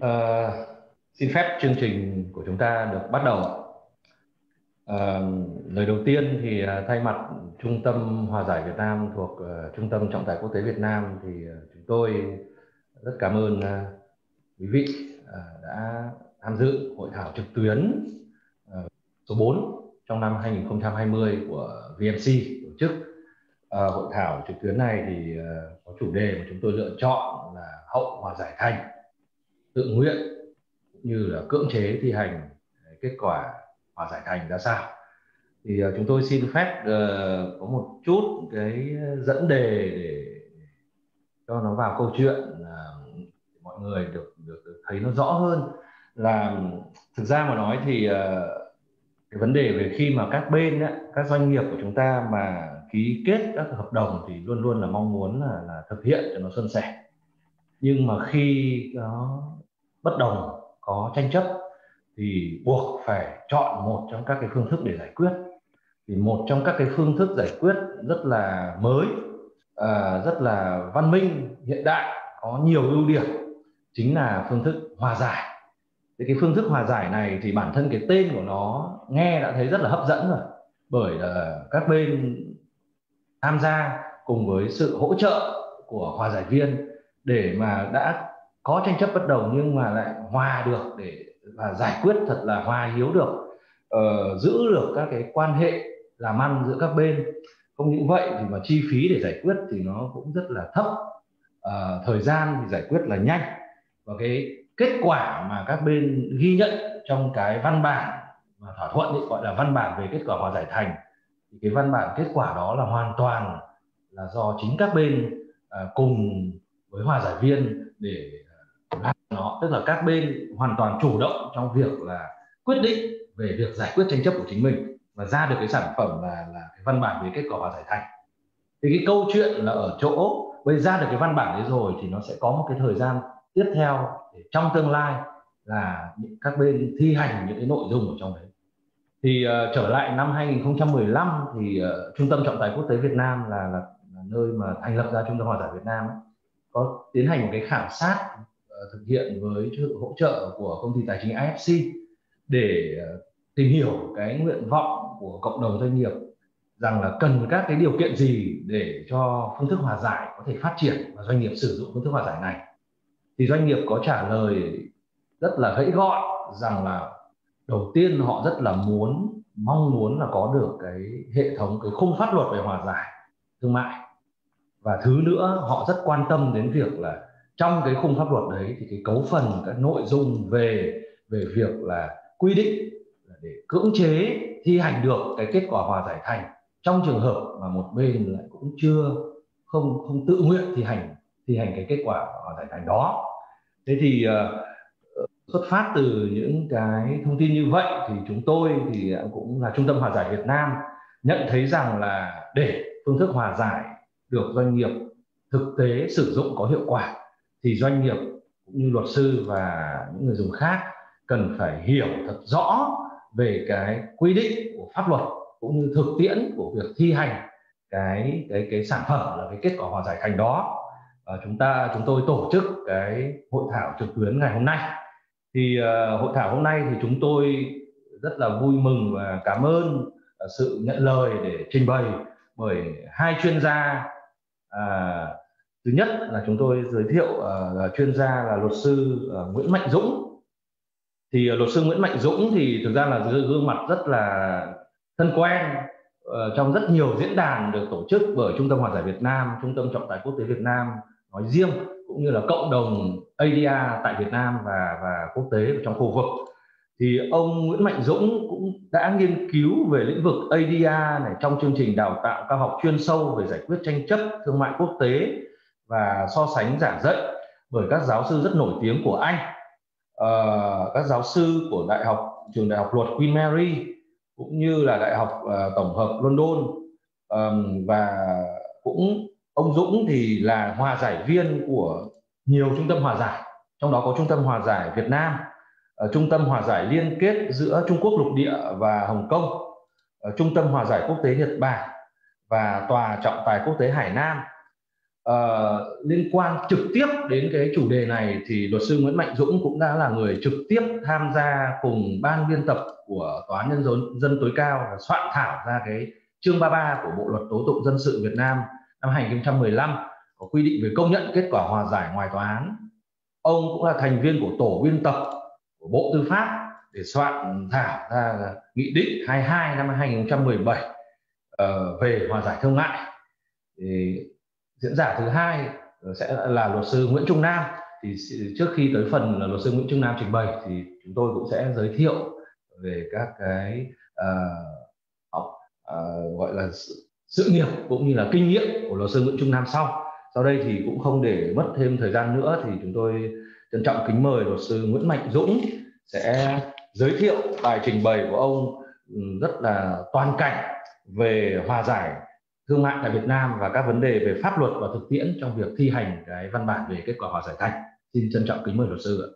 Ờ, xin phép chương trình của chúng ta được bắt đầu. Uh, lời đầu tiên thì uh, thay mặt Trung tâm Hòa giải Việt Nam thuộc uh, Trung tâm Trọng tài Quốc tế Việt Nam thì uh, chúng tôi rất cảm ơn uh, quý vị uh, đã tham dự hội thảo trực tuyến uh, số 4 trong năm 2020 của VMC tổ chức. Uh, hội thảo trực tuyến này thì uh, có chủ đề mà chúng tôi lựa chọn là hậu hòa giải thành tự nguyện cũng như là cưỡng chế thi hành ờ, kết quả hòa giải thành ra sao. Thì ờ, chúng tôi xin phép uh, có một chút cái dẫn đề để cho nó vào câu chuyện uh, mọi người được, được được thấy nó rõ hơn. Là thực ra mà nói thì uh, cái vấn đề về khi mà các bên các doanh nghiệp của chúng ta mà ký kết các hợp đồng thì luôn luôn là mong muốn là, là thực hiện cho nó xuân sẻ. Nhưng mà khi nó bất đồng có tranh chấp thì buộc phải chọn một trong các cái phương thức để giải quyết. Thì một trong các cái phương thức giải quyết rất là mới à, rất là văn minh hiện đại có nhiều ưu điểm chính là phương thức hòa giải. Thì cái phương thức hòa giải này thì bản thân cái tên của nó nghe đã thấy rất là hấp dẫn rồi bởi là các bên tham gia cùng với sự hỗ trợ của hòa giải viên để mà đã có tranh chấp bất đồng nhưng mà lại hòa được để và giải quyết thật là hòa hiếu được uh, giữ được các cái quan hệ làm ăn giữa các bên. Không những vậy thì mà chi phí để giải quyết thì nó cũng rất là thấp. Uh, thời gian thì giải quyết là nhanh. Và cái kết quả mà các bên ghi nhận trong cái văn bản mà thỏa thuận ấy, gọi là văn bản về kết quả hòa giải thành thì cái văn bản kết quả đó là hoàn toàn là do chính các bên uh, cùng với hòa giải viên để nó tức là các bên hoàn toàn chủ động trong việc là quyết định về việc giải quyết tranh chấp của chính mình và ra được cái sản phẩm là là cái văn bản về kết quả hòa giải thành. Thì cái câu chuyện là ở chỗ bây ra được cái văn bản đấy rồi thì nó sẽ có một cái thời gian tiếp theo để trong tương lai là các bên thi hành những cái nội dung ở trong đấy. Thì uh, trở lại năm 2015 thì uh, trung tâm trọng tài quốc tế Việt Nam là, là là nơi mà thành lập ra trung tâm hòa giải Việt Nam ấy, có tiến hành một cái khảo sát Ờ, thực hiện với sự hỗ trợ của công ty tài chính IFC để ờ, tìm hiểu cái nguyện vọng của cộng đồng doanh nghiệp rằng là cần các cái điều kiện gì để cho phương thức hòa giải có thể phát triển và doanh nghiệp sử dụng phương thức hòa giải này. Thì doanh nghiệp có trả lời rất là gãy gọn rằng là đầu tiên họ rất là muốn, mong muốn là có được cái hệ thống, cái khung pháp luật về hòa giải thương mại. Và thứ nữa, họ rất quan tâm đến việc là trong cái khung pháp luật đấy thì cái cấu phần các nội dung về về việc là quy định để cưỡng chế thi hành được cái kết quả hòa giải thành. Trong trường hợp mà một bên lại cũng chưa không không tự nguyện thi hành thi hành cái kết quả hòa giải thành đó. Thế thì uh, xuất phát từ những cái thông tin như vậy thì chúng tôi thì cũng là trung tâm hòa giải Việt Nam nhận thấy rằng là để phương thức hòa giải được doanh nghiệp thực tế sử dụng có hiệu quả thì doanh nghiệp cũng như luật sư và những người dùng khác cần phải hiểu thật rõ về cái quy định của pháp luật cũng như thực tiễn của việc thi hành cái cái cái sản phẩm là cái kết quả hòa giải thành đó. Và chúng ta chúng tôi tổ chức cái hội thảo trực tuyến ngày hôm nay. Thì uh, hội thảo hôm nay thì chúng tôi rất là vui mừng và cảm ơn uh, sự nhận lời để trình bày bởi hai chuyên gia uh, thứ nhất là chúng tôi giới thiệu uh, chuyên gia là luật sư uh, Nguyễn Mạnh Dũng. Thì uh, luật sư Nguyễn Mạnh Dũng thì thực ra là gương mặt rất là thân quen uh, trong rất nhiều diễn đàn được tổ chức bởi Trung tâm Hòa giải Việt Nam, Trung tâm Trọng tài Quốc tế Việt Nam nói riêng cũng như là cộng đồng ADA tại Việt Nam và và quốc tế trong khu vực. Thì ông Nguyễn Mạnh Dũng cũng đã nghiên cứu về lĩnh vực ADA này trong chương trình đào tạo cao học chuyên sâu về giải quyết tranh chấp thương mại quốc tế và so sánh giảng dạy bởi các giáo sư rất nổi tiếng của Anh, uh, các giáo sư của đại học trường đại học luật Queen Mary cũng như là đại học uh, tổng hợp London. Um, và cũng ông Dũng thì là hòa giải viên của nhiều trung tâm hòa giải trong đó có trung tâm hòa giải Việt Nam uh, trung tâm hòa giải liên kết giữa Trung Quốc lục địa và Hồng Kông uh, trung tâm hòa giải quốc tế Nhật Bản và tòa trọng tài quốc tế Hải Nam uh, liên quan trực tiếp đến cái chủ đề này thì luật sư Nguyễn Mạnh Dũng cũng đã là người trực tiếp tham gia cùng ban biên tập của tòa án nhân dân dân tối cao và soạn thảo ra cái chương 33 của Bộ luật tố tụng dân sự Việt Nam năm 2015 có quy định về công nhận kết quả hòa giải ngoài tòa án. Ông cũng là thành viên của tổ biên tập của Bộ Tư pháp để soạn thảo ra nghị định 22 năm 2017 uh, ờ, về hòa giải thương mại. Thì diễn giả thứ hai ờ, sẽ là luật sư Nguyễn Trung Nam. Thì trước khi tới phần là luật sư Nguyễn Trung Nam trình bày thì chúng tôi cũng sẽ giới thiệu về các cái uh, học uh, gọi là sự, sự nghiệp cũng như là kinh nghiệm của luật sư Nguyễn Trung Nam sau. Sau đây thì cũng không để mất thêm thời gian nữa thì chúng tôi trân trọng kính mời luật sư Nguyễn Mạnh Dũng sẽ giới thiệu bài trình bày của ông rất là toàn cảnh về hòa giải thương mại tại Việt Nam và các vấn đề về pháp luật và thực tiễn trong việc thi hành cái văn bản về kết quả hòa giải thành. Xin trân trọng kính mời luật sư ạ.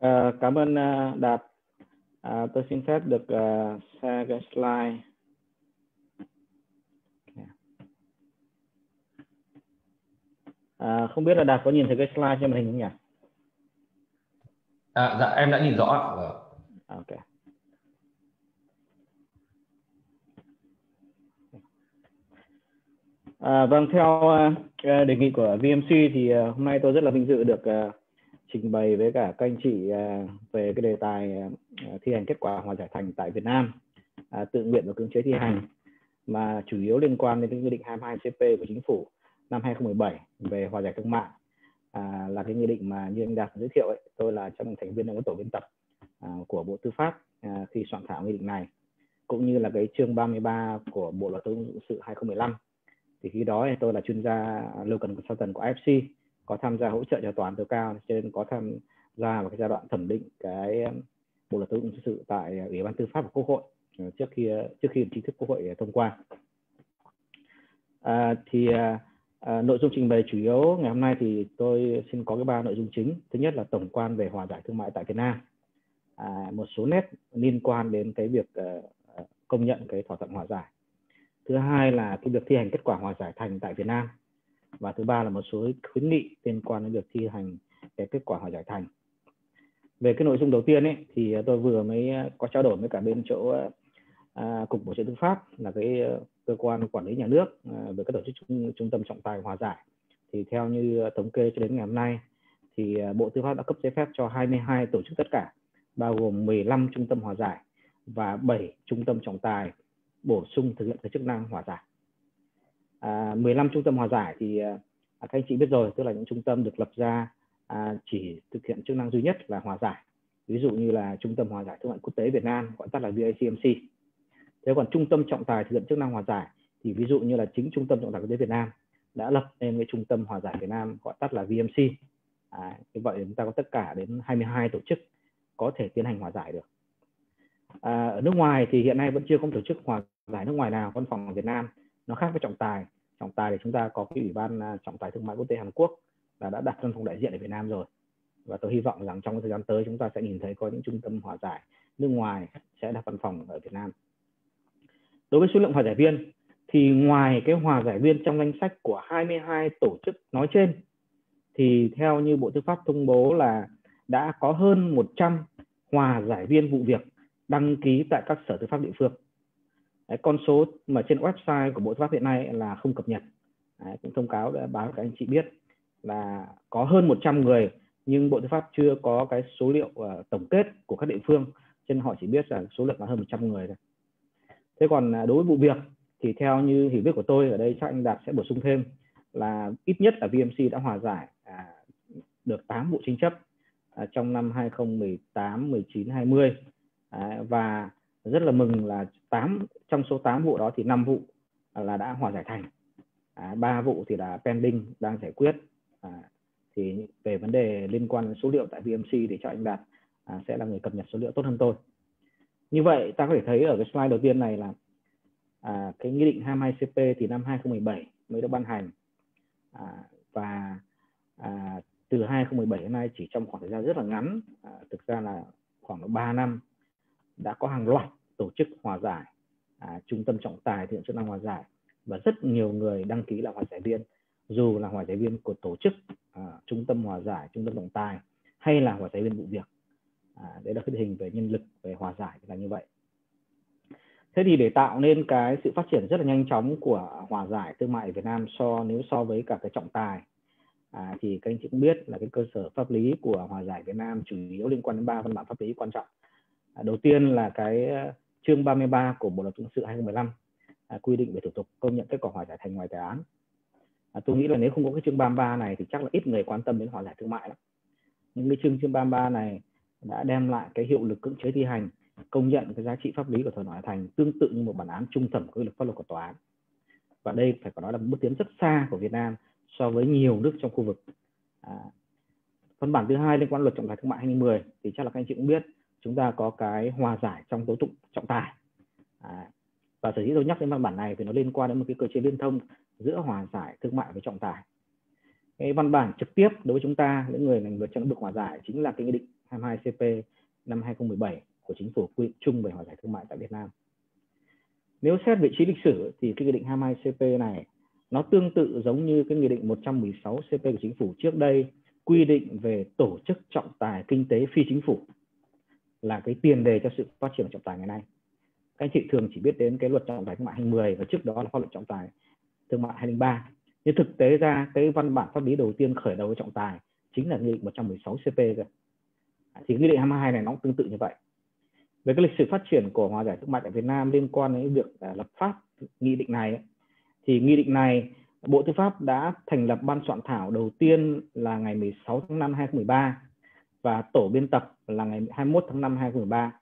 À, cảm ơn uh, Đạt. À, tôi xin phép được uh, share cái slide. À, không biết là Đạt có nhìn thấy cái slide trên màn hình không nhỉ? À, dạ em đã nhìn rõ. Vâng. Ok. À, vâng, theo uh, đề nghị của VMC thì uh, hôm nay tôi rất là vinh dự được uh, trình bày với cả các anh chị uh, về cái đề tài uh, thi hành kết quả hòa giải thành tại Việt Nam, uh, tự nguyện và cưỡng chế thi hành mà chủ yếu liên quan đến cái nghị định 22 CP của chính phủ năm 2017 về hòa giải thương mại à, là cái nghị định mà như anh Đạt giới thiệu ấy, tôi là trong thành viên trong tổ biên tập à, của Bộ Tư pháp à, khi soạn thảo nghị định này cũng như là cái chương 33 của Bộ luật tố tụng sự 2015 thì khi đó thì tôi là chuyên gia lâu consultant của IFC có tham gia hỗ trợ cho toàn tối cao cho nên có tham gia vào cái giai đoạn thẩm định cái um, bộ luật tố tụng sự tại uh, ủy ban tư pháp của quốc hội uh, trước khi uh, trước khi chính thức quốc hội thông qua à, thì à, À, nội dung trình bày chủ yếu ngày hôm nay thì tôi xin có cái ba nội dung chính. Thứ nhất là tổng quan về hòa giải thương mại tại Việt Nam. À, một số nét liên quan đến cái việc uh, công nhận cái thỏa thuận hòa giải. Thứ hai là cái việc thi hành kết quả hòa giải thành tại Việt Nam. Và thứ ba là một số khuyến nghị liên quan đến việc thi hành cái kết quả hòa giải thành. Về cái nội dung đầu tiên ấy thì tôi vừa mới ờ, có trao đổi với cả bên chỗ ờ, à, cục bổ trợ tư pháp là cái ờ, cơ quan quản lý nhà nước à, về các tổ chức trung, trung tâm trọng tài hòa giải thì theo như thống kê cho đến ngày hôm nay thì Bộ Tư pháp đã cấp giấy phép cho 22 tổ chức tất cả bao gồm 15 trung tâm hòa giải và 7 trung tâm trọng tài bổ sung thực hiện cái chức năng hòa giải. À, 15 trung tâm hòa giải thì à, à, các anh chị biết rồi, tức là những trung tâm được lập ra à, chỉ thực hiện chức năng duy nhất là hòa giải. Ví dụ như là Trung tâm Hòa giải Thương mại Quốc tế Việt Nam, gọi tắt là VACMC thế còn trung tâm trọng tài thực hiện chức năng hòa giải thì ví dụ như là chính trung tâm trọng tài quốc tế Việt Nam đã lập nên cái trung tâm hòa giải Việt Nam gọi tắt là VMC à, như vậy chúng ta có tất cả đến 22 tổ chức có thể tiến hành hòa giải được à, ở nước ngoài thì hiện nay vẫn chưa có tổ chức hòa giải nước ngoài nào, văn phòng ở Việt Nam, nó khác với trọng tài. Trọng tài thì chúng ta có cái ủy ban à, trọng tài thương mại quốc tế Hàn Quốc là đã đặt văn phòng đại diện ở Việt Nam rồi. Và tôi hy vọng rằng trong thời gian tới chúng ta sẽ nhìn thấy có những trung tâm hòa giải nước ngoài sẽ đặt văn phòng ở Việt Nam. Đối với số lượng hòa giải viên thì ngoài cái hòa giải viên trong danh sách của 22 tổ chức nói trên, thì theo như Bộ Tư pháp thông bố là đã có hơn 100 hòa giải viên vụ việc đăng ký tại các sở tư pháp địa phương. Đấy, con số mà trên website của Bộ Tư pháp hiện nay là không cập nhật. Đấy, cũng thông cáo đã báo các anh chị biết là có hơn 100 người nhưng Bộ Tư pháp chưa có cái số liệu uh, tổng kết của các địa phương trên nên họ chỉ biết là số lượng là hơn 100 người thôi thế còn à, đối với vụ việc thì theo như hiểu biết của tôi ở đây chắc anh đạt sẽ bổ sung thêm là ít nhất là VMC đã hòa giải à, được 8 vụ tranh chấp à, trong năm 2018, 19, 20 à, và rất là mừng là 8 trong số 8 vụ đó thì 5 vụ là đã hòa giải thành. À, 3 vụ thì là pending đang giải quyết. À, thì về vấn đề liên quan đến số liệu tại VMC thì cho anh Đạt à, sẽ là người cập nhật số liệu tốt hơn tôi. Như vậy ta có thể thấy ở cái slide đầu tiên này là à, cái nghị định 22 CP thì năm 2017 mới được ban hành. À, và à, từ 2017 đến nay chỉ trong khoảng thời gian rất là ngắn à, thực ra là khoảng 3 năm đã có hàng loạt tổ chức hòa giải à, trung tâm trọng tài thiện chức năng hòa giải và rất nhiều người đăng ký là hòa giải viên. Dù là hòa giải viên của tổ chức à, trung tâm hòa giải trung tâm trọng tài hay là hòa giải viên vụ việc à, đấy là cái hình về nhân lực về hòa giải là như vậy. Thế thì để tạo nên cái sự phát triển rất là nhanh chóng của hòa giải thương mại Việt Nam so nếu so với cả cái trọng tài à, thì các anh chị cũng biết là cái cơ sở pháp lý của hòa giải Việt Nam chủ yếu liên quan đến ba văn bản pháp lý quan trọng. À, đầu tiên là cái ờ, chương 33 của Bộ luật dân sự 2015 à, quy định về thủ tục công nhận kết quả hòa giải thành ngoài tòa án. À, tôi nghĩ là nếu không có cái chương 33 này thì chắc là ít người quan tâm đến hòa giải thương mại lắm. Những cái chương chương 33 này đã đem lại cái hiệu lực cưỡng chế thi hành công nhận cái giá trị pháp lý của thỏa thuận thành tương tự như một bản án trung thẩm quy lực pháp luật của tòa án. Và đây phải có nói là một bước tiến rất xa của Việt Nam so với nhiều nước trong khu vực. À, văn bản thứ hai liên quan luật trọng tài thương mại 2010 thì chắc là các anh chị cũng biết chúng ta có cái hòa giải trong tố tụng trọng tài. À, và sở dĩ tôi nhắc đến văn bản này thì nó liên quan đến một cái cơ chế liên thông giữa hòa giải thương mại với trọng tài. Cái văn bản trực tiếp đối với chúng ta những người ngành vượt trong lĩnh vực hòa giải chính là cái nghị định 22 CP năm 2017 của chính phủ quy định chung về hòa giải thương mại tại Việt Nam. Nếu xét vị trí lịch sử thì cái nghị định 22 CP này nó tương tự giống như cái nghị định 116 CP của chính phủ. Trước đây quy định về tổ chức trọng tài kinh tế phi chính phủ là cái tiền đề cho sự phát triển của trọng tài ngày nay. Các anh chị thường chỉ biết đến cái luật trọng tài thương mại 2010 và trước đó là pháp luật trọng tài thương mại 203. Nhưng thực tế ra, cái văn bản pháp lý đầu tiên khởi đầu với trọng tài chính là nghị định 116 CP rồi. Thì nghị định 22 này nó cũng tương tự như vậy về cái lịch sử phát triển của hòa giải thương mại tại Việt Nam liên quan đến việc à, lập pháp nghị định này thì nghị định này, Bộ Tư pháp đã thành lập ban soạn thảo đầu tiên là ngày 16 tháng 5 2013 và tổ biên tập là ngày 21 tháng 5 năm 2013.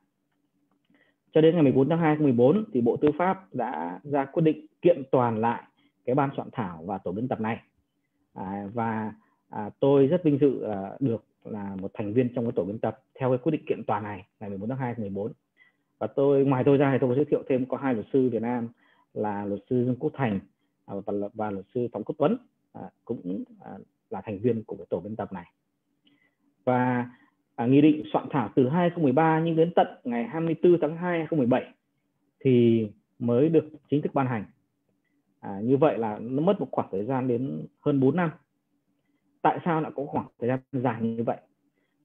Cho đến ngày 14 tháng 2 2014 thì Bộ Tư pháp đã ra quyết định kiện toàn lại cái ban soạn thảo và tổ biên tập này. À, và à, tôi rất vinh dự à, được là một thành viên trong cái tổ biên tập theo cái quyết định kiện toàn này ngày 14 tháng 2 2014 và tôi ngoài tôi ra thì tôi có giới thiệu thêm có hai luật sư Việt Nam là luật sư Dương Quốc Thành à, và, và luật sư Tống Quốc Tuấn à, cũng à, là thành viên của cái tổ biên tập này và à, nghị định soạn thảo từ 2013 nhưng đến tận ngày 24 tháng 2 2017 thì mới được chính thức ban hành. À, như vậy là nó mất một khoảng thời gian đến hơn 4 năm. Tại sao lại có khoảng thời gian dài như vậy?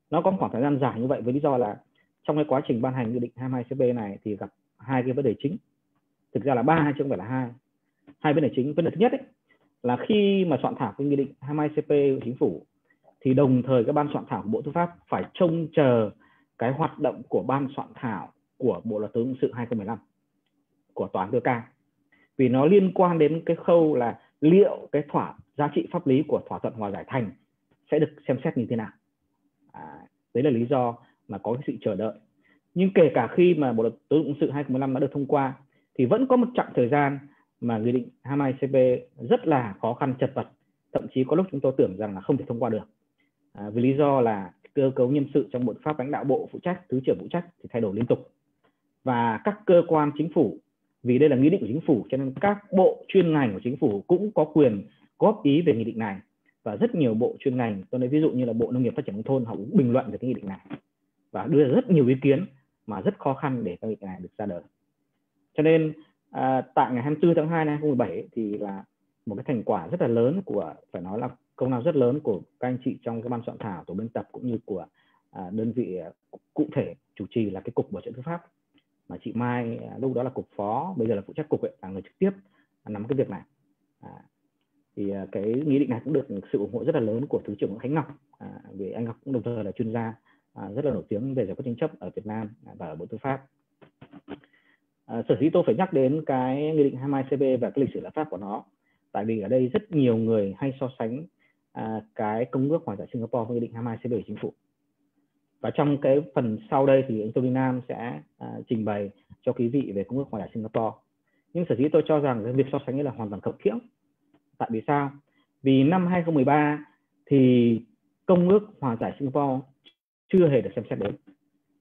Nó có khoảng thời gian dài như vậy với lý do là trong cái quá trình ban hành nghị định 22 CP này thì gặp hai cái vấn đề chính. Thực ra là ba chứ không phải là hai. Hai vấn đề chính. Vấn đề thứ nhất ấy, là khi mà soạn thảo cái nghị định 22 CP của chính phủ thì đồng thời các ban soạn thảo của Bộ Tư pháp phải trông chờ cái hoạt động của ban soạn thảo của Bộ luật tố tụng sự 2015 của tòa án tối cao. Vì nó liên quan đến cái khâu là liệu cái thỏa giá trị pháp lý của thỏa thuận hòa giải thành sẽ được xem xét như thế nào. À, đấy là lý do mà có cái sự chờ đợi. Nhưng kể cả khi mà bộ luật tố tụng sự 2015 đã được thông qua thì vẫn có một chặng thời gian mà nghị định 22 CP rất là khó khăn chật vật. Thậm chí có lúc chúng tôi tưởng rằng là không thể thông qua được à, vì lý do là cơ cấu nhân sự trong bộ pháp lãnh đạo bộ phụ trách thứ trưởng phụ trách thì thay đổi liên tục. Và các cơ quan chính phủ vì đây là nghị định của chính phủ cho nên các bộ chuyên ngành của chính phủ cũng có quyền góp ý về nghị định này. Và rất nhiều bộ chuyên ngành tôi nói ví dụ như là bộ nông nghiệp phát triển nông thôn họ cũng bình luận về cái nghị định này và đưa ra rất nhiều ý kiến mà rất khó khăn để cái nghị định này được ra đời. Cho nên à, tại ngày 24 tháng 2 năm 2017 thì là một cái thành quả rất là lớn của phải nói là công lao rất lớn của các anh chị trong cái ban soạn thảo tổ biên tập cũng như của à, đơn vị à, cụ thể chủ trì là cái cục bảo trợ tư pháp. Mà chị Mai à, lúc đó là cục phó bây giờ là phụ trách cục ấy, là người trực tiếp nắm cái việc này. À, thì à, cái nghị định này cũng được sự ủng hộ rất là lớn của thứ trưởng Khánh Ngọc. À, vì anh Ngọc cũng đồng thời là chuyên gia à, rất là nổi tiếng về giải quyết tranh chấp ở Việt Nam và ở Bộ Tư pháp. À, sở dĩ tôi phải nhắc đến cái nghị định 22 CB và cái lịch sử lập pháp của nó tại vì ở đây rất nhiều người hay so sánh à, cái công ước hòa giải Singapore với nghị định 22 CB của chính phủ. Và trong cái phần sau đây thì anh Tony Nam sẽ à, trình bày cho quý vị về công ước hòa giải Singapore. Nhưng sở dĩ tôi cho rằng cái việc so sánh là hoàn toàn khập khiễng. Tại vì sao? Vì năm 2013 thì công ước hòa giải Singapore chưa hề được xem xét đến.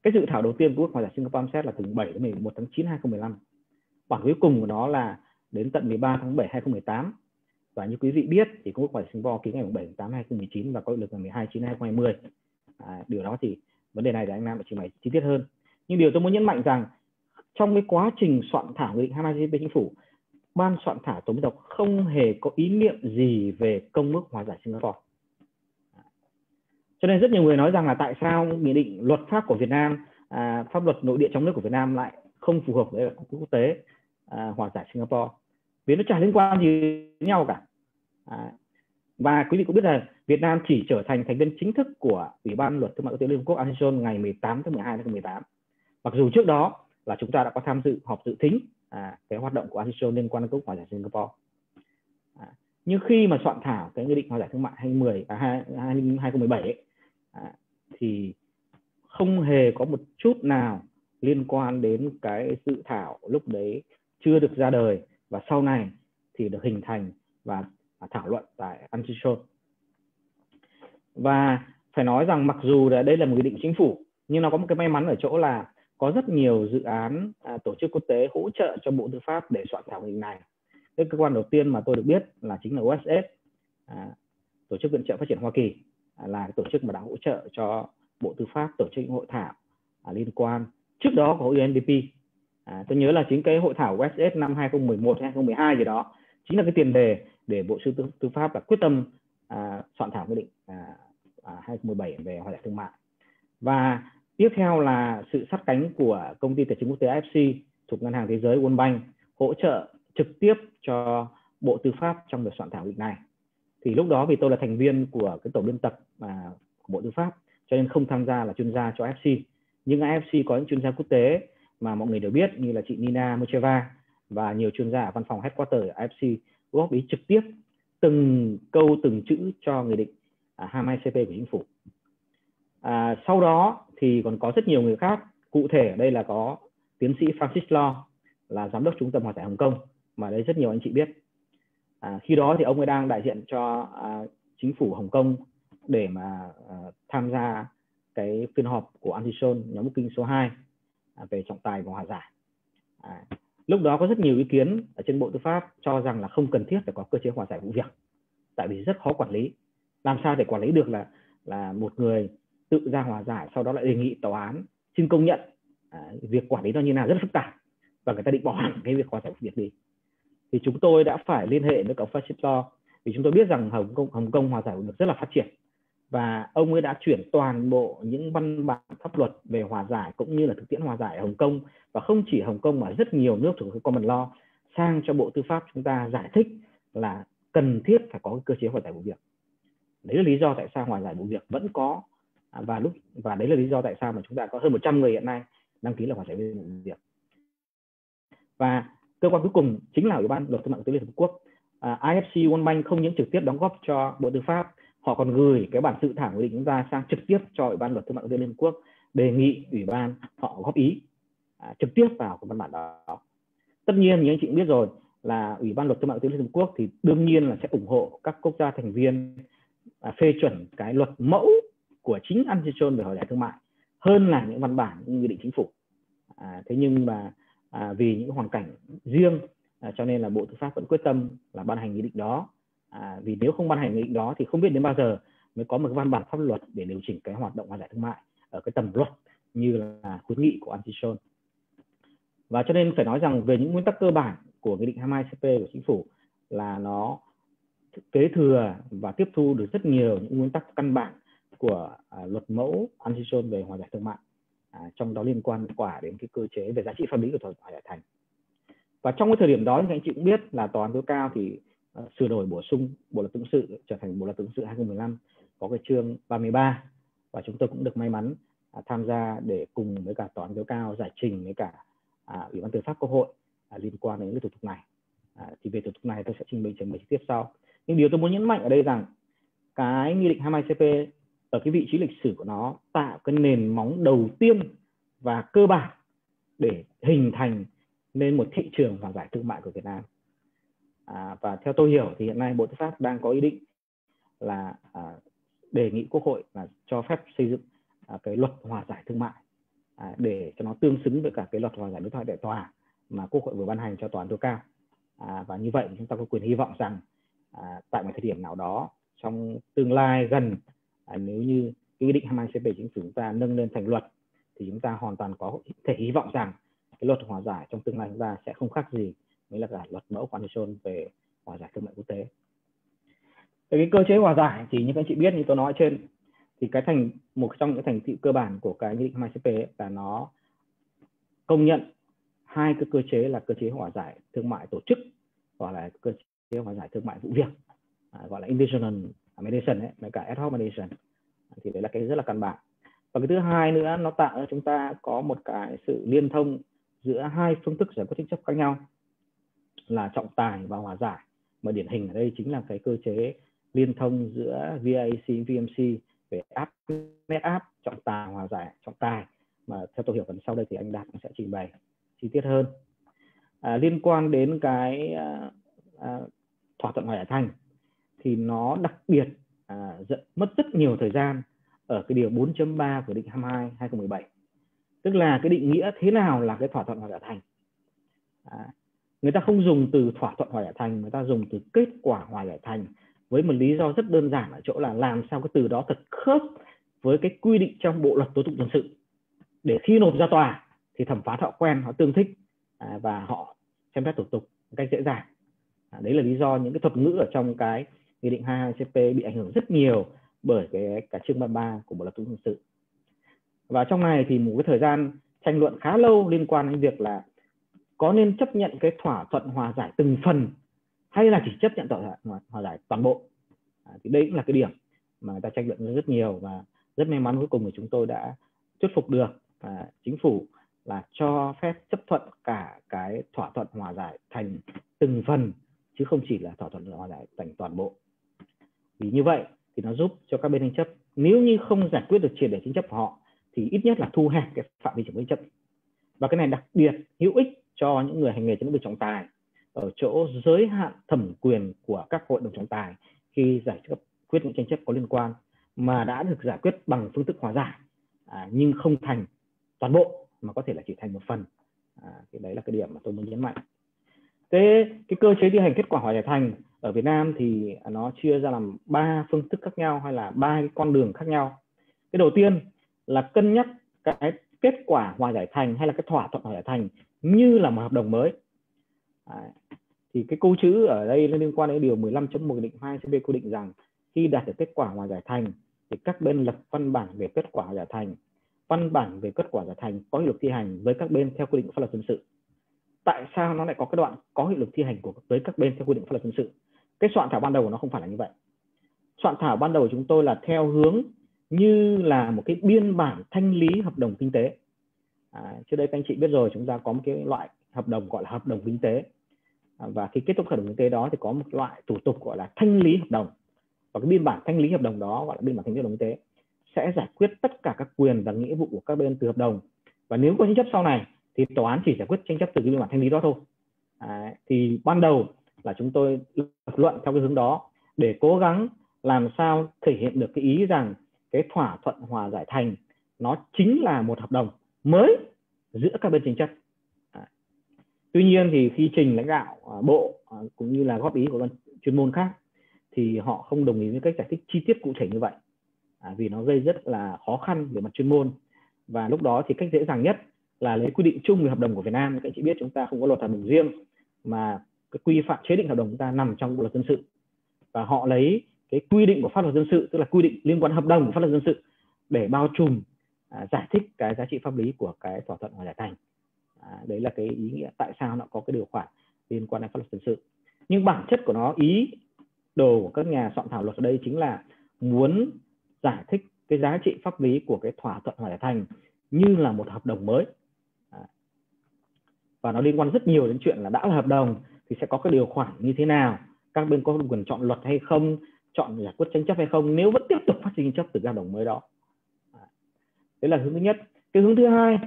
Cái dự thảo đầu tiên của ước hòa giải Singapore xét là từ 7 đến 11 tháng 9 2015 bản cuối cùng của nó là đến tận 13 tháng 7 2018 và như quý vị biết thì công ước hòa Singapore ký ngày 7 tháng 8 2019 và có hiệu lực ngày 12 9 2020 à, điều đó thì vấn đề này để anh Nam trình bày chi tiết hơn nhưng điều tôi muốn nhấn mạnh rằng trong cái quá trình soạn thảo nghị định 22 của chính phủ ban soạn thảo tổng biên tập không hề có ý niệm gì về công ước hòa giải Singapore. À, cho nên rất nhiều người nói rằng là tại sao nghị định luật pháp của Việt Nam, à, pháp luật nội địa trong nước của Việt Nam lại không phù hợp với quốc tế à, hòa giải Singapore. Vì nó chẳng liên quan gì với nhau cả. Và quý vị cũng biết là Việt Nam chỉ trở thành thành viên chính thức của Ủy ban Luật Thương mại Quốc tế Liên Hợp Quốc ASEAN ngày 18 tháng 12 năm 2018. Mặc dù trước đó là chúng ta đã có tham dự họp dự thính à, cái hoạt động của ASEAN liên quan đến Cốc Hòa giải Singapore. À, nhưng khi mà soạn thảo cái nghị định hòa giải thương mại 2010 à, 2017 ấy, à, thì không hề có một chút nào liên quan đến cái dự thảo lúc đấy chưa được ra đời và sau này thì được hình thành và thảo luận tại Antisol. Và phải nói rằng mặc dù là đây là một nghị định chính phủ nhưng nó có một cái may mắn ở chỗ là có rất nhiều dự án à, tổ chức quốc tế hỗ trợ cho Bộ Tư pháp để soạn thảo nghị định này. Cái cơ quan đầu tiên mà tôi được biết là chính là uss à, tổ chức viện trợ phát triển Hoa Kỳ à, là tổ chức mà đã hỗ trợ cho Bộ Tư pháp tổ chức những hội thảo à, liên quan. Trước đó có UNDP. À, tôi nhớ là chính cái hội thảo uss năm 2011 2012 gì đó chính là cái tiền đề để Bộ Sư tư, tư pháp là quyết tâm à, soạn thảo nghị định à, à, 2017 về hòa giải thương mại. Và tiếp theo là sự sát cánh của công ty tài chính quốc tế AFC thuộc ngân hàng thế giới World Bank hỗ trợ trực tiếp cho Bộ Tư pháp trong việc soạn thảo nghị định này. Thì lúc đó vì tôi là thành viên của cái tổ biên tập mà của Bộ Tư pháp cho nên không tham gia là chuyên gia cho AFC. Nhưng AFC có những chuyên gia quốc tế mà mọi người đều biết như là chị Nina Mocheva và nhiều chuyên gia ở văn phòng headquarter ở AFC góp ý trực tiếp từng câu từng chữ cho nghị định à, 22 CP của chính phủ. À, sau đó thì còn có rất nhiều người khác, cụ thể ở đây là có tiến sĩ Francis Law là giám đốc trung tâm hòa giải Hồng Kông mà đây rất nhiều anh chị biết. À, khi đó thì ông ấy đang đại diện cho à, chính phủ Hồng Kông để mà à, tham gia cái phiên họp của Antison nhóm kinh số 2 à, về trọng tài và hòa giải. À, lúc đó có rất nhiều ý kiến ở trên bộ tư pháp cho rằng là không cần thiết phải có cơ chế hòa giải vụ việc tại vì rất khó quản lý. Làm sao để quản lý được là là một người tự ra hòa giải sau đó lại đề nghị tòa án xin công nhận? À, việc quản lý nó như nào rất phức tạp và người ta định bỏ hẳn cái việc hòa giải vụ việc đi. Thì chúng tôi đã phải liên hệ với cổng Fascist Law vì chúng tôi biết rằng Hồng Kông Hồng Kông hòa giải vụ việc rất là phát triển và ông ấy đã chuyển toàn bộ những văn bản pháp luật về hòa giải cũng như là thực tiễn hòa giải ở Hồng Kông và không chỉ Hồng Kông mà rất nhiều nước thuộc common law sang cho Bộ Tư pháp chúng ta giải thích là cần thiết phải có cơ chế hòa giải vụ việc. Đấy là lý do tại sao hòa giải vụ việc vẫn có và lúc và đấy là lý do tại sao mà chúng ta có hơn 100 người hiện nay đăng ký là hòa giải vụ việc. Và cơ quan cuối cùng chính là Ủy ban Luật Thương mại Quốc tế Liên Hợp Quốc. À, IFC World Bank không những trực tiếp đóng góp cho Bộ Tư pháp họ còn gửi cái bản dự thảo nghị định chúng ta sang trực tiếp cho ủy ban luật thương mại quốc tế liên hợp quốc đề nghị ủy ban họ góp ý à, trực tiếp vào cái văn bản đó. Tất nhiên như anh chị cũng biết rồi là ủy ban luật thương mại quốc tế liên hợp quốc thì đương nhiên là sẽ ủng hộ các quốc gia thành viên à, phê chuẩn cái luật mẫu của chính Antitrust về hòa giải thương mại hơn là những văn bản những nghị định chính phủ. À, thế nhưng mà à, vì những hoàn cảnh riêng à, cho nên là bộ tư pháp vẫn quyết tâm là ban hành nghị định đó à, vì nếu không ban hành nghị định đó thì không biết đến bao giờ mới có một văn bản pháp luật để điều chỉnh cái hoạt động hòa giải thương mại ở cái tầm luật như là khuyến nghị của Antishon và cho nên phải nói rằng về những nguyên tắc cơ bản của nghị định 22 CP của chính phủ là nó kế thừa và tiếp thu được rất nhiều những nguyên tắc căn bản của à, luật mẫu Antishon về hòa giải thương mại à, trong đó liên quan quả đến cái cơ chế về giá trị pháp lý của thỏa thuận hòa giải thành. Và trong cái thời điểm đó thì anh chị cũng biết là tòa án tối cao thì uh, sửa đổi bổ sung bộ luật dân sự trở thành bộ luật dân sự 2015 có cái chương 33 và chúng tôi cũng được may mắn uh, tham gia để cùng với cả tòa án tối cao giải trình với cả uh, ủy ban tư pháp quốc hội uh, liên quan đến cái thủ tục này. Uh, thì về thủ tục này tôi sẽ trình bày trình bày chi tiết sau. Nhưng điều tôi muốn nhấn mạnh ở đây rằng cái nghị định 22 CP ở cái vị trí lịch sử của nó tạo cái nền móng đầu tiên và cơ bản để hình thành nên một thị trường hòa giải thương mại của Việt Nam à, và theo tôi hiểu thì hiện nay bộ tư pháp đang có ý định là à, đề nghị quốc hội là cho phép xây dựng à, cái luật hòa giải thương mại à, để cho nó tương xứng với cả cái luật hòa giải đối thoại tại tòa mà quốc hội vừa ban hành cho tòa án tối cao. À, và như vậy chúng ta có quyền hy vọng rằng à, tại một thời điểm nào đó trong tương lai gần à, nếu như cái nghị định 22 CP chính phủ chúng ta nâng lên thành luật thì chúng ta hoàn toàn có thể hy vọng rằng cái luật hòa giải trong tương lai chúng ta sẽ không khác gì mới là cả luật mẫu condition về hòa giải thương mại quốc tế. Về cái cơ chế hòa giải thì như các anh chị biết như tôi nói trên thì cái thành một trong những thành tựu cơ bản của cái nghị định 2 CP là nó công nhận hai cái cơ chế là cơ chế hòa giải thương mại tổ chức gọi là cơ chế hòa giải thương mại vụ việc à, gọi là individual mediation ấy, với cả ad hoc mediation thì đấy là cái rất là căn bản. Và cái thứ hai nữa nó tạo cho chúng ta có một cái sự liên thông giữa hai phương thức giải quyết tranh chấp khác nhau là trọng tài và hòa giải. Mà điển hình ở đây chính là cái cơ chế liên thông giữa VAC VMC về app net app trọng tài hòa giải trọng tài. Mà theo tôi hiểu phần sau đây thì anh Đạt sẽ trình bày chi tiết hơn. À, liên quan đến cái à, à, thỏa thuận hòa giải thành thì nó đặc biệt à, dẫn, mất rất nhiều thời gian ở cái điều 4.3 của định 22 2017 tức là cái định nghĩa thế nào là cái thỏa thuận hòa giải thành? À, người ta không dùng từ thỏa thuận hòa giải thành, người ta dùng từ kết quả hòa giải thành với một lý do rất đơn giản ở chỗ là làm sao cái từ đó thật khớp với cái quy định trong bộ luật tố tụng dân sự. Để khi nộp ra tòa thì thẩm phán họ quen, họ tương thích à, và họ xem xét thủ tục một cách dễ dàng. À, đấy là lý do những cái thuật ngữ ở trong cái nghị định 22 CP bị ảnh hưởng rất nhiều bởi cái cả chương 33 của bộ luật tố tụng dân sự. Và trong này thì một cái thời gian tranh luận khá lâu liên quan đến việc là có nên chấp nhận cái thỏa thuận hòa giải từng phần hay là chỉ chấp nhận thỏa thuận hòa giải toàn bộ? À, thì đây cũng là cái điểm mà người ta tranh luận rất nhiều và rất may mắn cuối cùng thì chúng tôi đã thuyết phục được à, chính phủ là cho phép chấp thuận cả cái thỏa thuận hòa giải thành từng phần chứ không chỉ là thỏa thuận hòa giải thành toàn bộ. Vì như vậy thì nó giúp cho các bên tranh chấp nếu như không giải quyết được triệt để tranh chấp của họ thì ít nhất là thu hẹp cái phạm vi tranh chấp. Và cái này đặc biệt hữu ích cho những người hành nghề trong lĩnh vực trọng tài ở chỗ giới hạn thẩm quyền của các hội đồng trọng tài khi giải quyết những tranh chấp có liên quan mà đã được giải quyết bằng phương thức hòa giải. À, nhưng không thành toàn bộ mà có thể là chỉ thành một phần. À, thì đấy là cái điểm mà tôi muốn nhấn mạnh. Thế cái cơ chế thi hành kết quả hòa giải thành ở Việt Nam thì nó chia ra làm ba phương thức khác nhau hay là ba cái con đường khác nhau. Cái đầu tiên là cân nhắc cái kết quả hòa giải thành hay là cái thỏa thuận hòa giải thành như là một hợp đồng mới. À, thì cái câu chữ ở đây liên quan đến điều 15.1 định 2 CB quy định rằng khi đạt được kết quả hòa giải thành thì các bên lập văn bản về kết quả giải thành. Văn bản về kết quả giải thành có hiệu lực thi hành với các bên theo quy định của pháp luật dân sự. Tại sao nó lại có cái đoạn có hiệu lực thi hành của với các bên theo quy định pháp luật dân sự? Cái soạn thảo ban đầu của nó không phải là như vậy. Soạn thảo ban đầu của chúng tôi là theo hướng như là một cái biên bản thanh lý hợp đồng kinh tế à, trước đây các anh chị biết rồi chúng ta có một cái loại hợp đồng gọi là hợp đồng kinh tế. À, và khi kết thúc hợp đồng kinh tế đó thì có một loại thủ tục gọi là thanh lý hợp đồng. Và cái biên bản thanh lý hợp đồng đó gọi là biên bản thanh lý hợp đồng kinh tế sẽ giải quyết tất cả các quyền và nghĩa vụ của các bên từ hợp đồng. Và nếu có tranh chấp sau này thì tòa án chỉ giải quyết tranh chấp từ cái biên bản thanh lý đó thôi. À, thì ban đầu là chúng tôi lập luận theo cái hướng đó để cố gắng làm sao thể hiện được cái ý rằng cái thỏa thuận hòa giải thành nó chính là một hợp đồng mới giữa các bên tranh chấp. À. tuy nhiên thì khi trình lãnh đạo à, bộ à, cũng như là góp ý của chuyên môn khác thì họ không đồng ý với cách giải thích chi tiết cụ thể như vậy. À, vì nó gây rất là khó khăn về mặt chuyên môn. Và lúc đó thì cách dễ dàng nhất là lấy quy định chung về hợp đồng của Việt Nam. Các anh chị biết chúng ta không có luật hợp đồng riêng mà cái quy phạm chế định hợp đồng chúng ta nằm trong bộ luật dân sự. Và họ lấy cái quy định của pháp luật dân sự tức là quy định liên quan hợp đồng của pháp luật dân sự để bao trùm à, giải thích cái giá trị pháp lý của cái thỏa thuận hòa giải thành à, đấy là cái ý nghĩa tại sao nó có cái điều khoản liên quan đến pháp luật dân sự nhưng bản chất của nó ý đồ của các nhà soạn thảo luật ở đây chính là muốn giải thích cái giá trị pháp lý của cái thỏa thuận hòa giải thành như là một hợp đồng mới à. và nó liên quan rất nhiều đến chuyện là đã là hợp đồng thì sẽ có cái điều khoản như thế nào các bên có quyền chọn luật hay không chọn giải quyết tranh chấp hay không nếu vẫn tiếp tục phát sinh tranh chấp từ hợp đồng mới đó đấy là hướng thứ nhất. Cái hướng thứ hai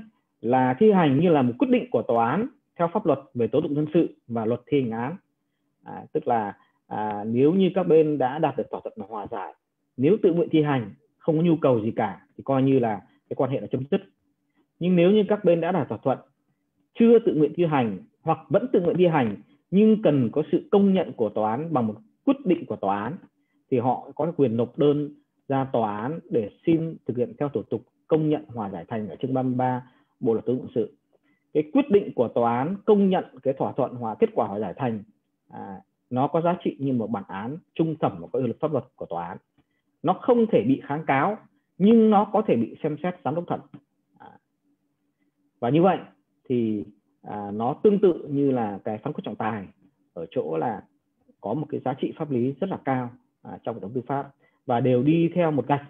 là thi hành như là một quyết định của tòa án theo pháp luật về tố tụng dân sự và luật thi hành án. À, tức là à, nếu như các bên đã đạt được thỏa thuận hòa giải nếu tự nguyện thi hành không có nhu cầu gì cả thì coi như là cái quan hệ là chấm dứt. Nhưng nếu như các bên đã đạt thỏa thuận chưa tự nguyện thi hành hoặc vẫn tự nguyện thi hành nhưng cần có sự công nhận của tòa án bằng một quyết định của tòa án thì họ có quyền nộp đơn ra tòa án để xin thực hiện theo thủ tục công nhận hòa giải thành ở chương 33 Bộ luật tố tụng sự. Cái quyết định của tòa án công nhận cái thỏa thuận hòa kết quả hòa giải thành à, nó có giá trị như một bản án trung thẩm và có hiệu lực pháp luật của tòa án. Nó không thể bị kháng cáo nhưng nó có thể bị xem xét giám đốc thẩm. À, và như vậy thì à, nó tương tự như là cái phán quyết trọng tài ở chỗ là có một cái giá trị pháp lý rất là cao à, trong hệ thống tư pháp. Và đều đi theo một cách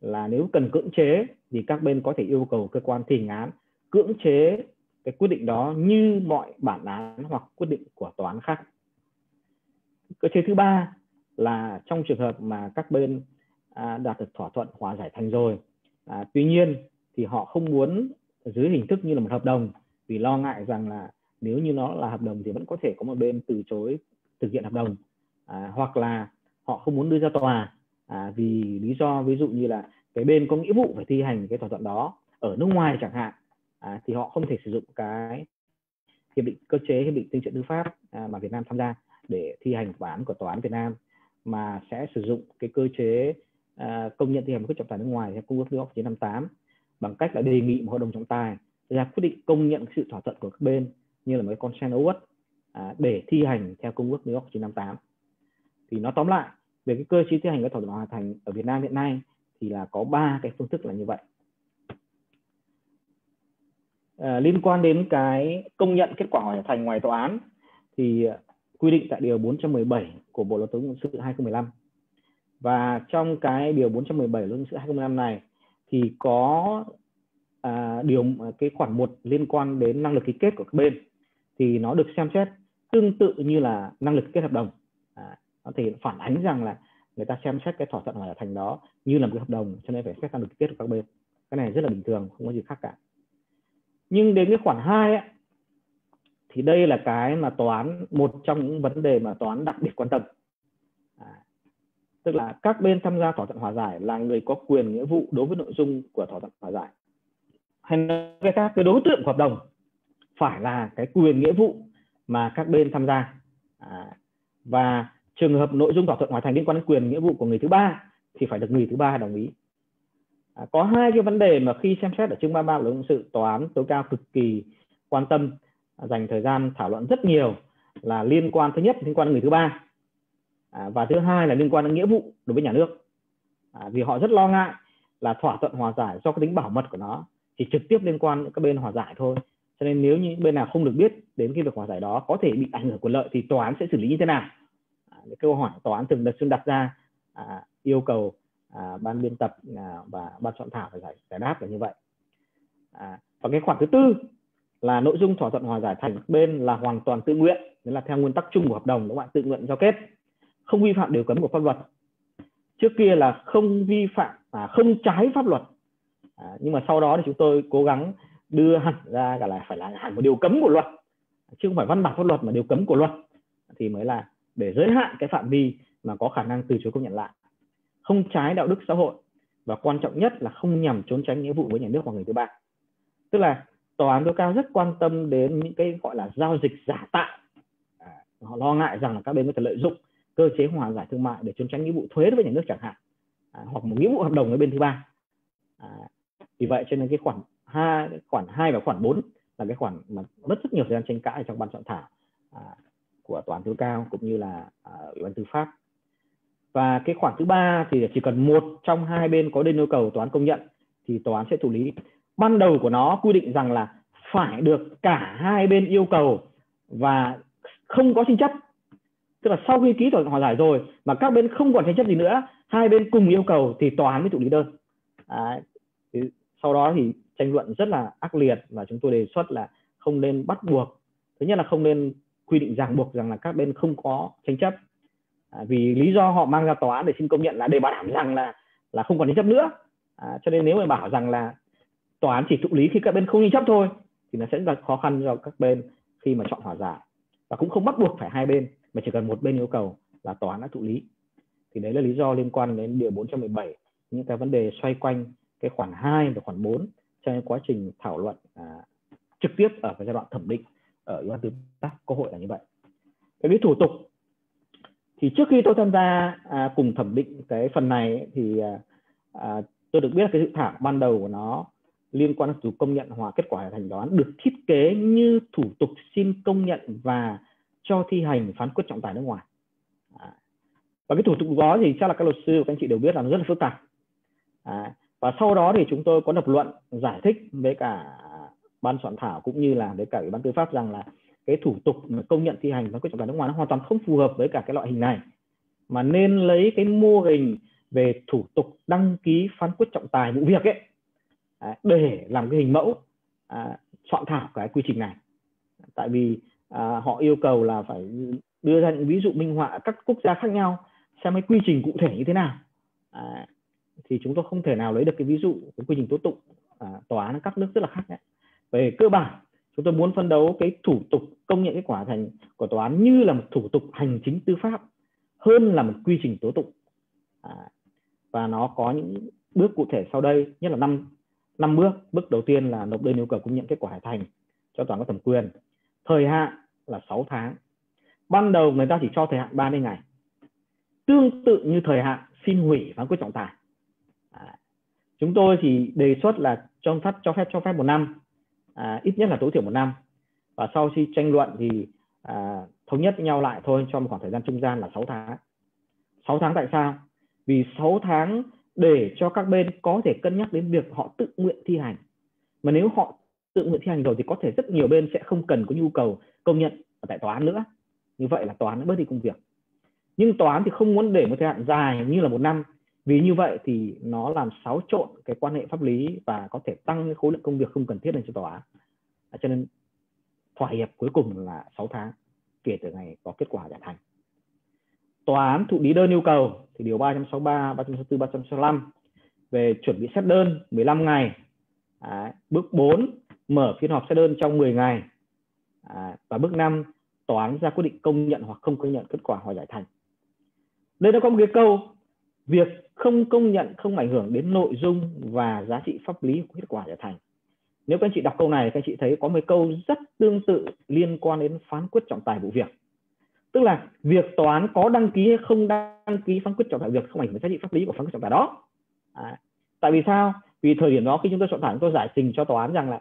là nếu cần cưỡng chế thì các bên có thể yêu cầu cơ quan thi hành án cưỡng chế cái quyết định đó như mọi bản án hoặc quyết định của tòa án khác. Cơ chế thứ ba là trong trường hợp mà các bên à, đạt được thỏa thuận hòa giải thành rồi à, tuy nhiên thì họ không muốn dưới hình thức như là một hợp đồng vì lo ngại rằng là nếu như nó là hợp đồng thì vẫn có thể có một bên từ chối thực hiện hợp đồng à, hoặc là họ không muốn đưa ra tòa à, vì lý do ví dụ như là cái bên có nghĩa vụ phải thi hành cái thỏa thuận đó ở nước ngoài chẳng hạn à, thì họ không thể sử dụng cái hiệp định cơ chế hiệp định tương trợ tư pháp à, mà Việt Nam tham gia để thi hành bản của tòa án Việt Nam mà sẽ sử dụng cái cơ chế à, công nhận thi hành quyết trọng tài nước ngoài theo công ước New York 958 bằng cách là đề nghị một hội đồng trọng tài ra quyết định công nhận sự thỏa thuận của các bên như là một cái consent award à, để thi hành theo công ước New York 1958 thì nó tóm lại về cái cơ chế thi hành các thỏa thuận hòa thành ở Việt Nam hiện nay thì là có ba cái phương thức là như vậy. À, liên quan đến cái công nhận kết quả hòa thành ngoài tòa án thì quy định tại điều 417 của Bộ luật tố tụng sự 2015 và trong cái điều 417 luật sự 2015 này thì có à, điều cái khoản một liên quan đến năng lực ký kết của các bên thì nó được xem xét tương tự như là năng lực kết hợp đồng. À, thì phản ánh rằng là người ta xem xét cái thỏa thuận hòa thành đó như là một cái hợp đồng cho nên phải xét ra được kết của các bên. Cái này rất là bình thường không có gì khác cả. Nhưng đến cái khoản 2 ấy, thì đây là cái mà toán một trong những vấn đề mà toán đặc biệt quan tâm. À, tức là các bên tham gia thỏa thuận hòa giải là người có quyền nghĩa vụ đối với nội dung của thỏa thuận hòa giải. Hay nói cách khác cái đối tượng hợp đồng phải là cái quyền nghĩa vụ mà các bên tham gia. À, và trường hợp nội dung thỏa thuận hoàn thành liên quan đến quyền nghĩa vụ của người thứ ba thì phải được người thứ ba đồng ý. À, có hai cái vấn đề mà khi xem xét ở chương 33 luật hình sự tòa án tối cao cực kỳ quan tâm à, dành thời gian thảo luận rất nhiều là liên quan thứ nhất liên quan đến người thứ ba à, và thứ hai là liên quan đến nghĩa vụ đối với nhà nước. À, vì họ rất lo ngại là thỏa thuận hòa giải do cái tính bảo mật của nó chỉ trực tiếp liên quan đến các bên hòa giải thôi. Cho nên nếu như bên nào không được biết đến cái việc hòa giải đó có thể bị ảnh hưởng quyền lợi thì tòa án sẽ xử lý như thế nào những câu hỏi tòa án thường đặt xuyên đặt ra à, yêu cầu à, ban biên tập à, và ban soạn thảo phải giải, giải đáp là như vậy. À, và cái khoản thứ tư là nội dung thỏa thuận hòa giải thành bên là hoàn toàn tự nguyện nghĩa là theo nguyên tắc chung của hợp đồng đúng không ạ? Tự nguyện giao kết không vi phạm điều cấm của pháp luật. Trước kia là không vi phạm à, không trái pháp luật. À, nhưng mà sau đó thì chúng tôi cố gắng đưa hẳn ra cả là phải là hẳn một điều cấm của luật. Chứ không phải văn bản pháp luật mà điều cấm của luật. Thì mới là để giới hạn cái phạm vi mà có khả năng từ chối công nhận lại. Không trái đạo đức xã hội và quan trọng nhất là không nhằm trốn tránh nghĩa vụ với nhà nước hoặc người thứ ba. Tức là tòa án tối cao rất quan tâm đến những cái gọi là giao dịch giả tạo. À, họ lo ngại rằng là các bên có thể lợi dụng cơ chế hòa giải thương mại để trốn tránh nghĩa vụ thuế với nhà nước chẳng hạn. À, hoặc một nghĩa vụ hợp đồng với bên thứ ba. À, vì vậy cho nên cái khoản hai khoản hai và khoản 4 là cái khoản mà mất rất nhiều thời gian tranh cãi trong ban soạn thảo. À, của tòa án tối cao cũng như là à, ủy ban tư pháp. Và cái khoản thứ ba thì chỉ cần một trong hai bên có đơn yêu cầu tòa án công nhận thì tòa án sẽ thụ lý. Ban đầu của nó quy định rằng là phải được cả hai bên yêu cầu và không có tranh chấp. Tức là sau khi ký thỏa thuận hòa giải rồi mà các bên không còn tranh chấp gì nữa hai bên cùng yêu cầu thì tòa án mới thụ lý đơn. À, sau đó thì tranh luận rất là ác liệt và chúng tôi đề xuất là không nên bắt buộc. Thứ nhất là không nên quy định ràng buộc rằng là các bên không có tranh chấp. À, vì lý do họ mang ra tòa án để xin công nhận là để bảo đảm rằng là là không còn tranh chấp nữa. À, cho nên nếu mà bảo rằng là tòa án chỉ thụ lý khi các bên không tranh chấp thôi thì nó sẽ rất khó khăn cho các bên khi mà chọn hòa giải. Và cũng không bắt buộc phải hai bên mà chỉ cần một bên yêu cầu là tòa án đã thụ lý. Thì đấy là lý do liên quan đến điều 417 những cái vấn đề xoay quanh cái khoản 2 và khoản 4 trong quá trình thảo luận à, trực tiếp ở cái giai đoạn thẩm định ở ủy ban tư pháp quốc hội là như vậy cái cái thủ tục thì trước khi tôi tham gia à, cùng thẩm định cái phần này thì à, à, tôi được biết cái dự thảo ban đầu của nó liên quan đến thủ công nhận hòa kết quả thành đoán được thiết kế như thủ tục xin công nhận và cho thi hành phán quyết trọng tài nước ngoài à. và cái thủ tục đó thì chắc là các luật sư và các anh chị đều biết là nó rất là phức tạp à. và sau đó thì chúng tôi có lập luận giải thích với cả ban soạn thảo cũng như là với cả ủy ban tư pháp rằng là cái thủ tục công nhận thi hành phán quyết trọng tài nước ngoài nó hoàn toàn không phù hợp với cả cái loại hình này. Mà nên lấy cái mô hình về thủ tục đăng ký phán quyết trọng tài vụ việc ấy à, để làm cái hình mẫu à, soạn thảo cái quy trình này. Tại vì à, họ yêu cầu là phải đưa ra những ví dụ minh họa các quốc gia khác nhau xem cái quy trình cụ thể như thế nào. À, thì chúng tôi không thể nào lấy được cái ví dụ cái quy trình tố tụng à, tòa án các nước rất là khác nhé về cơ bản chúng tôi muốn phân đấu cái thủ tục công nhận kết quả thành của tòa án như là một thủ tục hành chính tư pháp hơn là một quy trình tố tụng. À, và nó có những bước cụ thể sau đây nhất là năm năm bước. Bước đầu tiên là nộp đơn yêu cầu công nhận kết quả hải thành cho tòa có thẩm quyền. Thời hạn là 6 tháng. Ban đầu người ta chỉ cho thời hạn 30 ngày. Tương tự như thời hạn xin hủy phán quyết trọng tài. À, chúng tôi thì đề xuất là cho phép cho phép cho phép một năm à, ít nhất là tối thiểu một năm. Và sau khi tranh luận thì à, thống nhất với nhau lại thôi cho một khoảng thời gian trung gian là 6 tháng. 6 tháng tại sao? Vì 6 tháng để cho các bên có thể cân nhắc đến việc họ tự nguyện thi hành. Mà nếu họ tự nguyện thi hành rồi thì có thể rất nhiều bên sẽ không cần có nhu cầu công nhận ở tại tòa án nữa. Như vậy là tòa án bớt đi công việc. Nhưng tòa án thì không muốn để một thời hạn dài như là một năm vì như vậy thì nó làm xáo trộn cái quan hệ pháp lý và có thể tăng cái khối lượng công việc không cần thiết lên cho tòa án à, cho nên thỏa hiệp cuối cùng là 6 tháng kể từ ngày có kết quả giải thành tòa án thụ lý đơn yêu cầu thì điều 363, 364, 365 về chuẩn bị xét đơn 15 ngày. À, bước 4 mở phiên họp xét đơn trong 10 ngày. À, và bước 5 tòa án ra quyết định công nhận hoặc không công nhận kết quả hòa giải thành. Đây nó có một cái câu việc không công nhận không ảnh hưởng đến nội dung và giá trị pháp lý của kết quả giải thành. Nếu các anh chị đọc câu này các anh chị thấy có một câu rất tương tự liên quan đến phán quyết trọng tài vụ việc. Tức là việc tòa án có đăng ký hay không đăng ký phán quyết trọng tài việc không ảnh hưởng đến giá trị pháp lý của phán quyết trọng tài đó. À, tại vì sao? Vì thời điểm đó khi chúng tôi soạn thảo chúng tôi giải trình cho tòa án rằng là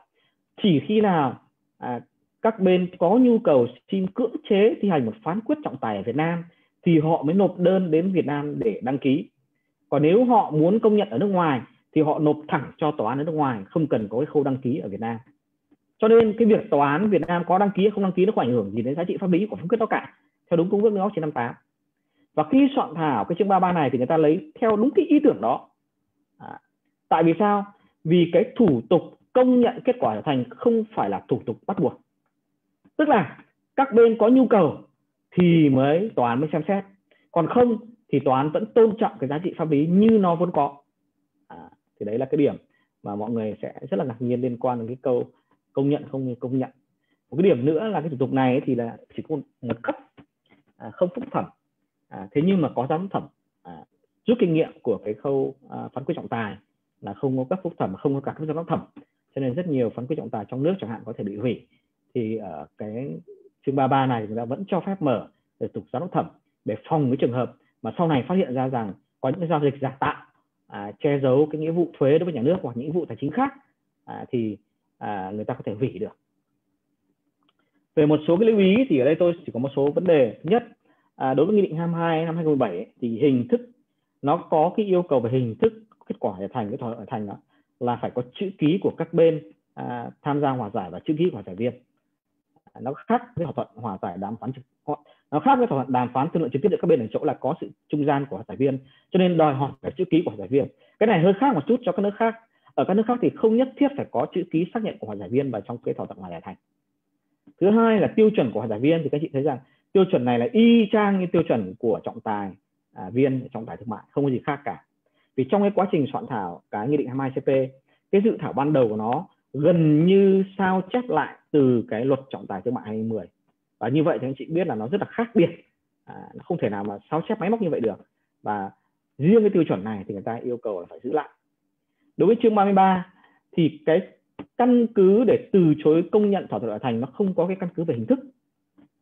chỉ khi nào à, các bên có nhu cầu xin cưỡng chế thi hành một phán quyết trọng tài ở Việt Nam thì họ mới nộp đơn đến Việt Nam để đăng ký còn nếu họ muốn công nhận ở nước ngoài thì họ nộp thẳng cho tòa án ở nước ngoài không cần có cái khâu đăng ký ở Việt Nam. Cho nên cái việc tòa án Việt Nam có đăng ký hay không đăng ký nó không ảnh hưởng gì đến giá trị pháp lý của phán quyết đó cả theo đúng công ước New York 958 và khi soạn thảo cái chương 33 này thì người ta lấy theo đúng cái ý tưởng đó. À, tại vì sao? Vì cái thủ tục công nhận kết quả trở thành không phải là thủ tục bắt buộc. Tức là các bên có nhu cầu thì mới tòa án mới xem xét. Còn không thì tòa án vẫn tôn trọng cái giá trị pháp lý như nó vốn có. À, thì đấy là cái điểm mà mọi người sẽ rất là ngạc nhiên liên quan đến cái câu công nhận không công nhận. Một cái điểm nữa là cái thủ tục này thì là chỉ có một cấp à, không phúc thẩm. À, thế nhưng mà có giám thẩm à, rút kinh nghiệm của cái khâu à, phán quyết trọng tài là không có cấp phúc thẩm không có cả cấp giám thẩm. Cho nên rất nhiều phán quyết trọng tài trong nước chẳng hạn có thể bị hủy. Thì ở cái chương 33 này chúng ta vẫn cho phép mở để tục giám thẩm để phòng cái trường hợp mà sau này phát hiện ra rằng có những giao dịch giả tạo à, che giấu cái nghĩa vụ thuế đối với nhà nước hoặc những vụ tài chính khác à, thì à, người ta có thể hủy được. Về một số cái lưu ý thì ở đây tôi chỉ có một số vấn đề. Thứ nhất à, đối với nghị định 22 năm 2017 thì hình thức nó có cái yêu cầu về hình thức kết quả giải thành cái thỏa thuận thành đó là phải có chữ ký của các bên à, tham gia hòa giải và chữ ký của hòa giải viên. À, nó khác với thỏa thuận hòa giải đàm phán trực nó khác với thỏa thuận đàm phán thương lượng trực tiếp giữa các bên ở chỗ là có sự trung gian của giải viên cho nên đòi hỏi phải chữ ký của giải viên. Cái này hơi khác một chút cho các nước khác. Ở các nước khác thì không nhất thiết phải có chữ ký xác nhận của hòa giải viên vào trong cái thỏa thuận hòa giải thành. Thứ hai là tiêu chuẩn của hòa giải viên thì các chị thấy rằng tiêu chuẩn này là y chang như tiêu chuẩn của trọng tài à, viên trọng tài thương mại không có gì khác cả. Vì trong cái quá trình soạn thảo cái nghị định 22 CP cái dự thảo ban đầu của nó gần như sao chép lại từ cái luật trọng tài thương mại 2010 và như vậy thì anh chị biết là nó rất là khác biệt. À, nó không thể nào mà sao chép máy móc như vậy được. Và riêng cái tiêu chuẩn này thì người ta yêu cầu là phải giữ lại. Đối với chương 33 thì cái căn cứ để từ chối công nhận thỏa thuận hòa thành nó không có cái căn cứ về hình thức.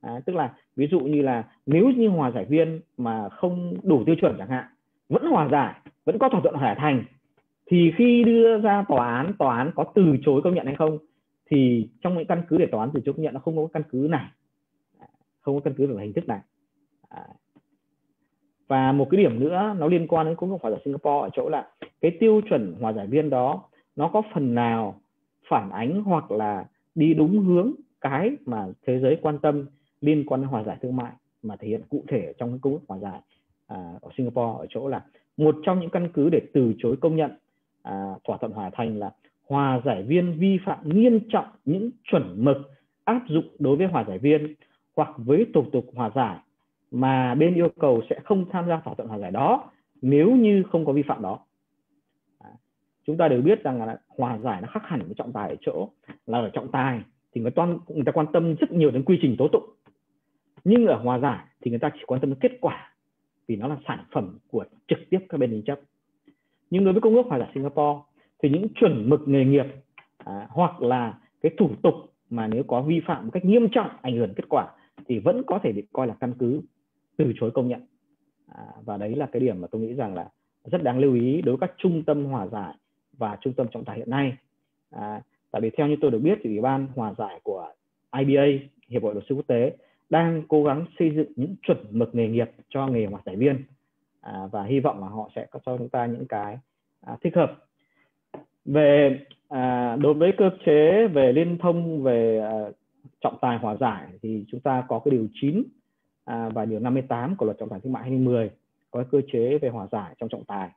À, tức là ví dụ như là nếu như hòa giải viên mà không đủ tiêu chuẩn chẳng hạn vẫn hòa giải vẫn có thỏa thuận hòa thành thì khi đưa ra tòa án tòa án có từ chối công nhận hay không thì trong những căn cứ để tòa án từ chối công nhận nó không có căn cứ này không có căn cứ về hình thức này à. và một cái điểm nữa nó liên quan đến cũng không phải là Singapore ở chỗ là cái tiêu chuẩn hòa giải viên đó nó có phần nào phản ánh hoặc là đi đúng hướng cái mà thế giới quan tâm liên quan đến hòa giải thương mại mà thể hiện cụ thể trong cái công ước hòa giải à, ở Singapore ở chỗ là một trong những căn cứ để từ chối công nhận à, thỏa thuận hòa thành là hòa giải viên vi phạm nghiêm trọng những chuẩn mực áp dụng đối với hòa giải viên hoặc với thủ tục hòa giải mà bên yêu cầu sẽ không tham gia thỏa thuận hòa giải đó nếu như không có vi phạm đó. À, chúng ta đều biết rằng là hòa giải nó khác hẳn với trọng tài ở chỗ là ở trọng tài thì người ta người ta quan tâm rất nhiều đến quy trình tố tụng. Nhưng ở hòa giải thì người ta chỉ quan tâm đến kết quả vì nó là sản phẩm của trực tiếp các bên tranh chấp. Nhưng đối với công ước hòa giải Singapore thì những chuẩn mực nghề nghiệp à, hoặc là cái thủ tục mà nếu có vi phạm một cách nghiêm trọng ảnh hưởng kết quả thì vẫn có thể bị coi là căn cứ từ chối công nhận. À, và đấy là cái điểm mà tôi nghĩ rằng là rất đáng lưu ý đối với các trung tâm hòa giải và trung tâm trọng tài hiện nay. À, tại vì theo như tôi được biết thì ủy ban hòa giải của IBA hiệp hội luật sư quốc tế đang cố gắng xây dựng những chuẩn mực nghề nghiệp cho nghề hòa giải viên. À, và hy vọng là họ sẽ có cho chúng ta những cái à, thích hợp. Về à, đối với cơ chế về liên thông về à, trọng tài hòa giải thì chúng ta có cái điều 9 à, và điều 58 của luật trọng tài thương mại 2010 có cái cơ chế về hòa giải trong trọng tài.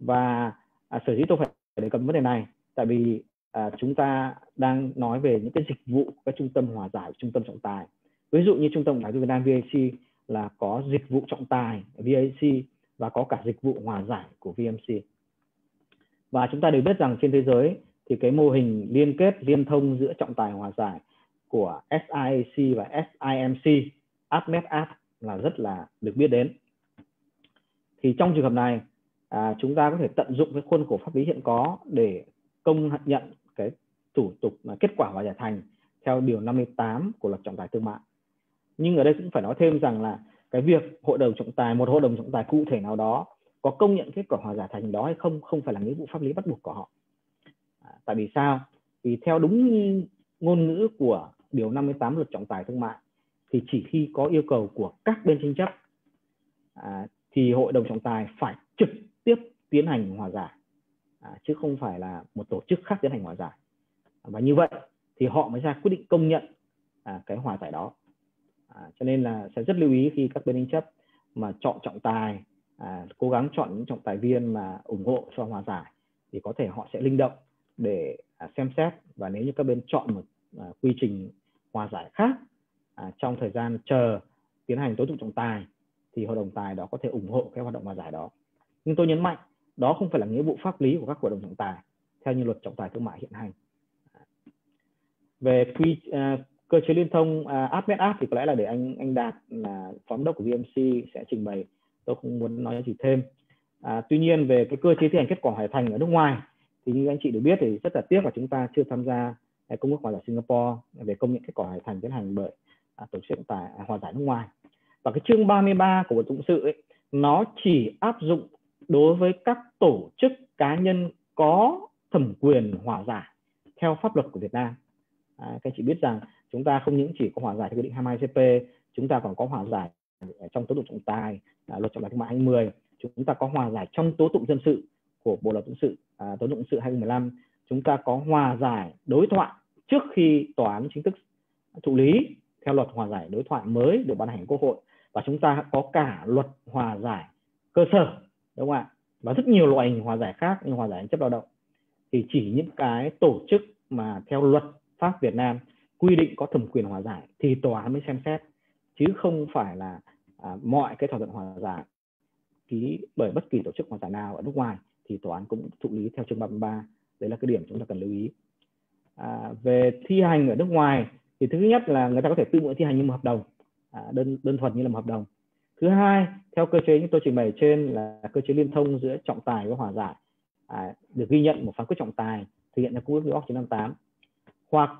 Và à, sở dĩ tôi phải đề cập vấn đề này tại vì à, chúng ta đang nói về những cái dịch vụ các trung tâm hòa giải trung tâm trọng tài. Ví dụ như trung tâm trọng tài Việt Nam VAC là có dịch vụ trọng tài VAC và có cả dịch vụ hòa giải của VMC và chúng ta đều biết rằng trên thế giới thì cái mô hình liên kết liên thông giữa trọng tài hòa giải của SIAC và SIMC AppMed App là rất là được biết đến. Thì trong trường hợp này à, chúng ta có thể tận dụng cái khuôn khổ pháp lý hiện có để công nhận cái thủ tục là kết quả hòa giải thành theo điều 58 của luật trọng tài thương mại. Nhưng ở đây cũng phải nói thêm rằng là cái việc hội đồng trọng tài một hội đồng trọng tài cụ thể nào đó có công nhận kết quả hòa giải thành đó hay không không phải là nghĩa vụ pháp lý bắt buộc của họ. À, tại vì sao? Vì theo đúng ngôn ngữ của điều 58 luật trọng tài thương mại. Thì chỉ khi có yêu cầu của các bên tranh chấp à, thì hội đồng trọng tài phải trực tiếp tiến hành hòa giải à, chứ không phải là một tổ chức khác tiến hành hòa giải. Và như vậy thì họ mới ra quyết định công nhận à, cái hòa giải đó. À, cho nên là sẽ rất lưu ý khi các bên tranh chấp mà chọn trọng tài à, cố gắng chọn những trọng tài viên mà ủng hộ cho hòa giải thì có thể họ sẽ linh động để à, xem xét. Và nếu như các bên chọn một à, quy trình hòa giải khác. À, trong thời gian chờ tiến hành tố tụng trọng tài thì hội đồng tài đó có thể ủng hộ cái hoạt động hòa giải đó. Nhưng tôi nhấn mạnh đó không phải là nghĩa vụ pháp lý của các hội đồng trọng tài theo như luật trọng tài thương mại hiện hành. À, về quy uh, cơ chế liên thông à, uh, app App thì có lẽ là để anh anh Đạt là phó đốc của VMC sẽ trình bày. Tôi không muốn nói gì thêm. À, tuy nhiên về cái cơ chế thi hành kết quả hải thành ở nước ngoài thì như anh chị được biết thì rất là tiếc là chúng ta chưa tham gia công ước hòa giải Singapore về công nhận kết quả hải thành tiến hành bởi à, tổ chức tại à, hòa giải nước ngoài. Và cái chương 33 của bộ tụng sự ấy, nó chỉ áp dụng đối với các tổ chức cá nhân có thẩm quyền hòa giải theo pháp luật của Việt Nam. À, các chị biết rằng chúng ta không những chỉ có hòa giải theo quy định 22 CP, chúng ta còn có hòa giải trong tố tụng trọng tài, à, luật trọng tài thương mại 20, chúng ta có hòa giải trong tố tụng dân sự của Bộ luật dân sự, à, tố tụng dân sự 2015, chúng ta có hòa giải đối thoại trước khi tòa án chính thức thụ lý theo luật hòa giải đối thoại mới được ban hành quốc hội. Và chúng ta có cả luật hòa giải cơ sở đúng không ạ? Và rất nhiều loại hình hòa giải khác như hòa giải tranh chấp lao động. Thì chỉ những cái tổ chức mà theo luật pháp Việt Nam quy định có thẩm quyền hòa giải thì tòa án mới xem xét chứ không phải là à, mọi cái thỏa thuận hòa giải ký bởi bất kỳ tổ chức hòa giải nào ở nước ngoài thì tòa án cũng thụ lý theo chương 33 đấy là cái điểm chúng ta cần lưu ý. À, về thi hành ở nước ngoài thì thứ nhất là người ta có thể tự nguyện thi hành như một hợp đồng. À, đơn đơn thuần như là một hợp đồng. Thứ hai theo cơ chế như tôi trình bày trên là cơ chế liên thông giữa trọng tài với hòa giải. À, được ghi nhận một phán quyết trọng tài thực hiện theo công ước New York 958 hoặc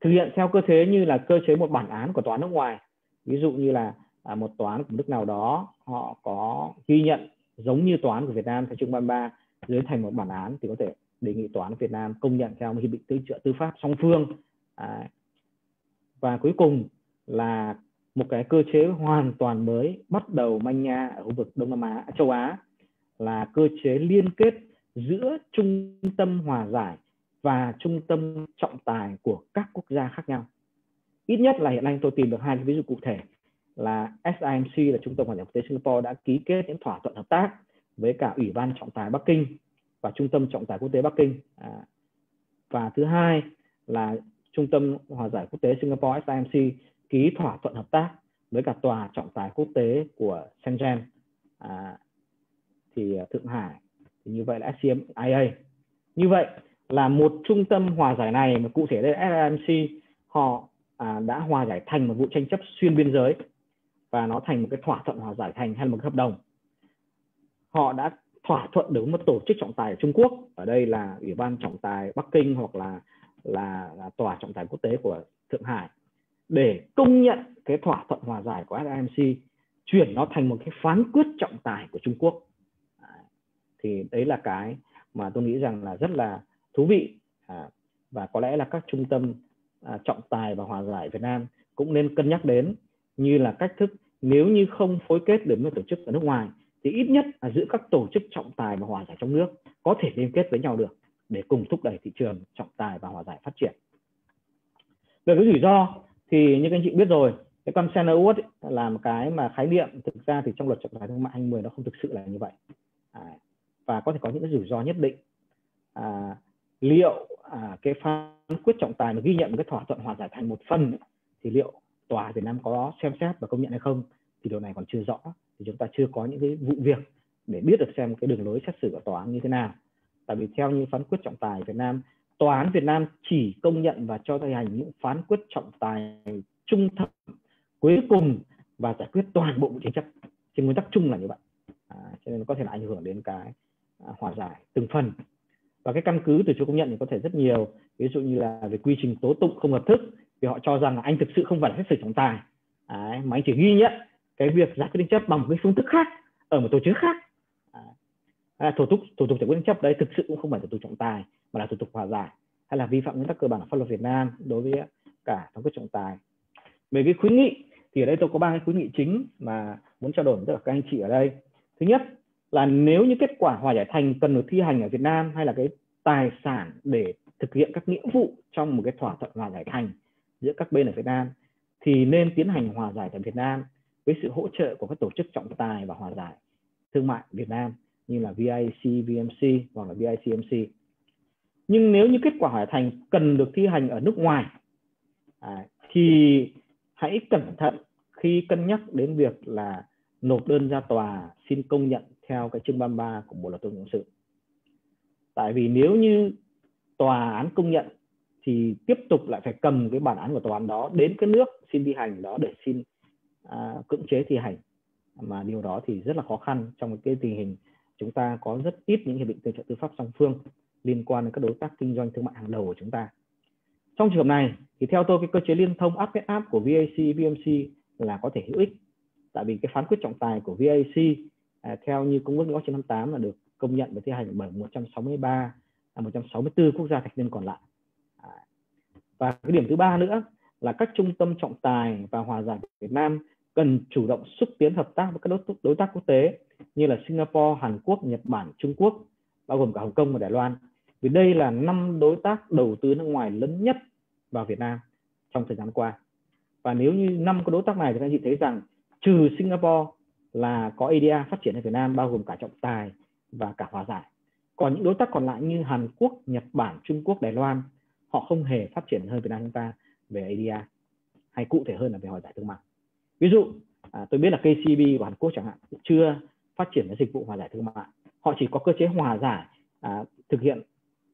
thực hiện theo cơ chế như là cơ chế một bản án của tòa nước ngoài. Ví dụ như là à, một tòa án của nước nào đó họ có ghi nhận giống như tòa án của Việt Nam theo chương 33 dưới thành một bản án thì có thể đề nghị tòa án Việt Nam công nhận theo hiệp định tư trợ tư pháp song phương. À, và cuối cùng là một cái cơ chế hoàn toàn mới bắt đầu manh nha ở khu vực Đông Nam Á châu Á là cơ chế liên kết giữa trung tâm hòa giải và trung tâm trọng tài của các quốc gia khác nhau. Ít nhất là hiện nay tôi tìm được hai cái ví dụ cụ thể là SIMC là trung tâm hòa giải quốc tế Singapore đã ký kết những thỏa thuận hợp tác với cả ủy ban trọng tài Bắc Kinh và trung tâm trọng tài quốc tế Bắc Kinh. À, và thứ hai là trung tâm hòa giải quốc tế Singapore SIMC ký thỏa thuận hợp tác với cả tòa trọng tài quốc tế của Shenzhen. À, thì à, Thượng Hải thì như vậy là SCMIA như vậy là một trung tâm hòa giải này mà cụ thể đây là SIMC họ à, đã hòa giải thành một vụ tranh chấp xuyên biên giới và nó thành một cái thỏa thuận hòa giải thành hay là một cái hợp đồng. Họ đã thỏa thuận được một tổ chức trọng tài ở Trung Quốc. Ở đây là ủy ban trọng tài Bắc Kinh hoặc là là, là tòa trọng tài quốc tế của Thượng Hải. Để công nhận cái thỏa thuận hòa giải của SIMC chuyển nó thành một cái phán quyết trọng tài của Trung Quốc. Thì đấy là cái mà tôi nghĩ rằng là rất là thú vị. À, và có lẽ là các trung tâm à, trọng tài và hòa giải Việt Nam cũng nên cân nhắc đến như là cách thức nếu như không phối kết được với tổ chức ở nước ngoài thì ít nhất là giữa các tổ chức trọng tài và hòa giải trong nước có thể liên kết với nhau được để cùng thúc đẩy thị trường trọng tài và hòa giải phát triển. Về cái rủi ro thì như các anh chị biết rồi, cái consent award là một cái mà khái niệm thực ra thì trong luật trọng tài thương mại 20 nó không thực sự là như vậy. À, và có thể có những cái rủi ro nhất định. À, liệu à, cái phán quyết trọng tài mà ghi nhận cái thỏa thuận hòa giải thành một phần thì liệu tòa Việt Nam có xem xét và công nhận hay không thì điều này còn chưa rõ thì chúng ta chưa có những cái vụ việc để biết được xem cái đường lối xét xử của tòa án như thế nào. Tại vì theo như phán quyết trọng tài Việt Nam tòa án Việt Nam chỉ công nhận và cho thi hành những phán quyết trọng tài trung thẩm cuối cùng và giải quyết toàn bộ vụ tranh chấp trên nguyên tắc chung là như vậy. À, cho nên có thể là ảnh hưởng đến cái à, hòa giải từng phần. Và cái căn cứ từ chỗ công nhận thì có thể rất nhiều. Ví dụ như là về quy trình tố tụng không hợp thức vì họ cho rằng là anh thực sự không phải là xét xử trọng tài. À, mà anh chỉ ghi nhận cái việc giải quyết tranh chấp bằng một cái phương thức khác ở một tổ chức khác. À, thủ tục thủ tục giải quyết tranh chấp đấy thực sự cũng không phải thủ tục trọng tài mà là thủ tục hòa giải hay là vi phạm nguyên tắc cơ bản của pháp luật Việt Nam đối với cả phán quyết trọng tài. Về cái khuyến nghị thì ở đây tôi có ba cái khuyến nghị chính mà muốn trao đổi với tất cả các anh chị ở đây. Thứ nhất là nếu như kết quả hòa giải thành cần được thi hành ở Việt Nam hay là cái tài sản để thực hiện các nghĩa vụ trong một cái thỏa thuận hòa giải thành giữa các bên ở Việt Nam thì nên tiến hành hòa giải tại Việt Nam với sự hỗ trợ của các tổ chức trọng tài và hòa giải thương mại Việt Nam như là VIC, VMC hoặc là VICMC. Nhưng nếu như kết quả hòa thành cần được thi hành ở nước ngoài à, thì hãy cẩn thận khi cân nhắc đến việc là nộp đơn ra tòa xin công nhận theo cái chương 33 của Bộ luật tố tụng sự. Tại vì nếu như tòa án công nhận thì tiếp tục lại phải cầm cái bản án của tòa án đó đến cái nước xin thi hành đó để xin à, cưỡng chế thi hành. Mà điều đó thì rất là khó khăn trong cái tình hình chúng ta có rất ít những hiệp định tương trợ tư pháp song phương liên quan đến các đối tác kinh doanh thương mại hàng đầu của chúng ta. Trong trường hợp này thì theo tôi cái cơ chế liên thông áp áp của VAC VMC là có thể hữu ích. Tại vì cái phán quyết trọng tài của VAC à, theo như công ước năm York 98 là được công nhận và thi hành bởi 163 164 à, quốc gia thành viên còn lại. À, và cái điểm thứ ba nữa là các trung tâm trọng tài và hòa giải Việt Nam cần chủ động xúc tiến hợp tác với các đối, đối tác quốc tế như là Singapore, Hàn Quốc, Nhật Bản, Trung Quốc, bao gồm cả Hồng Kông và Đài Loan. Vì đây là năm đối tác đầu tư nước ngoài lớn nhất vào Việt Nam trong thời gian qua. Và nếu như năm cái đối tác này thì các anh chị thấy rằng trừ Singapore là có ADA phát triển ở Việt Nam bao gồm cả trọng tài và cả hòa giải. Còn những đối tác còn lại như Hàn Quốc, Nhật Bản, Trung Quốc, Đài Loan họ không hề phát triển hơn Việt Nam chúng ta về ADA hay cụ thể hơn là về hòa giải thương mại. Ví dụ à, tôi biết là KCB của Hàn Quốc chẳng hạn chưa phát triển cái dịch vụ hòa giải thương mại. Họ chỉ có cơ chế hòa giải à, thực hiện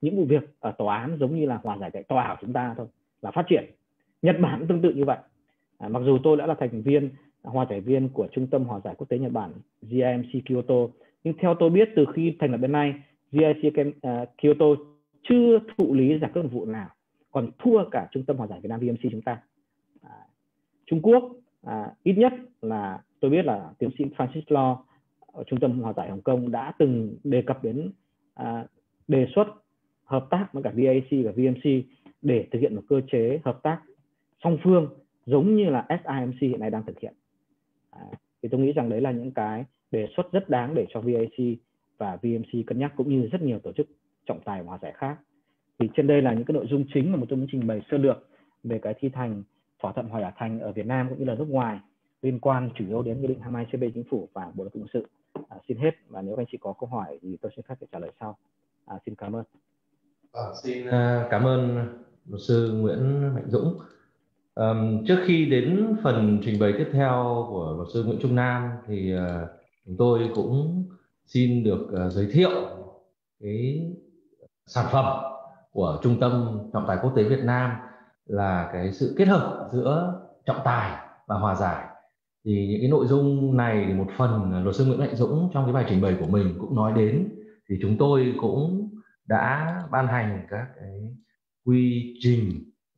những vụ việc ở tòa án giống như là hòa giải tại tòa của chúng ta thôi là phát triển. Nhật Bản cũng tương tự như vậy. À, mặc dù tôi đã là thành viên hòa giải viên của trung tâm hòa giải quốc tế Nhật Bản GIMC Kyoto nhưng theo tôi biết từ khi thành lập đến nay GIC Kyoto chưa thụ lý giải quyết vụ nào còn thua cả trung tâm hòa giải Việt Nam VMC chúng ta à, Trung Quốc à, ít nhất là tôi biết là tiến sĩ Francis Law ở trung tâm hòa giải Hồng Kông đã từng đề cập đến à, đề xuất hợp tác với cả VAC và VMC để thực hiện một cơ chế hợp tác song phương giống như là SIMC hiện nay đang thực hiện. À, thì tôi nghĩ rằng đấy là những cái đề xuất rất đáng để cho VAC và VMC cân nhắc cũng như rất nhiều tổ chức trọng tài hòa giải khác. Thì trên đây là những cái nội dung chính mà một trong những trình bày sơ lược về cái thi thành thỏa thuận hòa giải thành ở Việt Nam cũng như là nước ngoài liên quan chủ yếu đến nghị định 22 CB chính phủ và Bộ luật hình sự. À, xin hết và nếu anh chị có câu hỏi thì tôi sẽ phép để trả lời sau. À, xin cảm ơn. À, xin uh, cảm ơn luật sư Nguyễn Mạnh Dũng. Um, trước khi đến phần trình bày tiếp theo của luật sư Nguyễn Trung Nam thì uh, chúng tôi cũng xin được uh, giới thiệu cái sản phẩm của Trung tâm Trọng tài Quốc tế Việt Nam là cái sự kết hợp giữa trọng tài và hòa giải. Thì những cái nội dung này một phần luật sư Nguyễn Mạnh Dũng trong cái bài trình bày của mình cũng nói đến. Thì chúng tôi cũng đã ban hành các cái quy trình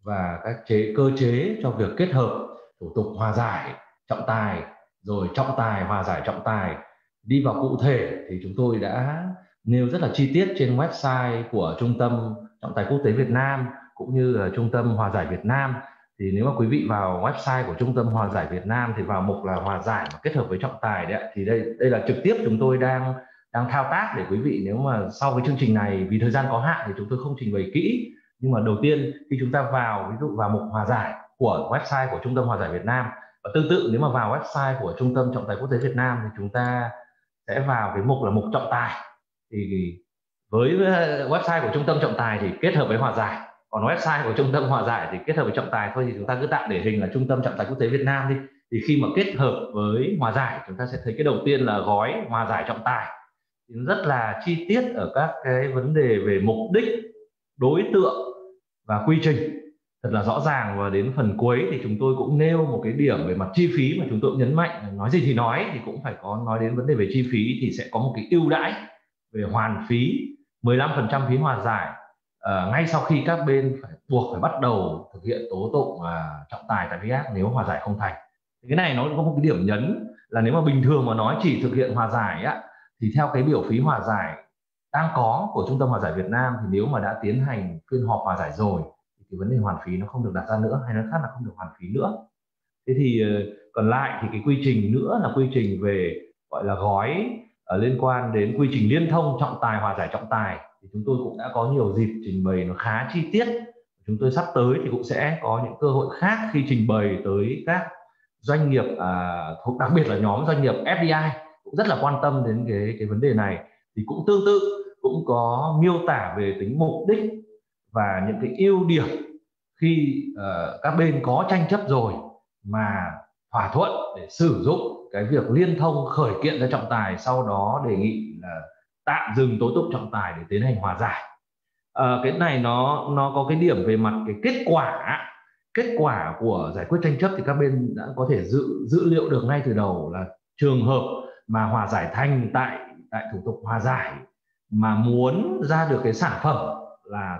và các chế, cơ chế cho việc kết hợp thủ tục hòa giải trọng tài, rồi trọng tài hòa giải trọng tài. Đi vào cụ thể thì chúng tôi đã nêu rất là chi tiết trên website của trung tâm trọng tài quốc tế Việt Nam cũng như là trung tâm hòa giải Việt Nam. Thì nếu mà quý vị vào website của trung tâm hòa giải Việt Nam thì vào mục là hòa giải mà kết hợp với trọng tài đấy thì đây đây là trực tiếp chúng tôi đang đang thao tác để quý vị nếu mà sau cái chương trình này, vì thời gian có hạn thì chúng tôi không trình bày kỹ. Nhưng mà đầu tiên, khi chúng ta vào, ví dụ vào mục hòa giải của website của trung tâm hòa giải Việt Nam. Và tương tự, nếu mà vào website của trung tâm trọng tài quốc tế Việt Nam thì chúng ta sẽ vào cái mục là mục trọng tài. Thì với ờ, website của trung tâm trọng tài thì kết hợp với hòa giải. Còn website của trung tâm hòa giải thì kết hợp với trọng tài thôi thì chúng ta cứ tạm để hình là trung tâm trọng tài quốc tế Việt Nam đi. Thì khi mà kết hợp với hòa giải, chúng ta sẽ thấy cái đầu tiên là gói hòa giải trọng tài. Rất là chi tiết ở các cái vấn đề về mục đích, đối tượng và quy trình. Thật là rõ ràng và đến phần cuối thì chúng tôi cũng nêu một cái điểm về mặt chi phí mà chúng tôi cũng nhấn mạnh. Nói gì thì nói thì cũng phải có, nói đến vấn đề về chi phí thì sẽ có một cái ưu đãi về hoàn phí 15% phí hòa giải uh, ngay sau khi các bên phải buộc phải bắt đầu thực hiện tố tụng uh, trọng tài tại VS nếu hòa giải không thành. Cái này nó có một cái điểm nhấn là nếu mà bình thường mà nói chỉ thực hiện hòa giải á thì theo cái biểu phí hòa giải đang có của trung tâm hòa giải Việt Nam thì nếu mà đã tiến hành phiên họp hòa giải rồi thì cái vấn đề hoàn phí nó không được đặt ra nữa hay nói khác là không được hoàn phí nữa. Thế thì ờ, còn lại thì cái quy trình nữa là quy trình về gọi là gói Ờ, liên quan đến quy trình liên thông trọng tài hòa giải trọng tài thì chúng tôi cũng đã có nhiều dịp trình bày nó khá chi tiết. Chúng tôi sắp tới thì cũng sẽ có những cơ hội khác khi trình bày tới các doanh nghiệp à, thuộc đặc biệt là nhóm doanh nghiệp FDI cũng rất là quan tâm đến cái cái vấn đề này. Thì cũng tương tự cũng có miêu tả về tính mục đích và những cái ưu điểm khi uh, các bên có tranh chấp rồi mà thỏa thuận để sử dụng cái việc liên thông khởi kiện ra trọng tài sau đó đề nghị là tạm dừng tố tụng trọng tài để tiến hành hòa giải. À, cái này nó nó có cái điểm về mặt cái kết quả kết quả của giải quyết tranh chấp thì các bên đã có thể dự dữ liệu được ngay từ đầu là trường hợp mà hòa giải thành tại tại thủ tục hòa giải mà muốn ra được cái sản phẩm là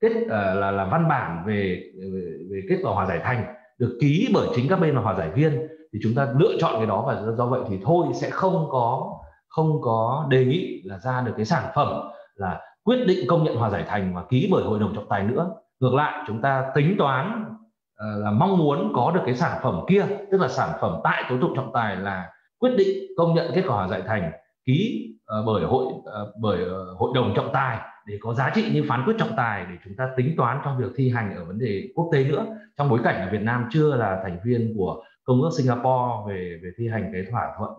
kết ờ, là là văn bản về, về về kết quả hòa giải thành được ký bởi chính các bên là hòa giải viên thì chúng ta lựa chọn cái đó và do vậy thì thôi sẽ không có không có đề nghị là ra được cái sản phẩm là quyết định công nhận hòa giải thành và ký bởi hội đồng trọng tài nữa. Ngược lại, chúng ta tính toán ờ, là mong muốn có được cái sản phẩm kia, tức là sản phẩm tại tố tụng trọng tài là quyết định công nhận kết quả hòa giải thành, ký ờ, bởi hội ờ, bởi hội đồng trọng tài để có giá trị như phán quyết trọng tài để chúng ta tính toán trong việc thi hành ở vấn đề quốc tế nữa. Trong bối cảnh ở Việt Nam chưa là thành viên của công ước Singapore về về thi hành cái thỏa thuận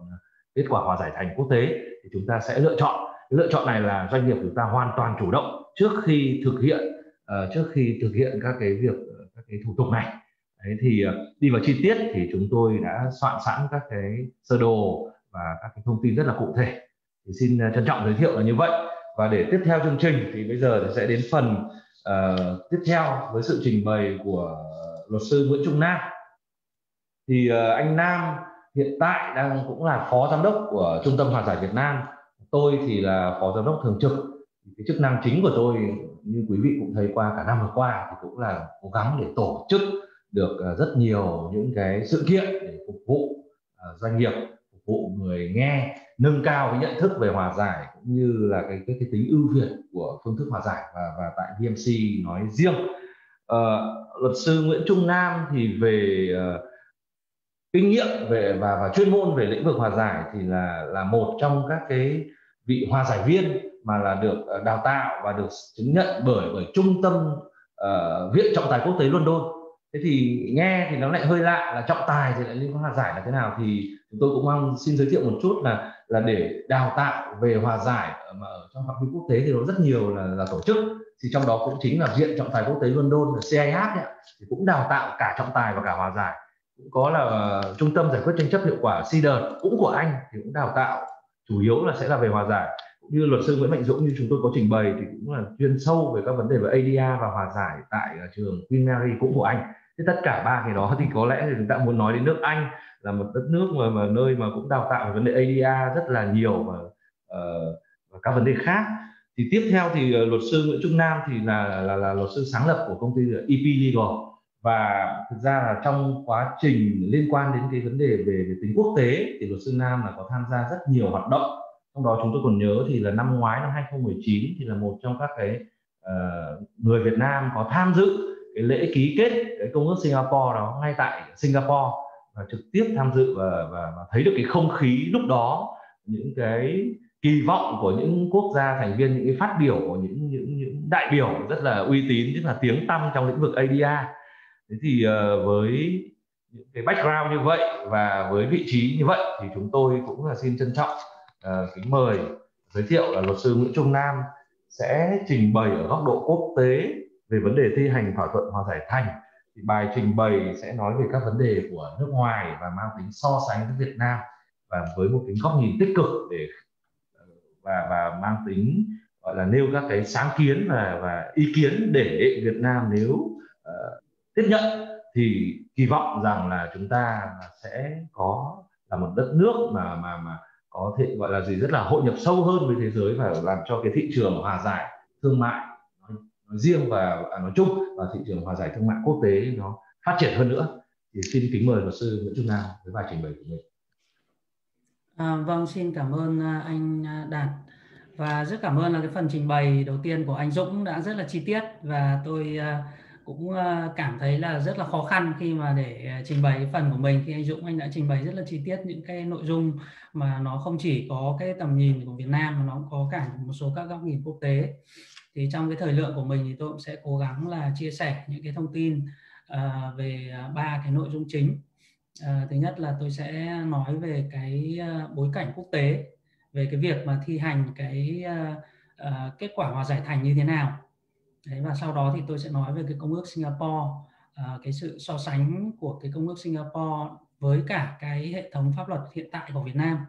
kết quả hòa giải thành quốc tế thì chúng ta sẽ lựa chọn. Cái lựa chọn này là doanh nghiệp chúng ta hoàn toàn chủ động trước khi thực hiện uh, trước khi thực hiện các cái việc các cái thủ tục này. Đấy, thì uh, đi vào chi tiết thì chúng tôi đã soạn sẵn các cái sơ đồ và các cái thông tin rất là cụ thể. Thì xin uh, trân trọng giới thiệu là như vậy. Và để tiếp theo chương trình thì bây giờ thì sẽ đến phần uh, tiếp theo với sự trình bày của luật sư Nguyễn Trung Nam thì uh, anh Nam hiện tại đang cũng là phó giám đốc của trung tâm hòa giải Việt Nam. Tôi thì là phó giám đốc thường trực. Cái chức năng chính của tôi như quý vị cũng thấy qua cả năm vừa qua thì cũng là cố gắng để tổ chức được ờ, rất nhiều những cái sự kiện để phục vụ ờ, doanh nghiệp phục vụ người nghe nâng cao cái nhận thức về hòa giải cũng như là cái cái, cái tính ưu việt của phương thức hòa giải và và tại VMC nói riêng. Uh, luật sư Nguyễn Trung Nam thì về uh, kinh nghiệm về và và chuyên môn về lĩnh vực hòa giải thì là là một trong các cái vị hòa giải viên mà là được ờ, đào tạo và được chứng nhận bởi bởi trung tâm uh, viện trọng tài quốc tế London thế thì nghe thì nó lại hơi lạ là trọng tài thì lại liên quan hòa giải là thế nào thì chúng tôi cũng mong xin giới thiệu một chút là là để đào tạo về hòa giải mà ở trong phạm vi quốc tế thì nó rất nhiều là, là tổ chức. Thì trong đó cũng chính là viện trọng tài quốc tế London là CIH ấy, thì cũng đào tạo cả trọng tài và cả hòa giải cũng có là trung tâm giải quyết tranh chấp hiệu quả CIDER cũng của anh thì cũng đào tạo chủ yếu là sẽ là về hòa giải. Cũng như luật sư Nguyễn Mạnh Dũng như chúng tôi có trình bày thì cũng là chuyên sâu về các vấn đề về ADR và hòa giải tại à, trường Queen Mary cũng của anh. Thế tất cả ba cái đó thì có lẽ thì chúng ta muốn nói đến nước Anh là một đất nước mà, mà nơi mà cũng đào tạo về vấn đề ADR rất là nhiều và, uh, và các vấn đề khác. Thì tiếp theo thì ờ, luật sư Nguyễn Trung Nam thì là là, là luật sư sáng lập của công ty EP Legal và thực ra là trong quá trình liên quan đến cái vấn đề về, về tính quốc tế thì luật sư Nam là có tham gia rất nhiều hoạt động. Trong đó chúng tôi còn nhớ thì là năm ngoái năm 2019 thì là một trong các cái uh, người Việt Nam có tham dự cái lễ ký kết cái công ước Singapore đó ngay tại Singapore và trực tiếp tham dự và, và, và thấy được cái không khí lúc đó những cái kỳ vọng của những quốc gia thành viên những cái phát biểu của những những những đại biểu rất là uy tín rất là tiếng tăm trong lĩnh vực ADR thế thì uh, với những cái background như vậy và với vị trí như vậy thì chúng tôi cũng là xin trân trọng uh, kính mời giới thiệu là luật sư Nguyễn Trung Nam sẽ trình bày ở góc độ quốc tế về vấn đề thi hành thỏa thuận hòa giải thành. Thì bài trình bày sẽ nói về các vấn đề của nước ngoài và mang tính so sánh với Việt Nam và với một tính góc nhìn tích cực để và và mang tính gọi là nêu các cái sáng kiến và và ý kiến để Việt Nam nếu uh, tiếp nhận thì kỳ vọng rằng là chúng ta sẽ có là một đất nước mà mà mà có thể gọi là gì rất là hội nhập sâu hơn với thế giới và làm cho cái thị trường hòa giải thương mại nói, riêng và à, nói chung và thị trường hòa giải thương mại quốc tế nó phát triển hơn nữa thì xin kính mời luật sư Nguyễn Trung Nam với bài trình bày của mình. À, vâng, xin cảm ơn à, anh à, Đạt và rất cảm ơn là cái phần trình bày đầu tiên của anh Dũng đã rất là chi tiết và tôi uh, cũng ờ, cảm thấy là rất là khó khăn khi mà để ờ, trình bày phần của mình. Khi anh Dũng anh đã trình bày rất là chi tiết những cái nội dung mà nó không chỉ có cái tầm nhìn của Việt Nam mà nó cũng có cả một số các góc nhìn quốc tế. Thì trong cái thời lượng của mình thì tôi cũng sẽ cố gắng là chia sẻ những cái thông tin uh, về ba cái nội dung chính. Uh, thứ nhất là tôi sẽ nói về cái bối cảnh quốc tế về cái việc mà thi hành cái uh, uh, kết quả hòa giải thành như thế nào. Đấy, và sau đó thì tôi sẽ nói về cái công ước Singapore. À, cái sự so sánh của cái công ước Singapore với cả cái hệ thống pháp luật hiện tại của Việt Nam.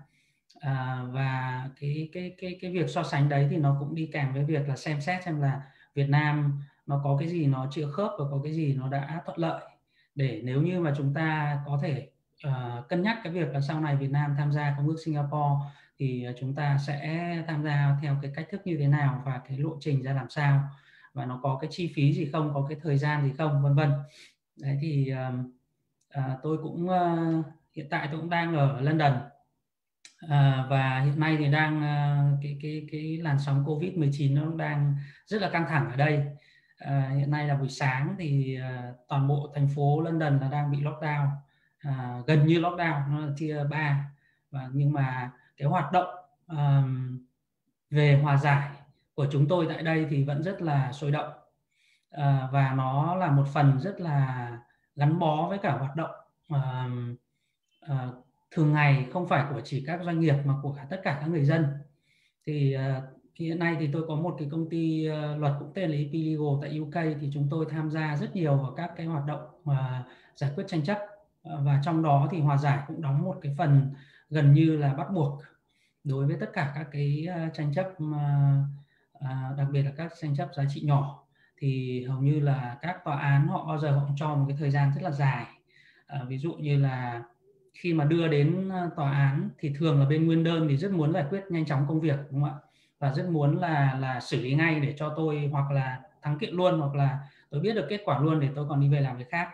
À, và cái cái cái cái việc so sánh đấy thì nó cũng đi kèm với việc là xem xét xem là Việt Nam nó có cái gì nó chưa khớp và có cái gì nó đã thuận lợi. Để nếu như mà chúng ta có thể uh, cân nhắc cái việc là sau này Việt Nam tham gia công ước Singapore thì à, chúng ta sẽ tham gia theo cái cách thức như thế nào và cái lộ trình ra làm sao và nó có cái chi phí gì không có cái thời gian gì không vân vân. Đấy thì à, tôi cũng à, hiện tại tôi cũng đang ở London. À, và hiện nay thì đang à, cái cái cái làn sóng Covid 19 nó đang rất là căng thẳng ở đây. À, hiện nay là buổi sáng thì à, toàn bộ thành phố London là đang bị lockdown. À, gần như lockdown nó là chia ba. Và nhưng mà cái hoạt động à, về hòa giải của chúng tôi tại đây thì vẫn rất là sôi động. À, và nó là một phần rất là gắn bó với cả hoạt động à, à, thường ngày không phải của chỉ các doanh nghiệp mà của cả tất cả các người dân. Thì à, hiện nay thì tôi có một cái công ty luật cũng tên là EP Legal tại UK thì chúng tôi tham gia rất nhiều vào các cái hoạt động mà giải quyết tranh chấp. Và trong đó thì hòa giải cũng đóng một cái phần gần như là bắt buộc đối với tất cả các cái tranh chấp uh, à, đặc biệt là các tranh chấp giá trị nhỏ. Thì hầu như là các tòa án họ bao giờ họ cho một cái thời gian rất là dài. À, ví dụ như là khi mà đưa đến à, tòa án thì thường là bên nguyên đơn thì rất muốn giải quyết nhanh chóng công việc đúng không ạ? Và rất muốn là là xử lý ngay để cho tôi hoặc là thắng kiện luôn hoặc là tôi biết được kết quả luôn để tôi còn đi về làm việc khác.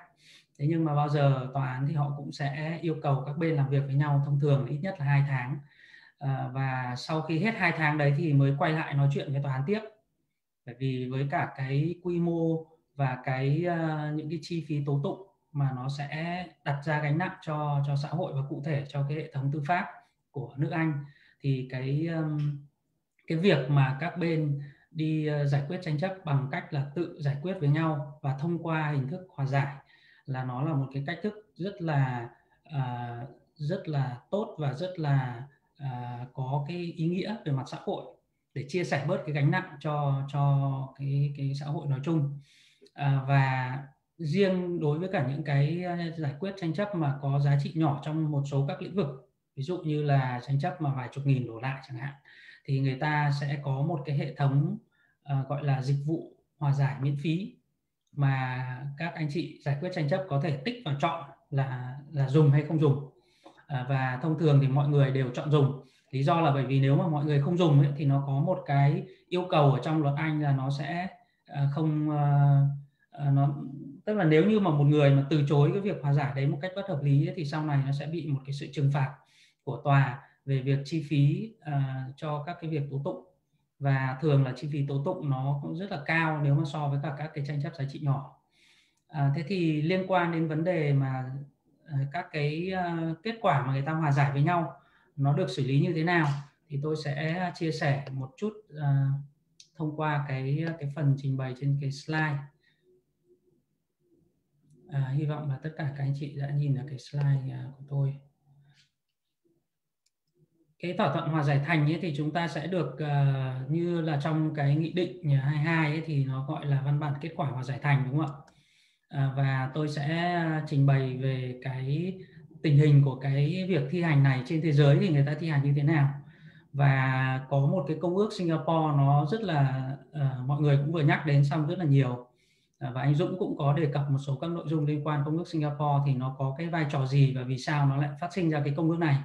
Thế nhưng mà bao giờ tòa án thì họ cũng sẽ yêu cầu các bên làm việc với nhau thông thường ít nhất là hai tháng à, và sau khi hết hai tháng đấy thì mới quay lại nói chuyện với tòa án tiếp. Bởi vì với cả cái quy mô và cái uh, những cái chi phí tố tụng mà nó sẽ đặt ra gánh nặng cho cho xã hội và cụ thể cho cái hệ thống tư pháp của nước Anh thì cái um, cái việc mà các bên đi uh, giải quyết tranh chấp bằng cách là tự giải quyết với nhau và thông qua hình thức hòa giải là nó là một cái cách thức rất là uh, rất là tốt và rất là À, có cái ý nghĩa về mặt xã hội để chia sẻ bớt cái gánh nặng cho cho cái cái xã hội nói chung. À, và riêng đối với cả những cái à, giải quyết tranh chấp mà có giá trị nhỏ trong một số các lĩnh vực ví dụ như là tranh chấp mà vài chục nghìn đổ lại chẳng hạn thì người ta sẽ có một cái hệ thống uh, gọi là dịch vụ hòa giải miễn phí mà các anh chị giải quyết tranh chấp có thể tích và chọn là là dùng hay không dùng. À, và thông thường thì mọi người đều chọn dùng. Lý do là bởi vì nếu mà mọi người không dùng ấy, thì nó có một cái yêu cầu ở trong luật Anh là nó sẽ à, không à, nó tức là nếu như mà một người mà từ chối cái việc hòa giải đấy một cách bất hợp lý ấy, thì sau này nó sẽ bị một cái sự trừng phạt của tòa về việc chi phí uh, cho các cái việc tố tụng. Và thường là chi phí tố tụng nó cũng rất là cao nếu mà so với cả các cái tranh chấp giá trị nhỏ. À, thế thì liên quan đến vấn đề mà Ờ, các cái ờ, kết quả mà người ta hòa giải với nhau nó được xử lý như thế nào thì tôi sẽ ờ, chia sẻ một chút uh, thông qua cái cái phần trình bày trên cái slide. À, hy vọng là tất cả các anh chị đã nhìn được cái slide uh, của tôi. Cái thỏa thuận hòa giải thành ấy thì chúng ta sẽ được uh, như là trong cái nghị định 22 ấy thì nó gọi là văn bản kết quả hòa giải thành đúng không ạ? À, và tôi sẽ à, trình bày về cái tình hình của cái việc thi hành này trên thế giới thì người ta thi hành như thế nào. Và có một cái công ước Singapore nó rất là uh, mọi người cũng vừa nhắc đến xong rất là nhiều. À, và anh Dũng cũng có đề cập một số các nội dung liên quan công ước Singapore thì nó có cái vai trò gì và vì sao nó lại phát sinh ra cái công ước này.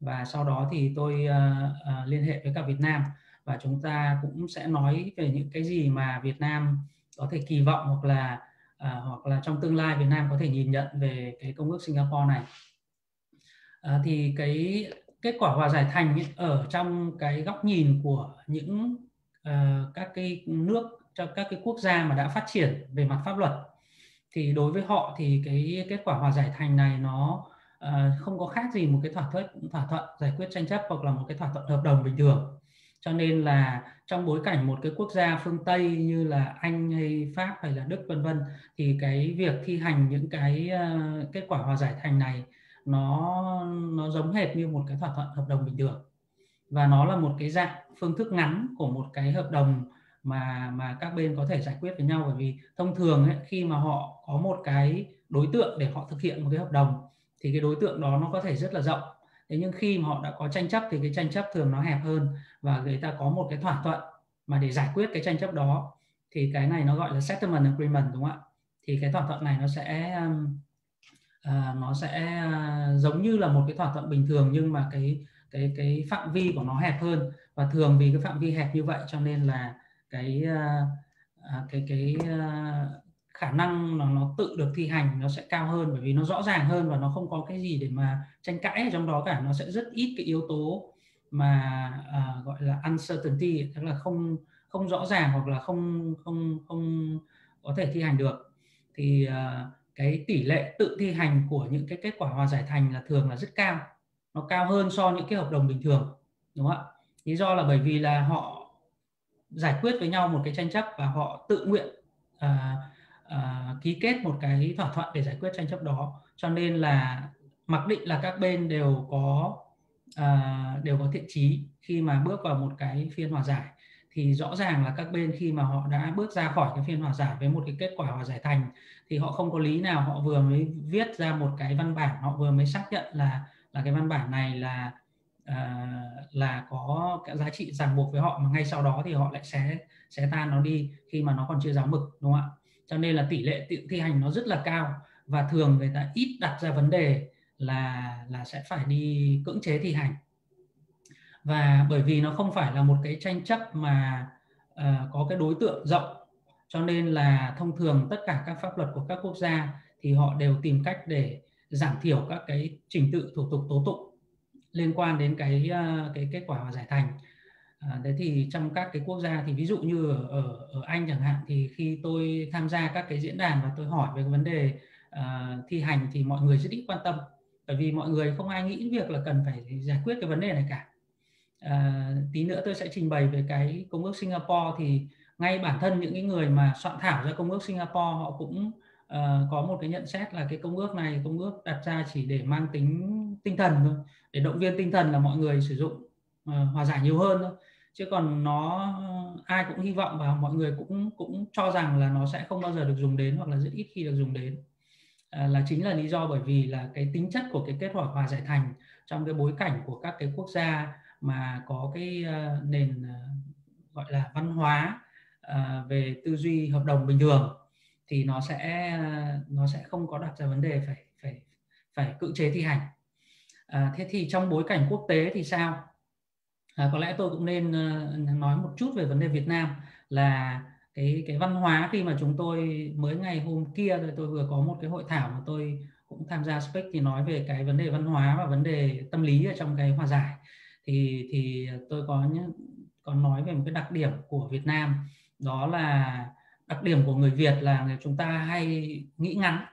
Và sau đó thì tôi uh, uh, liên hệ với cả Việt Nam và chúng ta cũng sẽ nói về những cái gì mà Việt Nam có thể kỳ vọng hoặc là à, hoặc là trong tương lai Việt Nam có thể nhìn nhận về cái công ước Singapore này. À, thì cái kết quả hòa giải thành ở trong cái góc nhìn của những uh, các cái nước cho các cái quốc gia mà đã phát triển về mặt pháp luật thì đối với họ thì cái kết quả hòa giải thành này nó uh, không có khác gì một cái thỏa thuận thỏa thuận giải quyết tranh chấp hoặc là một cái thỏa thuận hợp đồng bình thường cho nên là trong bối cảnh một cái quốc gia phương Tây như là Anh hay Pháp hay là Đức vân vân thì cái việc thi hành những cái uh, kết quả hòa giải thành này nó nó giống hệt như một cái thỏa thuận hợp đồng bình thường. Và nó là một cái dạng phương thức ngắn của một cái hợp đồng mà mà các bên có thể giải quyết với nhau. Bởi vì thông thường ấy, khi mà họ có một cái đối tượng để họ thực hiện một cái hợp đồng thì cái đối tượng đó nó có thể rất là rộng thế nhưng khi mà họ đã có tranh chấp thì cái tranh chấp thường nó hẹp hơn và người ta có một cái thỏa thuận mà để giải quyết cái tranh chấp đó thì cái này nó gọi là settlement agreement đúng không ạ? Thì cái thỏa thuận này nó sẽ uh, nó sẽ ờ, giống như là một cái thỏa thuận bình thường nhưng mà cái cái cái phạm vi của nó hẹp hơn. Và thường vì cái phạm vi hẹp như vậy cho nên là cái uh, cái cái uh, khả năng nó nó tự được thi hành nó sẽ cao hơn bởi vì nó rõ ràng hơn và nó không có cái gì để mà tranh cãi ở trong đó cả. Nó sẽ rất ít cái yếu tố mà uh, gọi là uncertainty tức là không không rõ ràng hoặc là không không không có thể thi hành được. Thì uh, cái tỷ lệ tự thi hành của những cái kết quả hòa giải thành là thường là rất cao. Nó cao hơn so những cái hợp đồng bình thường đúng không ạ? Lý do là bởi vì là họ giải quyết với nhau một cái tranh chấp và họ tự nguyện uh, À, ký kết một cái thỏa thuận để giải quyết tranh chấp đó. Cho nên là mặc định là các bên đều có uh, đều có thiện trí khi mà bước vào một cái phiên hòa giải. Thì rõ ràng là các bên khi mà họ đã bước ra khỏi cái phiên hòa giải với một cái kết quả hòa giải thành thì họ không có lý nào họ vừa mới viết ra một cái văn bản họ vừa mới xác nhận là là cái văn bản này là uh, là có cái giá trị ràng buộc với họ mà ngay sau đó thì họ lại xé xé tan nó đi khi mà nó còn chưa giáo mực đúng không ạ? Cho nên là tỷ lệ tự thi hành nó rất là cao. Và thường người ta ít đặt ra vấn đề là là sẽ phải đi cưỡng chế thi hành. Và bởi vì nó không phải là một cái tranh chấp mà uh, có cái đối tượng rộng cho nên là thông thường tất cả các pháp luật của các quốc gia thì họ đều tìm cách để giảm thiểu các cái trình tự thủ tục tố tụng liên quan đến cái ờ, cái kết quả hòa giải thành. À, thế thì trong các cái quốc gia thì ví dụ như ở, ở ở Anh chẳng hạn thì khi tôi tham gia các cái diễn đàn và tôi hỏi về vấn đề uh, thi hành thì mọi người rất ít quan tâm bởi vì mọi người không ai nghĩ việc là cần phải giải quyết cái vấn đề này cả. À, tí nữa tôi sẽ trình bày về cái công ước Singapore thì ngay bản thân những cái người mà soạn thảo ra công ước Singapore họ cũng uh, có một cái nhận xét là cái công ước này công ước đặt ra chỉ để mang tính tinh thần thôi để động viên tinh thần là mọi người sử dụng uh, hòa giải nhiều hơn thôi chứ còn nó ai cũng hy vọng và mọi người cũng cũng cho rằng là nó sẽ không bao giờ được dùng đến hoặc là rất ít khi được dùng đến. À, là chính là lý do bởi vì là cái tính chất của cái kết quả hòa giải thành trong cái bối cảnh của các cái quốc gia mà có cái uh, nền uh, gọi là văn hóa uh, về tư duy hợp đồng bình thường thì nó sẽ nó sẽ không có đặt ra vấn đề phải phải phải cưỡng chế thi hành. À, thế thì trong bối cảnh quốc tế thì sao? À, có lẽ tôi cũng nên uh, nói một chút về vấn đề Việt Nam là cái cái văn hóa khi mà chúng tôi mới ngày hôm kia rồi tôi vừa có một cái hội thảo mà tôi cũng tham gia speak thì nói về cái vấn đề văn hóa và vấn đề tâm lý ở trong cái hòa giải. Thì thì tôi có những có nói về một cái đặc điểm của Việt Nam đó là đặc điểm của người Việt là chúng ta hay nghĩ ngắn.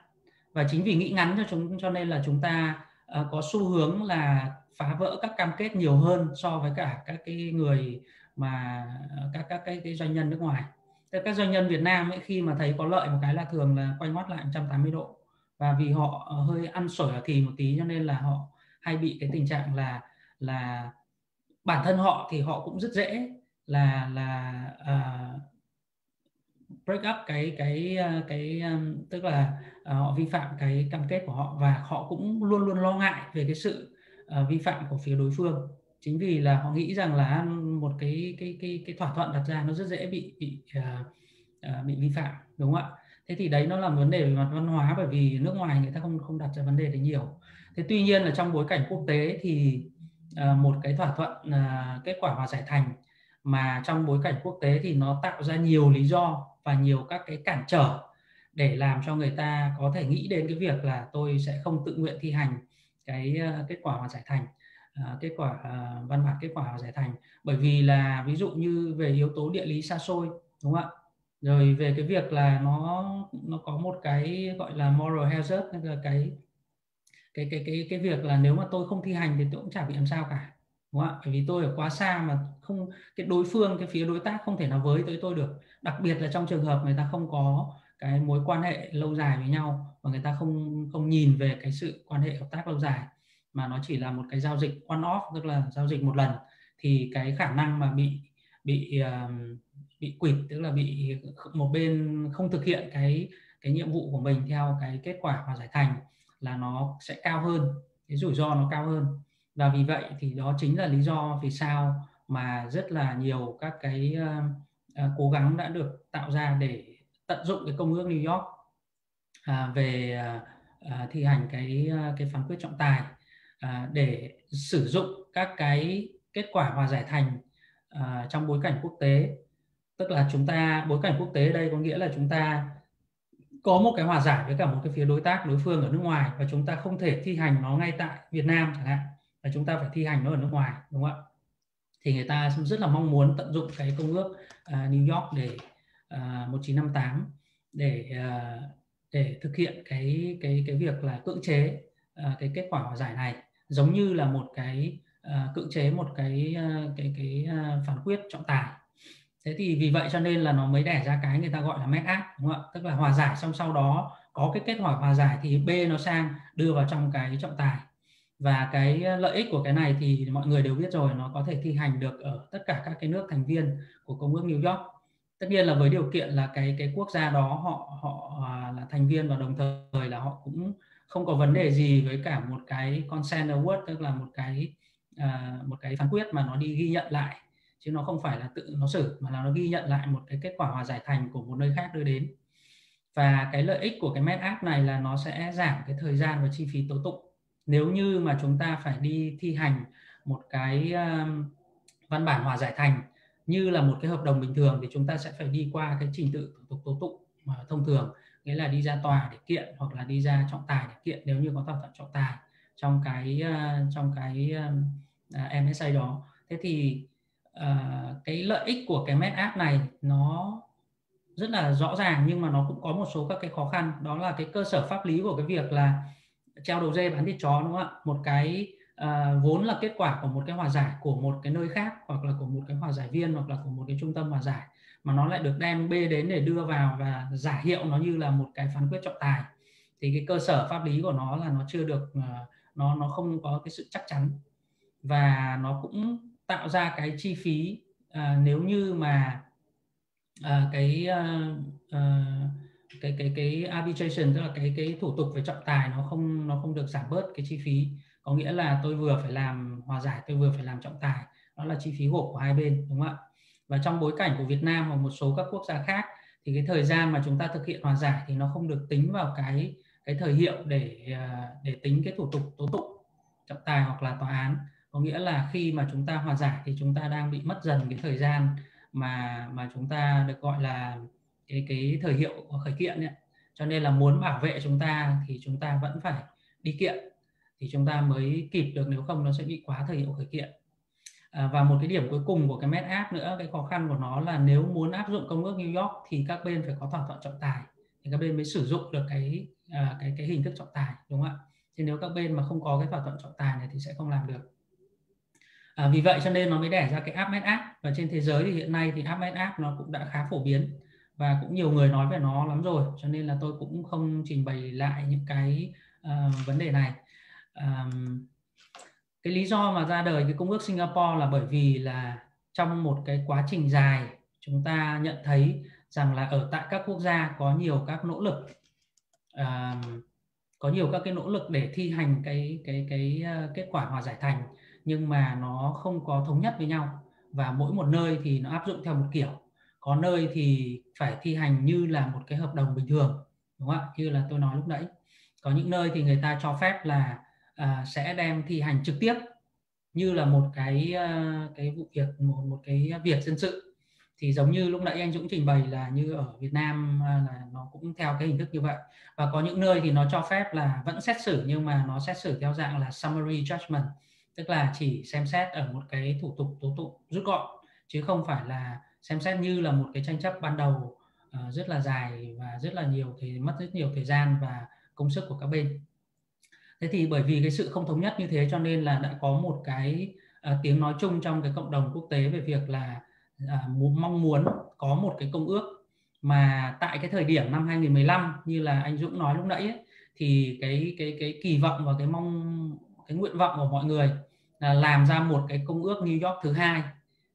Và chính vì nghĩ ngắn cho chúng cho nên là chúng ta uh, có xu hướng là phá vỡ các cam kết nhiều hơn so với cả các cái người mà các các cái, cái doanh nhân nước ngoài. Các doanh nhân Việt Nam ấy khi mà thấy có lợi một cái là thường là quay ngoắt lại 180 độ. Và vì họ hơi ăn sổi ở thì một tí cho nên là họ hay bị cái tình trạng là là bản thân họ thì họ cũng rất dễ là là uh, break up cái cái à, cái um, tức là uh, họ vi phạm cái cam kết của họ. Và họ cũng luôn luôn lo ngại về cái sự uh, vi phạm của phía đối phương. Chính vì là họ nghĩ rằng là một cái cái cái cái thỏa thuận đặt ra nó rất dễ bị bị uh, uh, bị vi phạm đúng không ạ? Thế thì đấy nó là vấn đề về mặt văn hóa bởi vì nước ngoài người ta không không đặt ra vấn đề đấy nhiều. Thế tuy nhiên là trong bối cảnh quốc tế thì uh, một cái thỏa thuận uh, kết quả hòa giải thành mà trong bối cảnh quốc tế thì nó tạo ra nhiều lý do và nhiều các cái cản trở để làm cho người ta có thể nghĩ đến cái việc là tôi sẽ không tự nguyện thi hành cái uh, kết quả hòa giải thành uh, kết quả uh, văn bản kết quả hòa giải thành. Bởi vì là ví dụ như về yếu tố địa lý xa xôi đúng không ạ? Rồi về cái việc là nó nó có một cái gọi là moral hazard là cái cái cái cái cái việc là nếu mà tôi không thi hành thì tôi cũng chả bị làm sao cả đúng không ạ? Bởi vì tôi ở quá xa mà không cái đối phương cái phía đối tác không thể nào với tới tôi được. Đặc biệt là trong trường hợp người ta không có cái mối quan hệ lâu dài với nhau và người ta không không nhìn về cái sự quan hệ hợp tác lâu dài mà nó chỉ là một cái giao dịch one off tức là giao dịch một lần thì cái khả năng mà bị bị bị quỵt tức là bị một bên không thực hiện cái cái nhiệm vụ của mình theo cái kết quả và giải thành là nó sẽ cao hơn cái rủi ro nó cao hơn. Và vì vậy thì đó chính là lý do vì sao mà rất là nhiều các cái uh, uh, cố gắng đã được tạo ra để tận dụng cái công ước New York à, về à, à thi hành cái à, cái phán quyết trọng tài à, để sử dụng các cái kết quả hòa giải thành à, trong bối cảnh quốc tế. Tức là chúng ta bối cảnh quốc tế đây có nghĩa là chúng ta có một cái hòa giải với cả một cái phía đối tác đối phương ở nước ngoài và chúng ta không thể thi hành nó ngay tại Việt Nam chẳng hạn. Và chúng ta phải thi hành nó ở nước ngoài đúng không ạ? Thì người ta rất là mong muốn tận dụng cái công ước uh, New York để À, 1958 để uh, để thực hiện cái cái cái việc là cưỡng chế uh, cái kết quả hòa giải này. Giống như là một cái uh, cưỡng chế một cái uh, cái cái uh, phán quyết trọng tài. Thế thì vì vậy cho nên là nó mới đẻ ra cái người ta gọi là met act đúng không ạ? Tức là hòa giải xong sau đó có cái kết quả hòa giải thì b nó sang đưa vào trong cái trọng tài. Và cái lợi ích của cái này thì mọi người đều biết rồi nó có thể thi hành được ở tất cả các cái nước thành viên của công ước New York tất nhiên là với điều kiện là cái cái quốc gia đó họ họ à, là thành viên và đồng thời là họ cũng không có vấn đề gì với cả một cái consent award tức là một cái uh, một cái phán quyết mà nó đi ghi nhận lại. Chứ nó không phải là tự nó xử mà là nó ghi nhận lại một cái kết quả hòa giải thành của một nơi khác đưa đến. Và cái lợi ích của cái Med Act này là nó sẽ giảm cái thời gian và chi phí tố tụng. Nếu như mà chúng ta phải đi thi hành một cái uh, văn bản hòa giải thành như là một cái hợp đồng bình thường thì chúng ta sẽ phải đi qua cái trình tự thủ tục tố tụng mà thông thường nghĩa là đi ra tòa để kiện hoặc là đi ra trọng tài để kiện nếu như có thỏa thuận trọng tài trong cái ờ, trong cái ờ, à, uh, MSA đó. Thế thì uh, cái lợi ích của cái Med app này nó rất là rõ ràng nhưng mà nó cũng có một số các cái khó khăn. Đó là cái cơ sở pháp lý của cái việc là treo đầu dê bán thịt chó đúng không ạ? Một cái à, vốn là kết quả của một cái hòa giải của một cái nơi khác hoặc là của một cái hòa giải viên hoặc là của một cái trung tâm hòa giải mà nó lại được đem bê đến để đưa vào và giả hiệu nó như là một cái phán quyết trọng tài. Thì cái cơ sở pháp lý của nó là nó chưa được uh, nó nó không có cái sự chắc chắn. Và nó cũng tạo ra cái chi phí uh, nếu như mà uh, cái uh, uh, cái cái cái arbitration tức là cái cái thủ tục về trọng tài nó không nó không được giảm bớt cái chi phí có nghĩa là tôi vừa phải làm hòa giải, tôi vừa phải làm trọng tài. Đó là chi phí gộp của hai bên, đúng không ạ? Và trong bối cảnh của Việt Nam và một số các quốc gia khác, thì cái thời gian mà chúng ta thực hiện hòa giải thì nó không được tính vào cái cái thời hiệu để à, để tính cái thủ tục tố tụng trọng tài hoặc là tòa án. Có nghĩa là khi mà chúng ta hòa giải thì chúng ta đang bị mất dần cái thời gian mà mà chúng ta được gọi là cái cái thời hiệu của khởi kiện ấy. cho nên là muốn bảo vệ chúng ta thì chúng ta vẫn phải đi kiện thì chúng ta mới kịp được nếu không nó sẽ bị quá thời hiệu khởi kiện. À, và một cái điểm cuối cùng của cái Med App nữa cái khó khăn của nó là nếu muốn áp dụng công ước New York thì các bên phải có thỏa thuận trọng tài. Thì các bên mới sử dụng được cái à, cái cái hình thức trọng tài đúng không ạ? Thì nếu các bên mà không có cái thỏa thuận trọng tài này thì sẽ không làm được. À, vì vậy cho nên nó mới đẻ ra cái app Med App. Và trên thế giới thì hiện nay thì app Med App nó cũng đã khá phổ biến và cũng nhiều người nói về nó lắm rồi. Cho nên là tôi cũng không trình bày lại những cái uh, vấn đề này um, cái lý do mà ra đời cái công ước Singapore là bởi vì là trong một cái quá trình dài chúng ta nhận thấy rằng là ở tại các quốc gia có nhiều các nỗ lực um, có nhiều các cái nỗ lực để thi hành cái cái cái uh, kết quả hòa giải thành nhưng mà nó không có thống nhất với nhau. Và mỗi một nơi thì nó áp dụng theo một kiểu. Có nơi thì phải thi hành như là một cái hợp đồng bình thường đúng không ạ? Như là tôi nói lúc nãy. Có những nơi thì người ta cho phép là à, sẽ đem thi hành trực tiếp như là một cái à, cái vụ việc một một cái việc dân sự. Thì giống như lúc nãy anh Dũng trình bày là như ở Việt Nam à, là nó cũng theo cái hình thức như vậy. Và có những nơi thì nó cho phép là vẫn xét xử nhưng mà nó xét xử theo dạng là summary judgment tức là chỉ xem xét ở một cái thủ tục tố tụng rút gọn chứ không phải là xem xét như là một cái tranh chấp ban đầu à, rất là dài và rất là nhiều thì mất rất nhiều thời gian và công sức của các bên thế thì bởi vì cái sự không thống nhất như thế cho nên là đã có một cái uh, tiếng nói chung trong cái cộng đồng quốc tế về việc là uh, mong muốn có một cái công ước. Mà tại cái thời điểm năm 2015 như là anh Dũng nói lúc nãy ấy, thì cái cái cái kỳ vọng và cái mong cái nguyện vọng của mọi người là làm ra một cái công ước New York thứ hai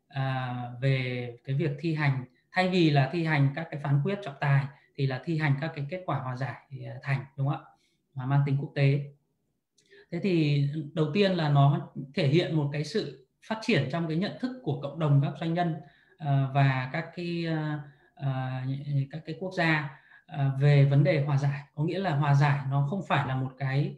à, về cái việc thi hành. Thay vì là thi hành các cái phán quyết trọng tài thì là thi hành các cái kết quả hòa giải à, thành đúng không ạ? Mà mang tính quốc tế thế thì đầu tiên là nó thể hiện một cái sự phát triển trong cái nhận thức của cộng đồng các doanh nhân ờ, và các cái ờ, ờ, các cái quốc gia về vấn đề hòa giải. Có nghĩa là hòa giải nó không phải là một cái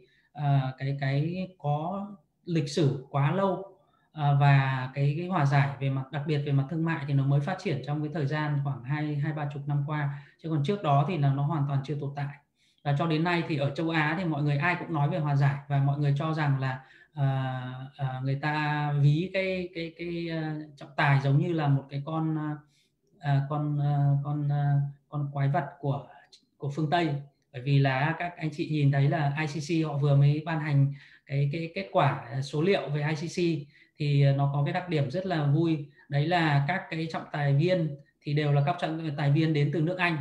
cái cái có lịch sử quá lâu và cái, cái hòa giải về mặt đặc biệt về mặt thương mại thì nó mới phát triển trong cái thời gian khoảng hai hai ba chục năm qua. Chứ còn trước đó thì là nó hoàn toàn chưa tồn tại và cho đến nay thì ở châu Á thì mọi người ai cũng nói về hòa giải và mọi người cho rằng là uh, uh, người ta ví cái cái cái uh, trọng tài giống như là một cái con uh, con uh, con uh, con quái vật của của phương Tây. Bởi vì là các anh chị nhìn thấy là ICC họ vừa mới ban hành cái cái kết quả số liệu về ICC thì nó có cái đặc điểm rất là vui. Đấy là các cái trọng tài viên thì đều là các trọng tài viên đến từ nước Anh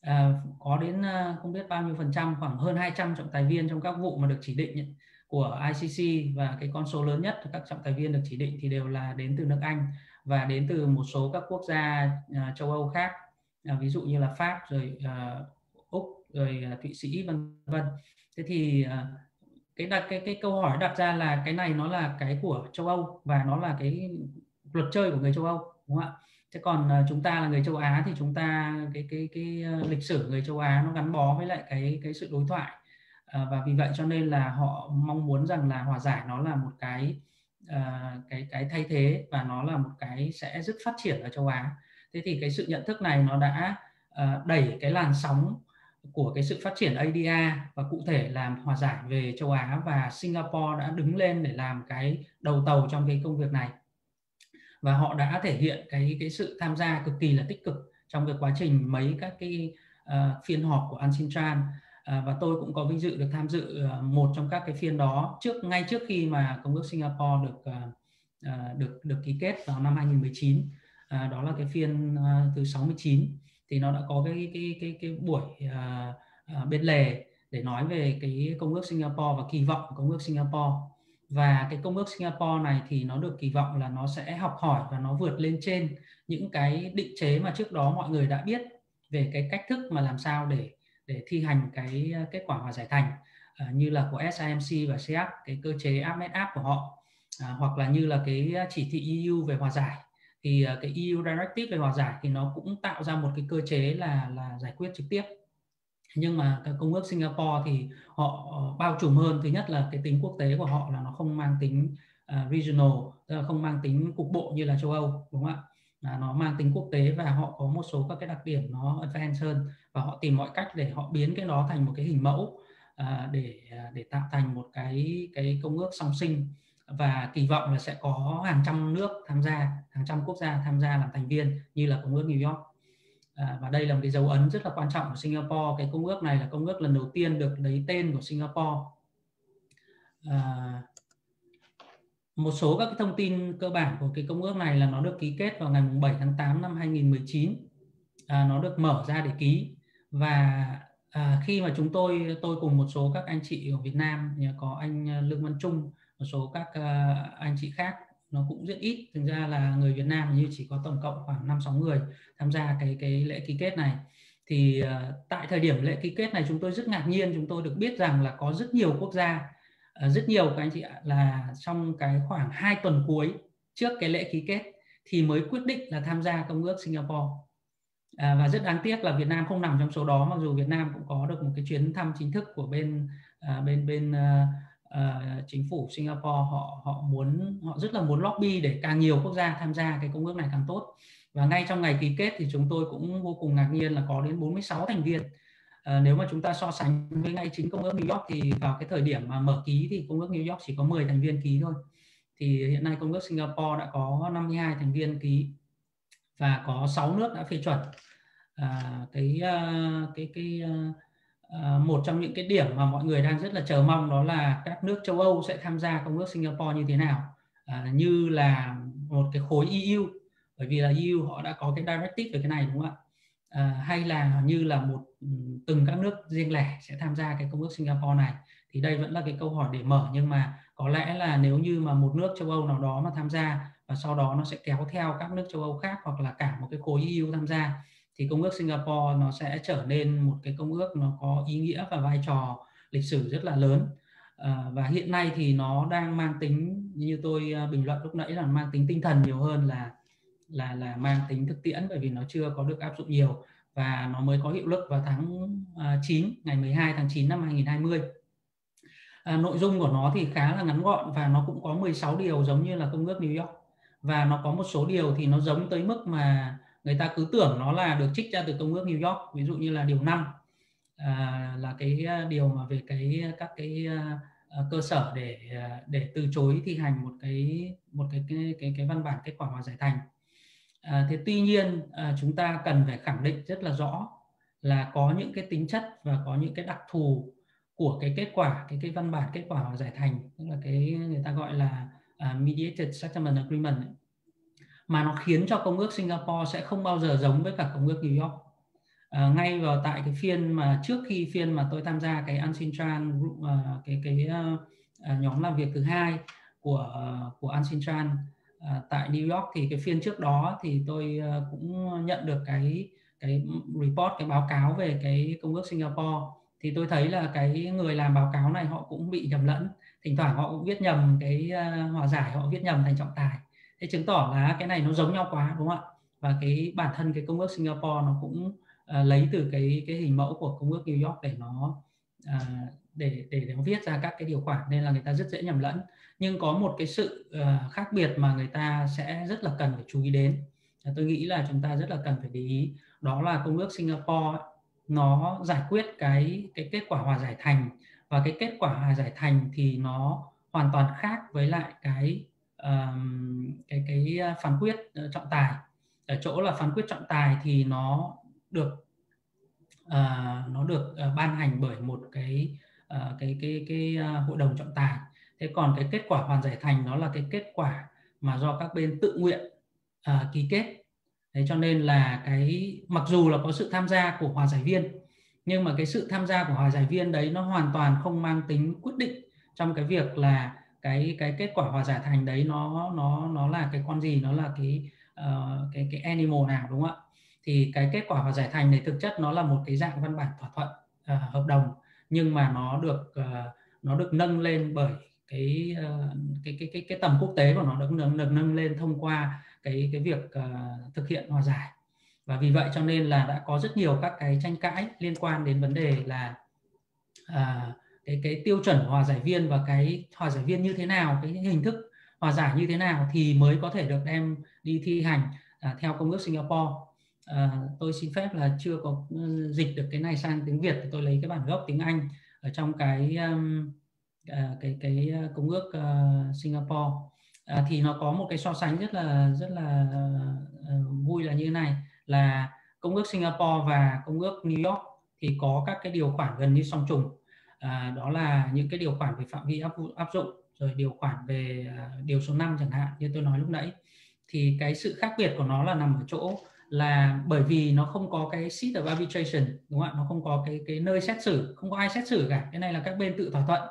à, có đến ờ, không biết bao nhiêu phần trăm khoảng hơn 200 trọng tài viên trong các vụ mà được chỉ định của ICC và cái con số lớn nhất các trọng tài viên được chỉ định thì đều là đến từ nước Anh và đến từ một số các quốc gia uh, châu Âu khác. Uh, ví dụ như là Pháp rồi uh, Úc rồi uh, Thụy Sĩ vân vân. Thế thì uh, cái đặt cái cái câu hỏi đặt ra là cái này nó là cái của châu Âu và nó là cái luật chơi của người châu Âu đúng không ạ? Thế còn ờ, chúng ta là người châu Á thì chúng ta, cái cái cái ờ, lịch sử người châu Á nó gắn bó với lại cái cái sự đối thoại. Ờ, và vì vậy cho nên là họ mong muốn rằng là hòa giải nó là một cái cái cái thay thế và nó là một cái sẽ rất phát triển ở châu Á. Thế thì cái sự nhận thức này nó đã đẩy cái làn sóng của cái sự phát triển ADA và cụ thể làm hòa giải về châu Á và Singapore đã đứng lên để làm cái đầu tàu trong cái công việc này và họ đã thể hiện cái cái sự tham gia cực kỳ là tích cực trong cái quá trình mấy các cái uh, phiên họp của Ansintran uh, ờ, và tôi cũng có vinh dự được tham dự uh, một trong các cái phiên đó trước ngay trước khi mà công ước Singapore được uh, uh, được được ký kết vào năm 2019 uh, đó là cái phiên uh, thứ 69 thì nó đã có cái cái cái cái buổi uh, uh, bên lề để nói về cái công ước Singapore và kỳ vọng của công ước Singapore và cái công ước Singapore này thì nó được kỳ vọng là nó sẽ học hỏi và nó vượt lên trên những cái định chế mà trước đó mọi người đã biết về cái cách thức mà làm sao để để thi hành cái ờ, kết quả hòa giải thành à, như là của SIMC và CEAC cái cơ chế AMET app của họ à, hoặc là như là cái chỉ thị EU về hòa giải. Thì ờ, cái EU Directive về hòa giải thì nó cũng tạo ra một cái cơ chế là là giải quyết trực tiếp nhưng mà cái công ước Singapore thì họ ờ, bao trùm hơn. Thứ nhất là cái tính quốc tế của họ là nó không mang tính uh, regional tức là không mang tính cục bộ như là châu Âu đúng không ạ? Là nó mang tính quốc tế và họ có một số các cái đặc điểm nó advanced hơn và họ tìm mọi cách để họ biến cái đó thành một cái hình mẫu uh, để à, để tạo thành một cái cái công ước song sinh. Và kỳ vọng là sẽ có hàng trăm nước tham gia hàng trăm quốc gia tham gia làm thành viên như là công ước New York. À, và đây là một cái dấu ấn rất là quan trọng của Singapore. Cái công ước này là công ước lần đầu tiên được lấy tên của Singapore. À, một số các cái thông tin cơ bản của cái công ước này là nó được ký kết vào ngày 7 tháng 8 năm 2019. À, nó được mở ra để ký và à, khi mà chúng tôi tôi cùng một số các anh chị ở Việt Nam có anh à, Lương Văn Trung một số các uh, anh chị khác nó cũng rất ít. Thực ra là người Việt Nam như chỉ có tổng cộng khoảng 5 6 người tham gia cái cái lễ ký kết này. Thì uh, tại thời điểm lễ ký kết này chúng tôi rất ngạc nhiên. Chúng tôi được biết rằng là có rất nhiều quốc gia uh, rất nhiều các anh chị ạ là trong cái khoảng 2 tuần cuối trước cái lễ ký kết thì mới quyết định là tham gia công ước Singapore. À, và rất đáng tiếc là Việt Nam không nằm trong số đó mặc dù Việt Nam cũng có được một cái chuyến thăm chính thức của bên à, bên bên uh, chính phủ Singapore họ họ muốn họ rất là muốn lobby để càng nhiều quốc gia tham gia cái công ước này càng tốt. Và ngay trong ngày ký kết thì chúng tôi cũng vô cùng ngạc nhiên là có đến 46 thành viên. À, nếu mà chúng ta so sánh với ngay chính công ước New York thì vào cái thời điểm mà mở ký thì công ước New York chỉ có 10 thành viên ký thôi. Thì hiện nay công ước Singapore đã có 52 thành viên ký và có 6 nước đã phê chuẩn. À, cái cái cái À, một trong những cái điểm mà mọi người đang rất là chờ mong đó là các nước châu Âu sẽ tham gia công ước Singapore như thế nào. À, như là một cái khối EU bởi vì là EU họ đã có cái directive về cái này đúng không ạ? À, hay là như là một ừ, từng các nước riêng lẻ sẽ tham gia cái công ước Singapore này thì đây vẫn là cái câu hỏi để mở. Nhưng mà có lẽ là nếu như mà một nước châu Âu nào đó mà tham gia và sau đó nó sẽ kéo theo các nước châu Âu khác hoặc là cả một cái khối EU tham gia thì công ước Singapore nó sẽ trở nên một cái công ước nó có ý nghĩa và vai trò lịch sử rất là lớn. À, và hiện nay thì nó đang mang tính như tôi à, bình luận lúc nãy là mang tính tinh thần nhiều hơn là là là mang tính thực tiễn bởi vì nó chưa có được áp dụng nhiều và nó mới có hiệu lực vào tháng à, 9 ngày 12 tháng 9 năm 2020 à, nội dung của nó thì khá là ngắn gọn và nó cũng có 16 điều giống như là công ước New York. Và nó có một số điều thì nó giống tới mức mà người ta cứ tưởng nó là được trích ra từ công ước New York ví dụ như là điều 5 à, là cái à, điều mà về cái à, các cái uh, cơ sở để để từ chối thi hành một cái một cái cái cái, cái văn bản kết quả hòa giải thành. À, thế tuy nhiên à, chúng ta cần phải khẳng định rất là rõ là có những cái tính chất và có những cái đặc thù của cái kết quả cái cái văn bản kết quả hòa giải thành tức là cái người ta gọi là uh, mediated settlement agreement ấy mà nó khiến cho công ước Singapore sẽ không bao giờ giống với cả công ước New York. À, ngay vào tại cái phiên mà trước khi phiên mà tôi tham gia cái Ansintran uh, ờ, cái cái uh, nhóm làm việc thứ hai của uh, của Ansintran uh, tại New York thì cái phiên trước đó thì tôi uh, cũng nhận được cái cái report cái báo cáo về cái công ước Singapore. Thì tôi thấy là cái người làm báo cáo này họ cũng bị nhầm lẫn. Thỉnh thoảng họ cũng viết nhầm cái uh, hòa giải họ viết nhầm thành trọng tài thế chứng tỏ là cái này nó giống nhau quá đúng không ạ? Và cái bản thân cái công ước Singapore nó cũng uh, lấy từ cái cái hình mẫu của công ước New York để nó uh, để để để nó viết ra các cái điều khoản nên là người ta rất dễ nhầm lẫn. Nhưng có một cái sự uh, khác biệt mà người ta sẽ rất là cần phải chú ý đến. Tôi nghĩ là chúng ta rất là cần phải để ý. Đó là công ước Singapore nó giải quyết cái cái kết quả hòa giải thành. Và cái kết quả hòa giải thành thì nó hoàn toàn khác với lại cái um, cái cái ờ, phán quyết ờ, trọng tài. Ở chỗ là phán quyết trọng tài thì nó được uh, nó được uh, ban hành bởi một cái uh, cái cái cái uh, hội đồng trọng tài. Thế còn cái kết quả hoàn giải thành nó là cái kết quả mà do các bên tự nguyện uh, ký kết. Thế cho nên là cái mặc dù là có sự tham gia của hòa giải viên nhưng mà cái sự tham gia của hòa giải viên đấy nó hoàn toàn không mang tính quyết định trong cái việc là cái cái kết quả hòa giải thành đấy nó nó nó là cái con gì? Nó là cái uh, cái cái animal nào đúng không ạ? Thì cái kết quả hòa giải thành này thực chất nó là một cái dạng văn bản thỏa thuận uh, hợp đồng nhưng mà nó được uh, nó được nâng lên bởi cái, uh, cái cái cái cái tầm quốc tế của nó được nâng được nâng lên thông qua cái cái việc uh, thực hiện hòa giải. Và vì vậy cho nên là đã có rất nhiều các cái tranh cãi liên quan đến vấn đề là uh, cái cái tiêu chuẩn hòa giải viên và cái hòa giải viên như thế nào cái hình thức hòa giải như thế nào thì mới có thể được đem đi thi hành à, theo công ước Singapore. À, tôi xin phép là chưa có ừ, dịch được cái này sang tiếng Việt thì tôi lấy cái bản gốc tiếng Anh ở trong cái um, à, cái cái à, công ước uh, Singapore. À, thì nó có một cái so sánh rất là rất là uh, vui là như thế này là công ước Singapore và công ước New York thì có các cái điều khoản gần như song trùng à, đó là những cái điều khoản về phạm vi áp, áp dụng rồi điều khoản về uh, điều số 5 chẳng hạn như tôi nói lúc nãy. Thì cái sự khác biệt của nó là nằm ở chỗ là bởi vì nó không có cái seat of arbitration đúng không ạ? Nó không có cái cái nơi xét xử không có ai xét xử cả. Cái này là các bên tự thỏa thuận.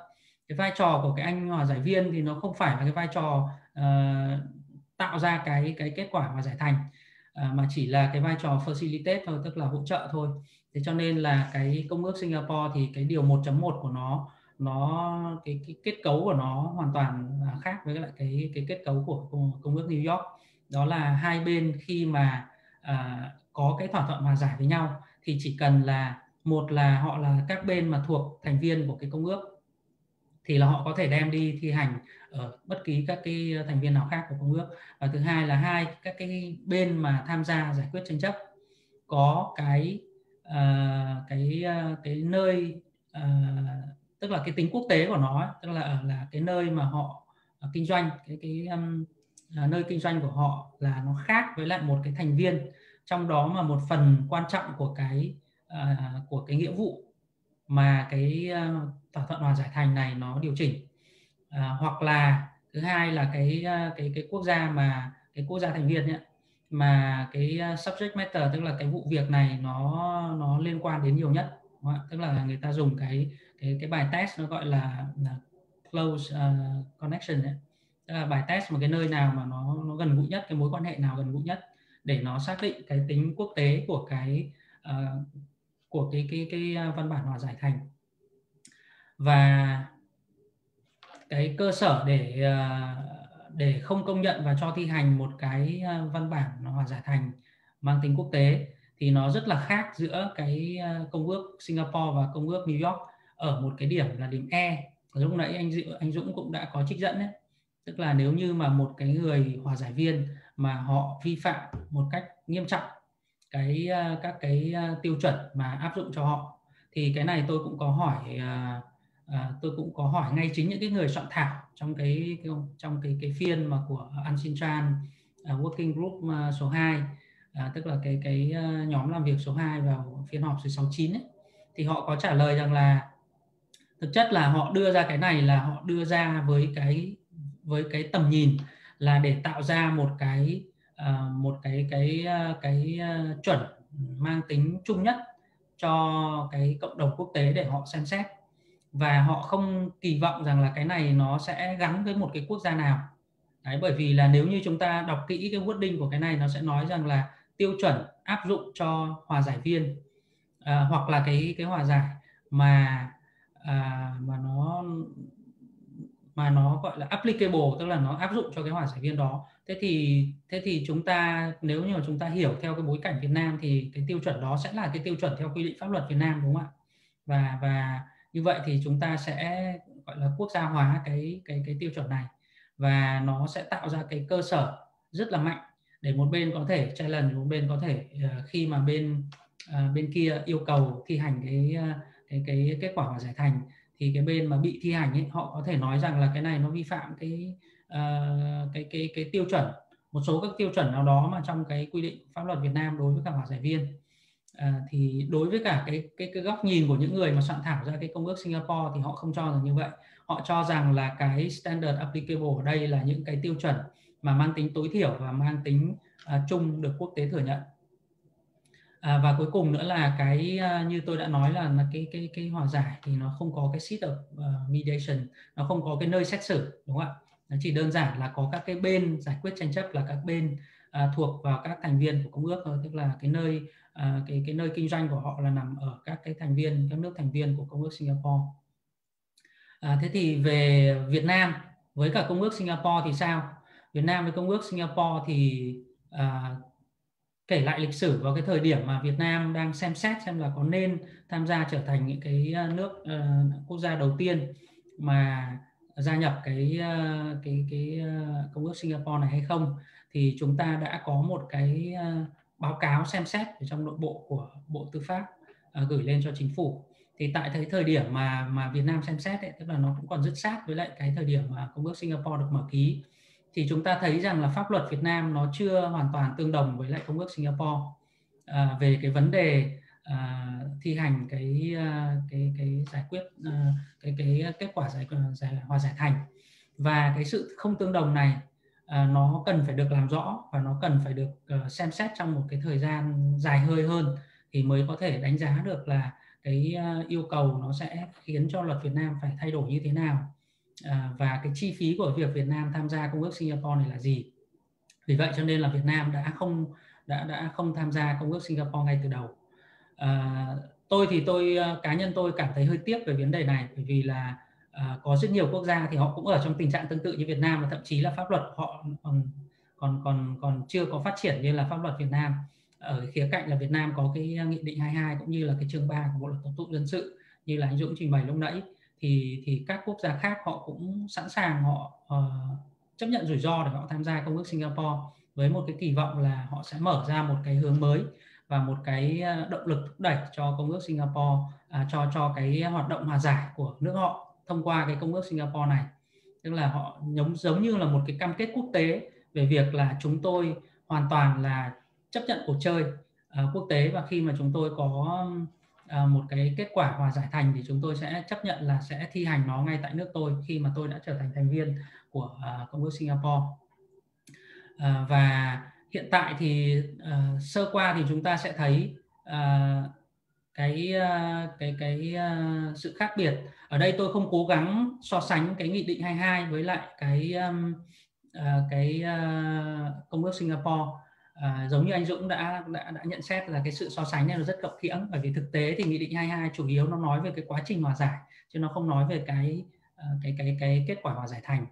Cái vai trò của cái anh hòa giải viên thì nó không phải là cái vai trò uh, tạo ra cái cái kết quả hòa giải thành uh, mà chỉ là cái vai trò facilitate thôi tức là hỗ trợ thôi thế cho nên là cái công ước Singapore thì cái điều 1.1 của nó nó cái, cái kết cấu của nó hoàn toàn khác với lại cái cái kết cấu của công ước New York. Đó là hai bên khi mà à, có cái thỏa thuận hòa giải với nhau thì chỉ cần là một là họ là các bên mà thuộc thành viên của cái công ước thì là họ có thể đem đi thi hành ở bất kỳ các cái thành viên nào khác của công ước. Và thứ hai là hai các cái bên mà tham gia giải quyết tranh chấp có cái uh, cái uh, cái nơi uh, tức là cái tính quốc tế của nó tức là là cái nơi mà họ uh, kinh doanh cái cái um, à, nơi kinh doanh của họ là nó khác với lại một cái thành viên trong đó mà một phần quan trọng của cái uh, của cái nghĩa vụ mà cái uh, thỏa thuận hòa giải thành này nó điều chỉnh. Uh, hoặc là thứ hai là cái uh, cái cái quốc gia mà cái quốc gia thành viên ấy, mà cái ờ, subject matter tức là cái vụ việc này nó nó liên quan đến nhiều nhất tức là người ta dùng cái cái cái bài test nó gọi là, là close uh, connection ấy. Tức là bài test một cái nơi nào mà nó nó gần gũi nhất cái mối quan hệ nào gần gũi nhất để nó xác định cái tính quốc tế của cái uh, của cái cái cái văn bản hòa giải thành. Và cái cơ sở để uh, để không công nhận và cho thi hành một cái ờ, văn bản nó hòa giải thành mang tính quốc tế thì nó rất là khác giữa cái ờ, công ước Singapore và công ước New York ở một cái điểm là điểm E. Lúc nãy anh anh Dũng cũng đã có trích dẫn đấy. Tức là nếu như mà một cái người hòa giải viên mà họ vi phạm một cách nghiêm trọng cái ờ, các cái tiêu chuẩn mà áp dụng cho họ thì cái này tôi cũng có hỏi uh, À, tôi cũng có hỏi ngay chính những cái người soạn thảo trong cái trong cái cái phiên mà của Ansintran uh, à, Working Group uh, số 2 à, tức là cái cái uh, nhóm làm việc số 2 vào phiên họp số 69 ấy, thì họ có trả lời rằng là thực chất là họ đưa ra cái này là họ đưa ra với cái với cái tầm nhìn là để tạo ra một cái uh, một cái cái cái, cái uh, chuẩn mang tính chung nhất cho cái cộng đồng quốc tế để họ xem xét và họ không kỳ vọng rằng là cái này nó sẽ gắn với một cái quốc gia nào. Đấy, bởi vì là nếu như chúng ta đọc kỹ cái wording của cái này nó sẽ nói rằng là tiêu chuẩn áp dụng cho hòa giải viên à, hoặc là cái cái hòa giải mà à, mà nó mà nó gọi là applicable tức là nó áp dụng cho cái hòa giải viên đó. Thế thì thế thì chúng ta nếu như mà chúng ta hiểu theo cái bối cảnh Việt Nam thì cái tiêu chuẩn đó sẽ là cái tiêu chuẩn theo quy định pháp luật Việt Nam đúng không ạ? Và và như vậy thì chúng ta sẽ gọi là quốc gia hóa cái cái cái tiêu chuẩn này và nó sẽ tạo ra cái cơ sở rất là mạnh để một bên có thể challenge một bên có thể uh, khi mà bên uh, bên kia yêu cầu thi hành cái ờ, cái cái kết quả hòa giải thành thì cái bên mà bị thi hành ấy họ có thể nói rằng là cái này nó vi phạm cái uh, cái cái cái tiêu chuẩn một số các tiêu chuẩn nào đó mà trong cái quy định pháp luật Việt Nam đối với cả hòa giải viên à, thì đối với cả cái, cái cái góc nhìn của những người mà soạn thảo ra cái công ước Singapore thì họ không cho rằng như vậy. Họ cho rằng là cái standard applicable ở đây là những cái tiêu chuẩn mà mang tính tối thiểu và mang tính uh, chung được quốc tế thừa nhận. À, và cuối cùng nữa là cái uh, như tôi đã nói là, là cái cái cái hòa giải thì nó không có cái seat of uh, mediation nó không có cái nơi xét xử đúng không ạ? Nó chỉ đơn giản là có các cái bên giải quyết tranh chấp là các bên uh, thuộc vào các thành viên của công ước thôi tức là cái nơi à, cái cái nơi kinh doanh của họ là nằm ở các cái thành viên các nước thành viên của công ước Singapore. À, thế thì về Việt Nam với cả công ước Singapore thì sao? Việt Nam với công ước Singapore thì à, kể lại lịch sử vào cái thời điểm mà Việt Nam đang xem xét xem là có nên tham gia trở thành những cái à, nước uh, quốc gia đầu tiên mà gia nhập cái uh, cái cái uh, công ước Singapore này hay không. Thì chúng ta đã có một cái uh, báo cáo xem xét ở trong nội bộ của Bộ Tư pháp uh, gửi lên cho chính phủ. Thì tại cái thời điểm mà mà Việt Nam xem xét ấy, tức là nó cũng còn rất sát với lại cái thời điểm mà công ước Singapore được mở ký thì chúng ta thấy rằng là pháp luật Việt Nam nó chưa hoàn toàn tương đồng với lại công ước Singapore à, về cái vấn đề à, thi hành cái cái cái giải quyết cái cái kết quả giải, giải hòa giải thành. Và cái sự không tương đồng này Ờ, nó cần phải được làm rõ và nó cần phải được ờ, xem xét trong một cái thời gian dài hơi hơn thì mới có thể đánh giá được là cái ờ, yêu cầu nó sẽ khiến cho luật Việt Nam phải thay đổi như thế nào. Và cái chi phí của việc Việt Nam tham gia công ước Singapore này là gì. Vì vậy cho nên là Việt Nam đã không đã đã không tham gia công ước Singapore ngay từ đầu. À, tôi thì tôi cá nhân tôi cảm thấy hơi tiếc về vấn đề này bởi vì là à, có rất nhiều quốc gia thì họ cũng ở trong tình trạng tương tự như Việt Nam và thậm chí là pháp luật họ còn còn còn còn chưa có phát triển như là pháp luật Việt Nam. Ở khía cạnh là Việt Nam có cái nghị định 22 cũng như là cái chương 3 của bộ luật tố tụng dân sự như là anh Dũng trình bày lúc nãy. Thì thì các quốc gia khác họ cũng sẵn sàng họ uh, chấp nhận rủi ro để họ tham gia công ước Singapore với một cái kỳ vọng là họ sẽ mở ra một cái hướng mới và một cái ờ, động lực thúc đẩy cho công ước Singapore à, cho cho cái hoạt động hòa giải của nước họ thông qua cái công ước Singapore này. Tức là họ giống giống như là một cái cam kết quốc tế về việc là chúng tôi hoàn toàn là chấp nhận cuộc chơi uh, quốc tế. Và khi mà chúng tôi có uh, một cái kết quả hòa giải thành thì chúng tôi sẽ chấp nhận là sẽ thi hành nó ngay tại nước tôi khi mà tôi đã trở thành thành viên của uh, công ước Singapore. Uh, và hiện tại thì sơ qua thì chúng ta sẽ thấy Ờ, cái cái cái sự khác biệt. Ở đây tôi không cố gắng so sánh cái nghị định 22 với lại cái ờ, cái công ước Singapore. À, giống như anh Dũng đã, đã đã nhận xét là cái sự so sánh này nó rất cập khiễng bởi vì thực tế thì nghị định 22 chủ yếu nó nói về cái quá trình hòa giải chứ nó không nói về cái cái cái cái kết quả hòa giải thành.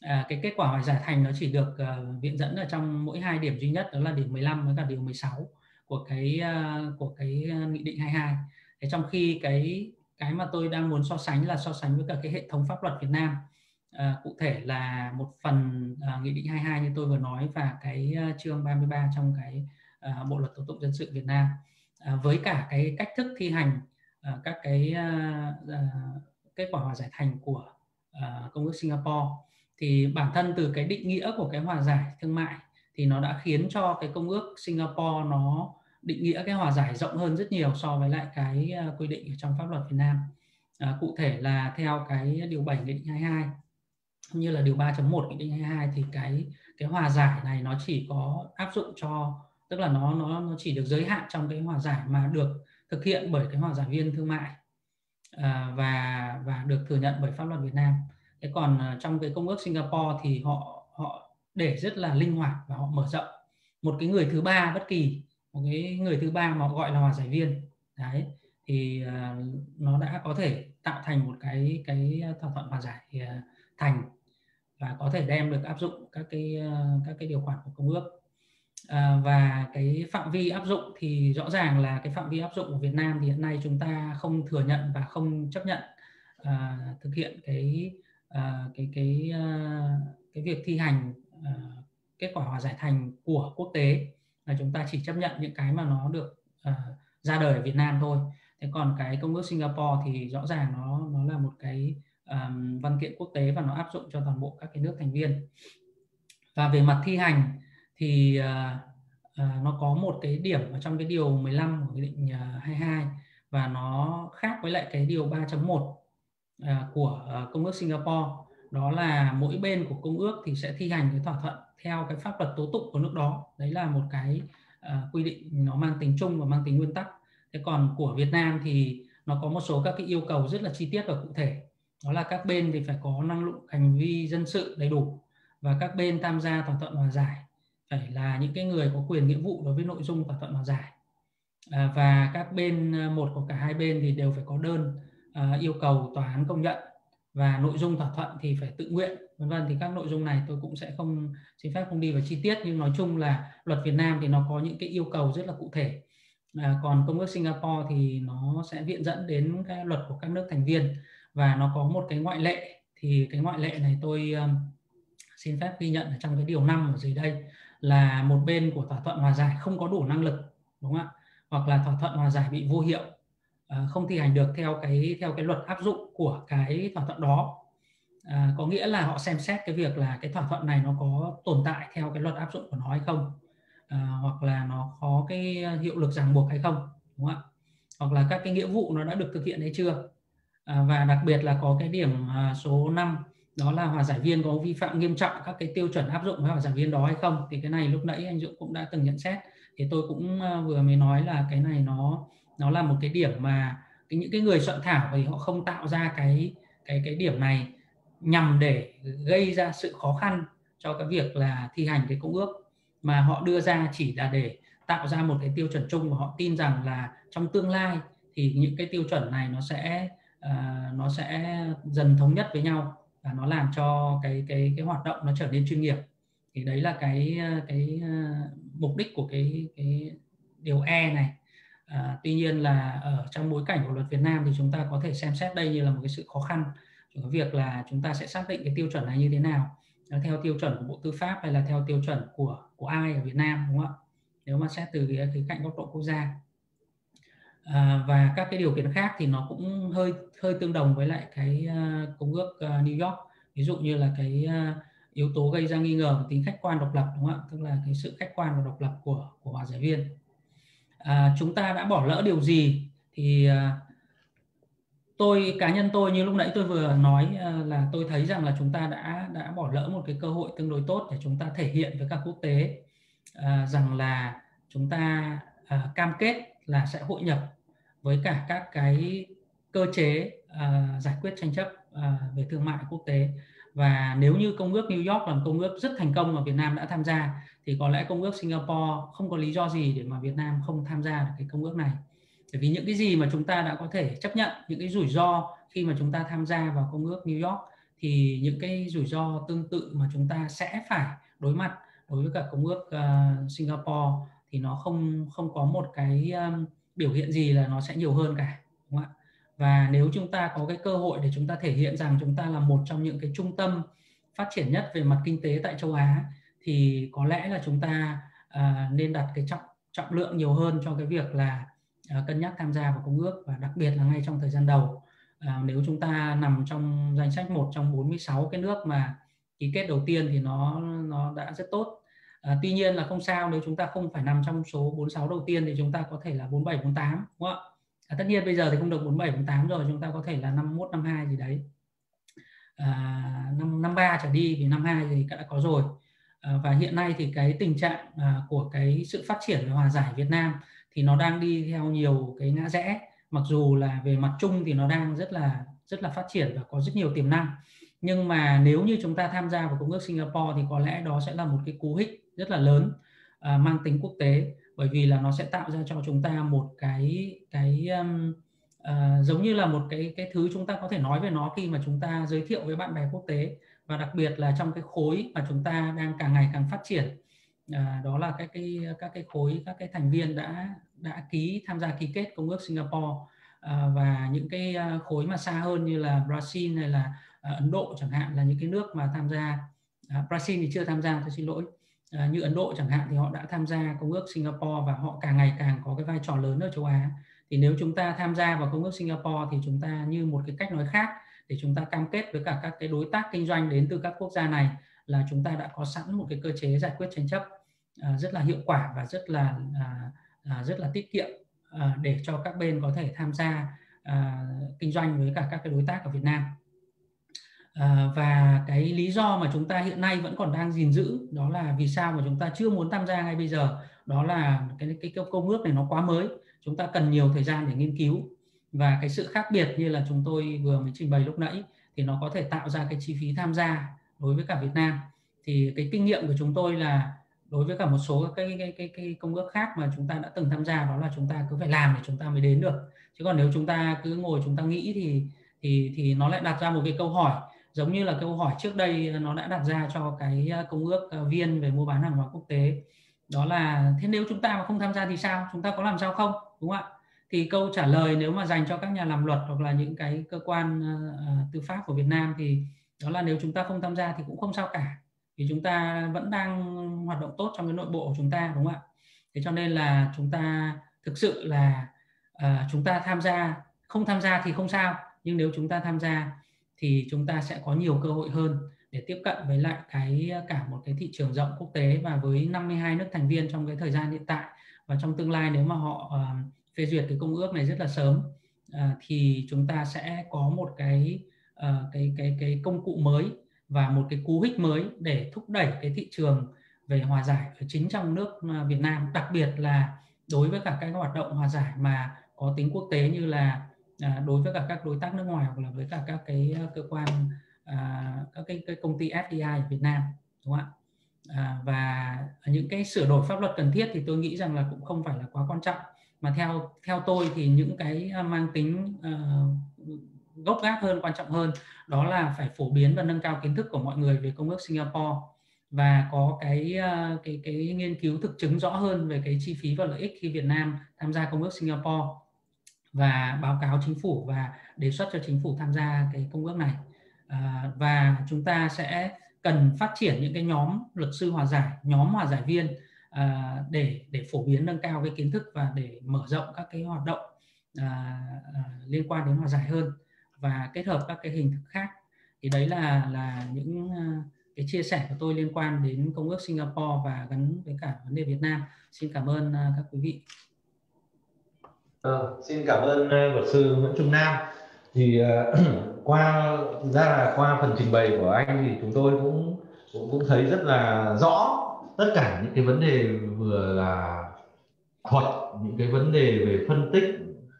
À, cái kết quả hòa giải thành nó chỉ được uh, viện dẫn ở trong mỗi hai điểm duy nhất đó là điểm 15 với cả điều 16 của cái à, của cái à, nghị định 22 thế trong khi cái cái mà tôi đang muốn so sánh là so sánh với cả cái hệ thống pháp luật Việt Nam. À, cụ thể là một phần à, nghị định 22 như tôi vừa nói và cái à, chương 33 trong cái à, bộ luật tố tụng dân sự Việt Nam. À, với cả cái cách thức thi hành à, các cái à, à, kết quả hòa giải thành của à, công ước Singapore. Thì bản thân từ cái định nghĩa của cái hòa giải thương mại thì nó đã khiến cho cái công ước Singapore nó định nghĩa cái hòa giải rộng hơn rất nhiều so với lại cái ờ, quy định trong pháp luật Việt Nam. À, cụ thể là theo cái điều 7 nghị định 22 như là điều 3.1 nghị định 22 thì cái cái hòa giải này nó chỉ có áp dụng cho tức là nó nó nó chỉ được giới hạn trong cái hòa giải mà được thực hiện bởi cái hòa giải viên thương mại à, và và được thừa nhận bởi pháp luật Việt Nam. Thế còn trong cái công ước Singapore thì họ họ để rất là linh hoạt và họ mở rộng. Một cái người thứ ba bất kỳ một cái người thứ ba mà họ gọi là hòa giải viên đấy thì uh, nó đã có thể tạo thành một cái cái à, thỏa thuận hòa giải uh, thành và có thể đem được áp dụng các cái các cái điều khoản của công ước. À, và cái phạm vi áp dụng thì rõ ràng là cái phạm vi áp dụng của Việt Nam thì hiện nay chúng ta không thừa nhận và không chấp nhận à, thực hiện cái à, cái cái à, cái việc thi hành À, kết quả hòa giải thành của quốc tế là chúng ta chỉ chấp nhận những cái mà nó được uh, ra đời ở Việt Nam thôi. Thế còn cái công ước Singapore thì rõ ràng nó nó là một cái um, văn kiện quốc tế và nó áp dụng cho toàn bộ các cái nước thành viên. Và về mặt thi hành thì uh, uh, nó có một cái điểm ở trong cái điều 15 của nghị định uh, 22 và nó khác với lại cái điều 3.1 uh, của uh, công ước Singapore đó là mỗi bên của công ước thì sẽ thi hành cái thỏa thuận theo cái pháp luật tố tụng của nước đó. Đấy là một cái uh, quy định nó mang tính chung và mang tính nguyên tắc. Thế còn của Việt Nam thì nó có một số các cái yêu cầu rất là chi tiết và cụ thể. Đó là các bên thì phải có năng lượng hành vi dân sự đầy đủ và các bên tham gia thỏa thuận hòa giải. Phải là những cái người có quyền nghĩa vụ đối với nội dung thỏa thuận hòa giải. À, và các bên ờ, một của cả hai bên thì đều phải có đơn à, yêu cầu tòa án công nhận và nội dung thỏa thuận thì phải tự nguyện vân vân. Thì các nội dung này tôi cũng sẽ không xin phép không đi vào chi tiết nhưng nói chung là luật Việt Nam thì nó có những cái yêu cầu rất là cụ thể. À, còn công ước Singapore thì nó sẽ viện dẫn đến cái luật của các nước thành viên và nó có một cái ngoại lệ. Thì cái ngoại lệ này tôi um, xin phép ghi nhận ở trong cái điều 5 ở dưới đây là một bên của thỏa thuận hòa giải không có đủ năng lực đúng không ạ? Hoặc là thỏa thuận hòa giải bị vô hiệu à, không thi hành được theo cái theo cái luật áp dụng của cái thỏa thuận đó. À, có nghĩa là họ xem xét cái việc là cái thỏa thuận này nó có tồn tại theo cái luật áp dụng của nó hay không à, hoặc là nó có cái hiệu lực ràng buộc hay không đúng không ạ? Hoặc là các cái nghĩa vụ nó đã được thực hiện hay chưa? À, và đặc biệt là có cái điểm à, số 5 đó là hòa giải viên có vi phạm nghiêm trọng các cái tiêu chuẩn áp dụng với hòa giải viên đó hay không? Thì cái này lúc nãy anh Dũng cũng đã từng nhận xét. Thì tôi cũng à, vừa mới nói là cái này nó nó là một cái điểm mà cái, những cái người soạn thảo thì họ không tạo ra cái cái cái điểm này nhằm để gây ra sự khó khăn cho cái việc là thi hành cái công ước. Mà họ đưa ra chỉ là để tạo ra một cái tiêu chuẩn chung và họ tin rằng là trong tương lai thì những cái tiêu chuẩn này nó sẽ uh, nó sẽ dần thống nhất với nhau và nó làm cho cái cái cái hoạt động nó trở nên chuyên nghiệp. Thì đấy là cái cái uh, mục đích của cái cái điều E này à, tuy nhiên là ở trong bối cảnh của luật Việt Nam thì chúng ta có thể xem xét đây như là một cái sự khó khăn trong cái việc là chúng ta sẽ xác định cái tiêu chuẩn này như thế nào. Theo tiêu chuẩn của Bộ Tư pháp hay là theo tiêu chuẩn của của ai ở Việt Nam đúng không ạ? Nếu mà xét từ cái, khía cạnh góc độ quốc gia. À, và các cái điều kiện khác thì nó cũng hơi hơi tương đồng với lại cái uh, công ước uh, New York. Ví dụ như là cái uh, yếu tố gây ra nghi ngờ tính khách quan độc lập đúng không ạ? Tức là cái sự khách quan và độc lập của của hòa giải viên à, chúng ta đã bỏ lỡ điều gì? Thì à, tôi cá nhân tôi như lúc nãy tôi vừa nói à, là tôi thấy rằng là chúng ta đã đã bỏ lỡ một cái cơ hội tương đối tốt để chúng ta thể hiện với các quốc tế à, rằng là chúng ta à, cam kết là sẽ hội nhập với cả các cái cơ chế à, giải quyết tranh chấp à, về thương mại quốc tế. Và nếu như công ước New York là một công ước rất thành công mà Việt Nam đã tham gia thì có lẽ công ước Singapore không có lý do gì để mà Việt Nam không tham gia được cái công ước này. Bởi vì những cái gì mà chúng ta đã có thể chấp nhận những cái rủi ro khi mà chúng ta tham gia vào công ước New York thì những cái rủi ro tương tự mà chúng ta sẽ phải đối mặt đối với cả công ước uh, Singapore thì nó không không có một cái um, biểu hiện gì là nó sẽ nhiều hơn cả đúng không ạ? Và nếu chúng ta có cái cơ hội để chúng ta thể hiện rằng chúng ta là một trong những cái trung tâm phát triển nhất về mặt kinh tế tại châu Á thì có lẽ là chúng ta à, nên đặt cái trọng trọng lượng nhiều hơn cho cái việc là à, cân nhắc tham gia vào công ước và đặc biệt là ngay trong thời gian đầu. À, nếu chúng ta nằm trong danh sách một trong 46 cái nước mà ký kết đầu tiên thì nó nó đã rất tốt. À, tuy nhiên là không sao nếu chúng ta không phải nằm trong số 46 đầu tiên thì chúng ta có thể là 47 48 đúng không ạ? À, tất nhiên bây giờ thì không được 47 48 rồi chúng ta có thể là 51 52 gì đấy. À, năm 53 trở đi vì 52 thì đã có rồi. Ờ, và hiện nay thì cái tình trạng à, của cái sự phát triển về hòa giải Việt Nam thì nó đang đi theo nhiều cái ngã rẽ. Mặc dù là về mặt chung thì nó đang rất là rất là phát triển và có rất nhiều tiềm năng. Nhưng mà nếu như chúng ta tham gia vào công ước Singapore thì có lẽ đó sẽ là một cái cú hích rất là lớn à, mang tính quốc tế. Bởi vì là nó sẽ tạo ra cho chúng ta một cái cái um, uh, giống như là một cái cái thứ chúng ta có thể nói về nó khi mà chúng ta giới thiệu với bạn bè quốc tế và đặc biệt là trong cái khối mà chúng ta đang càng ngày càng phát triển à, đó là các cái các cái khối các cái thành viên đã đã ký tham gia ký kết công ước Singapore. À, và những cái à, khối mà xa hơn như là Brazil hay là à, Ấn Độ chẳng hạn là những cái nước mà tham gia à, Brazil thì chưa tham gia tôi xin lỗi. À, như Ấn Độ chẳng hạn thì họ đã tham gia công ước Singapore và họ càng ngày càng có cái vai trò lớn ở châu Á. Thì nếu chúng ta tham gia vào công ước Singapore thì chúng ta như một cái cách nói khác để chúng ta cam kết với cả các cái đối tác kinh doanh đến từ các quốc gia này là chúng ta đã có sẵn một cái cơ chế giải quyết tranh chấp à, rất là hiệu quả và rất là à, à, rất là tiết kiệm để cho các bên có thể tham gia kinh doanh với cả các cái đối tác ở Việt Nam. Và cái lý do mà chúng ta hiện nay vẫn còn đang gìn giữ đó là vì sao mà chúng ta chưa muốn tham gia ngay bây giờ đó là cái cái, cái công ước này nó quá mới. Chúng ta cần nhiều thời gian để nghiên cứu và cái sự khác biệt như là chúng tôi vừa mới trình bày lúc nãy thì nó có thể tạo ra cái chi phí tham gia đối với cả Việt Nam. Thì cái kinh nghiệm của chúng tôi là đối với cả một số cái cái cái, cái công ước khác mà chúng ta đã từng tham gia đó là chúng ta cứ phải làm để chúng ta mới đến được. Chứ còn nếu chúng ta cứ ngồi chúng ta nghĩ thì thì thì nó lại đặt ra một cái câu hỏi giống như là câu hỏi trước đây nó đã đặt ra cho cái ờ, công ước ờ, viên về mua bán hàng hóa quốc tế. Đó là thế nếu chúng ta mà không tham gia thì sao? Chúng ta có làm sao không? Đúng không ạ? Thì câu trả lời nếu mà dành cho các nhà làm luật hoặc là những cái cơ quan uh, tư pháp của Việt Nam thì đó là nếu chúng ta không tham gia thì cũng không sao cả. Vì chúng ta vẫn đang hoạt động tốt trong cái nội bộ của chúng ta đúng không ạ? Thế cho nên là chúng ta thực sự là uh, chúng ta tham gia không tham gia thì không sao. Nhưng nếu chúng ta tham gia thì chúng ta sẽ có nhiều cơ hội hơn để tiếp cận với lại cái cả một cái thị trường rộng quốc tế và với 52 nước thành viên trong cái thời gian hiện tại. Và trong tương lai nếu mà họ uh, phê duyệt cái công ước này rất là sớm. À, thì chúng ta sẽ có một cái uh, cái cái cái công cụ mới và một cái cú hích mới để thúc đẩy cái thị trường về hòa giải ở chính trong nước à, Việt Nam đặc biệt là đối với cả các hoạt động hòa giải mà có tính quốc tế như là à, đối với cả các đối tác nước ngoài hoặc là với cả các cái à, cơ quan à, các cái, cái công ty FDI ở Việt Nam đúng không ạ? À, và những cái sửa đổi pháp luật cần thiết thì tôi nghĩ rằng là cũng không phải là quá quan trọng mà theo theo tôi thì những cái à, mang tính uh, gốc gác hơn quan trọng hơn đó là phải phổ biến và nâng cao kiến thức của mọi người về công ước Singapore và có cái à, cái cái nghiên cứu thực chứng rõ hơn về cái chi phí và lợi ích khi Việt Nam tham gia công ước Singapore và báo cáo chính phủ và đề xuất cho chính phủ tham gia cái công ước này. À, và chúng ta sẽ cần phát triển những cái nhóm luật sư hòa giải nhóm hòa giải viên à, để để phổ biến nâng cao cái kiến thức và để mở rộng các cái hoạt động à, à, liên quan đến hòa giải hơn và kết hợp các cái hình thức khác. Thì đấy là là những à, cái chia sẻ của tôi liên quan đến công ước Singapore và gắn với cả vấn đề Việt Nam. Xin cảm ơn à, các quý vị. À, xin cảm ơn à, luật sư Nguyễn Trung Nam. Thì uh, qua thực ra là qua phần trình bày của anh thì chúng tôi cũng cũng, cũng thấy rất là rõ tất cả những cái vấn đề vừa là thuật những cái vấn đề về phân tích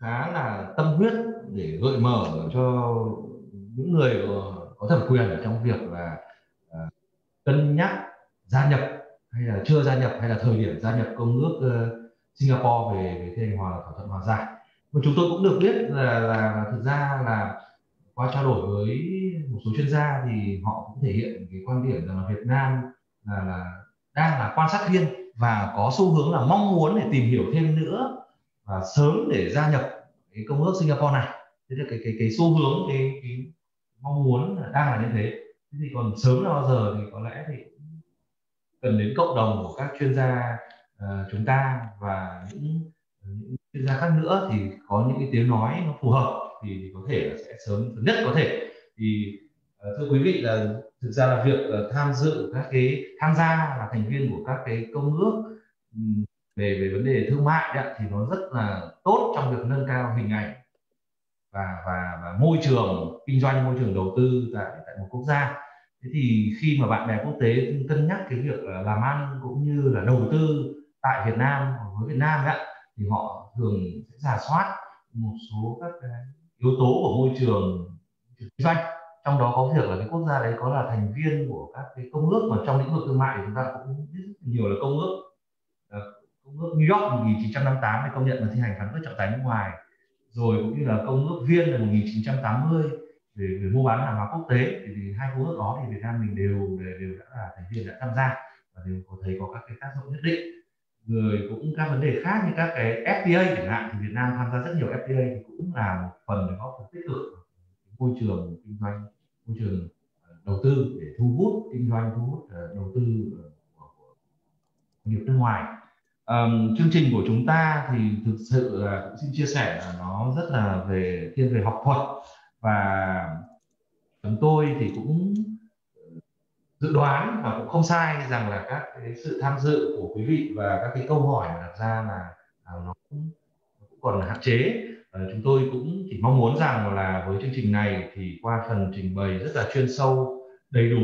khá là tâm huyết để gợi mở cho những người có thẩm quyền ở trong việc là uh, cân nhắc gia nhập hay là chưa gia nhập hay là thời điểm gia nhập công ước uh, Singapore về về thi hành hòa thỏa thuận hòa giải. Và chúng tôi cũng được biết là, là thực ra là qua trao đổi với một số chuyên gia thì họ cũng thể hiện cái quan điểm rằng là Việt Nam là, là đang là quan sát viên và có xu hướng là mong muốn để tìm hiểu thêm nữa và sớm để gia nhập cái công ước Singapore này. Thế là cái cái cái xu hướng cái, cái mong muốn là đang là như thế. Thế thì còn sớm là bao giờ thì có lẽ thì cần đến cộng đồng của các chuyên gia uh, chúng ta và những, những chuyên gia khác nữa thì có những cái tiếng nói nó phù hợp thì, có thể là sẽ sớm nhất có thể. Thì Ờ, thưa quý vị là thực ra là việc ờ, tham dự các cái tham gia là thành viên của các cái công ước về về vấn đề thương mại ấy, thì nó rất là tốt trong việc nâng cao hình ảnh và và, và môi trường kinh doanh môi trường đầu tư tại tại một quốc gia. Thế thì khi mà bạn bè quốc tế cân nhắc cái việc làm ăn cũng như là đầu tư tại Việt Nam với Việt Nam ấy, thì họ thường sẽ giả soát một số các cái yếu tố của môi trường kinh doanh trong đó có việc là cái quốc gia đấy có là thành viên của các cái công ước mà trong lĩnh vực thương mại thì chúng ta cũng biết rất nhiều là công ước. Ờ, công ước New York 1958 để công nhận và thi hành phán quyết trọng tài nước ngoài. Rồi cũng như là công ước viên là 1980 về, về mua bán hàng hóa quốc tế thì, thì hai công ước đó thì Việt Nam mình đều đều, đều đã là thành viên đã tham gia và đều có thấy có các cái tác dụng nhất định. Rồi cũng các vấn đề khác như các cái FTA chẳng hạn thì Việt Nam tham gia rất nhiều FTA thì cũng là một phần để góp phần tích cực môi trường kinh doanh môi trường ờ, đầu tư để thu hút kinh doanh thu hút ờ, đầu tư ờ, của, của nghiệp nước ngoài. Um, chương trình của chúng ta thì thực sự là cũng xin chia sẻ là nó rất là về thiên về học thuật. Và chúng tôi thì cũng dự đoán và cũng không sai rằng là các cái sự tham dự của quý vị và các cái câu hỏi mà đặt ra là là nó cũng, cũng còn hạn chế. Ờ, chúng tôi cũng chỉ mong muốn rằng là với chương trình này thì qua phần trình bày rất là chuyên sâu đầy đủ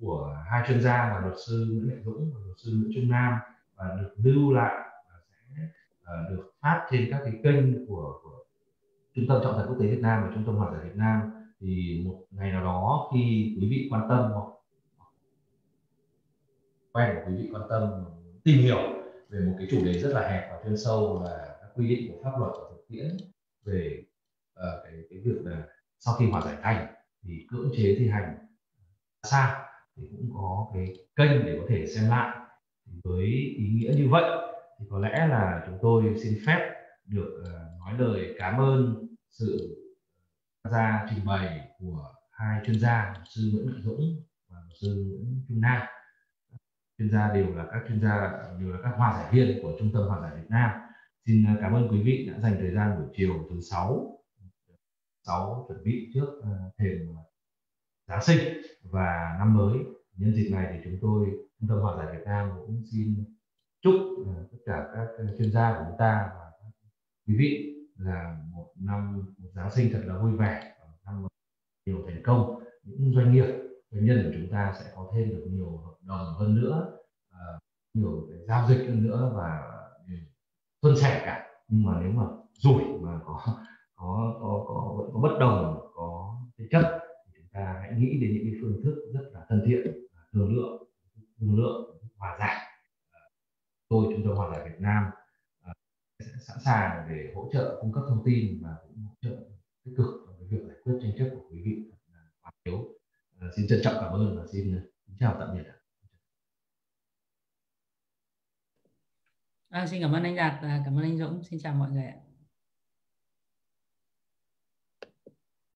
của hai chuyên gia là luật sư Nguyễn Mạnh Dũng và luật sư Nguyễn Trung Nam và được lưu lại và sẽ ờ, được phát trên các cái kênh của, của trung tâm trọng tài quốc tế Việt Nam và trung tâm hòa giải Việt Nam. Thì một ngày nào đó khi quý vị quan tâm hoặc quen của quý vị quan tâm tìm hiểu về một cái chủ đề rất là hẹp và chuyên sâu là các quy định của pháp luật của nghĩa về uh, cái cái việc là sau khi hòa giải thành thì cưỡng chế thi hành ờ, xa thì cũng có cái kênh để có thể xem lại. Với ý nghĩa như vậy thì có lẽ là chúng tôi xin phép được uh, nói lời cảm ơn sự tham gia trình bày của hai chuyên gia sư Nguyễn Mạnh Dũng và sư Nguyễn Trung Nam. Chuyên gia đều là các chuyên gia đều là các hòa giải viên của trung tâm hòa giải Việt Nam xin ờ, cảm ơn quý vị đã dành thời gian buổi chiều thứ sáu. Sáu chuẩn bị trước ờ, thềm ờ, Giáng sinh và năm mới. Nhân dịp này thì chúng tôi trung tâm hòa giải Việt Nam cũng xin chúc tất cả các chuyên gia của chúng ta và quý vị là một năm, một Giáng sinh thật là vui vẻ và một năm nhiều thành công. Những doanh nghiệp, doanh nhân của chúng ta sẽ có thêm được nhiều hợp đồng hơn nữa nhiều giao dịch hơn nữa và xuân sẻ cả. Nhưng mà nếu mà rủi mà có có có có vẫn có bất đồng, có cái chất thì chúng ta hãy nghĩ đến những cái phương thức rất là thân thiện thương lượng thương lượng, hòa giải. À, tôi, chúng tôi hòa giải Việt Nam à, sẽ sẵn sàng để hỗ trợ cung cấp thông tin và cũng hỗ trợ tích cực trong cái việc giải quyết tranh chấp của quý vị. Quá yếu. À, xin trân trọng cảm ơn và xin xin chào tạm biệt À, xin cảm ơn anh Đạt và cảm ơn anh Dũng. Xin chào mọi người ạ.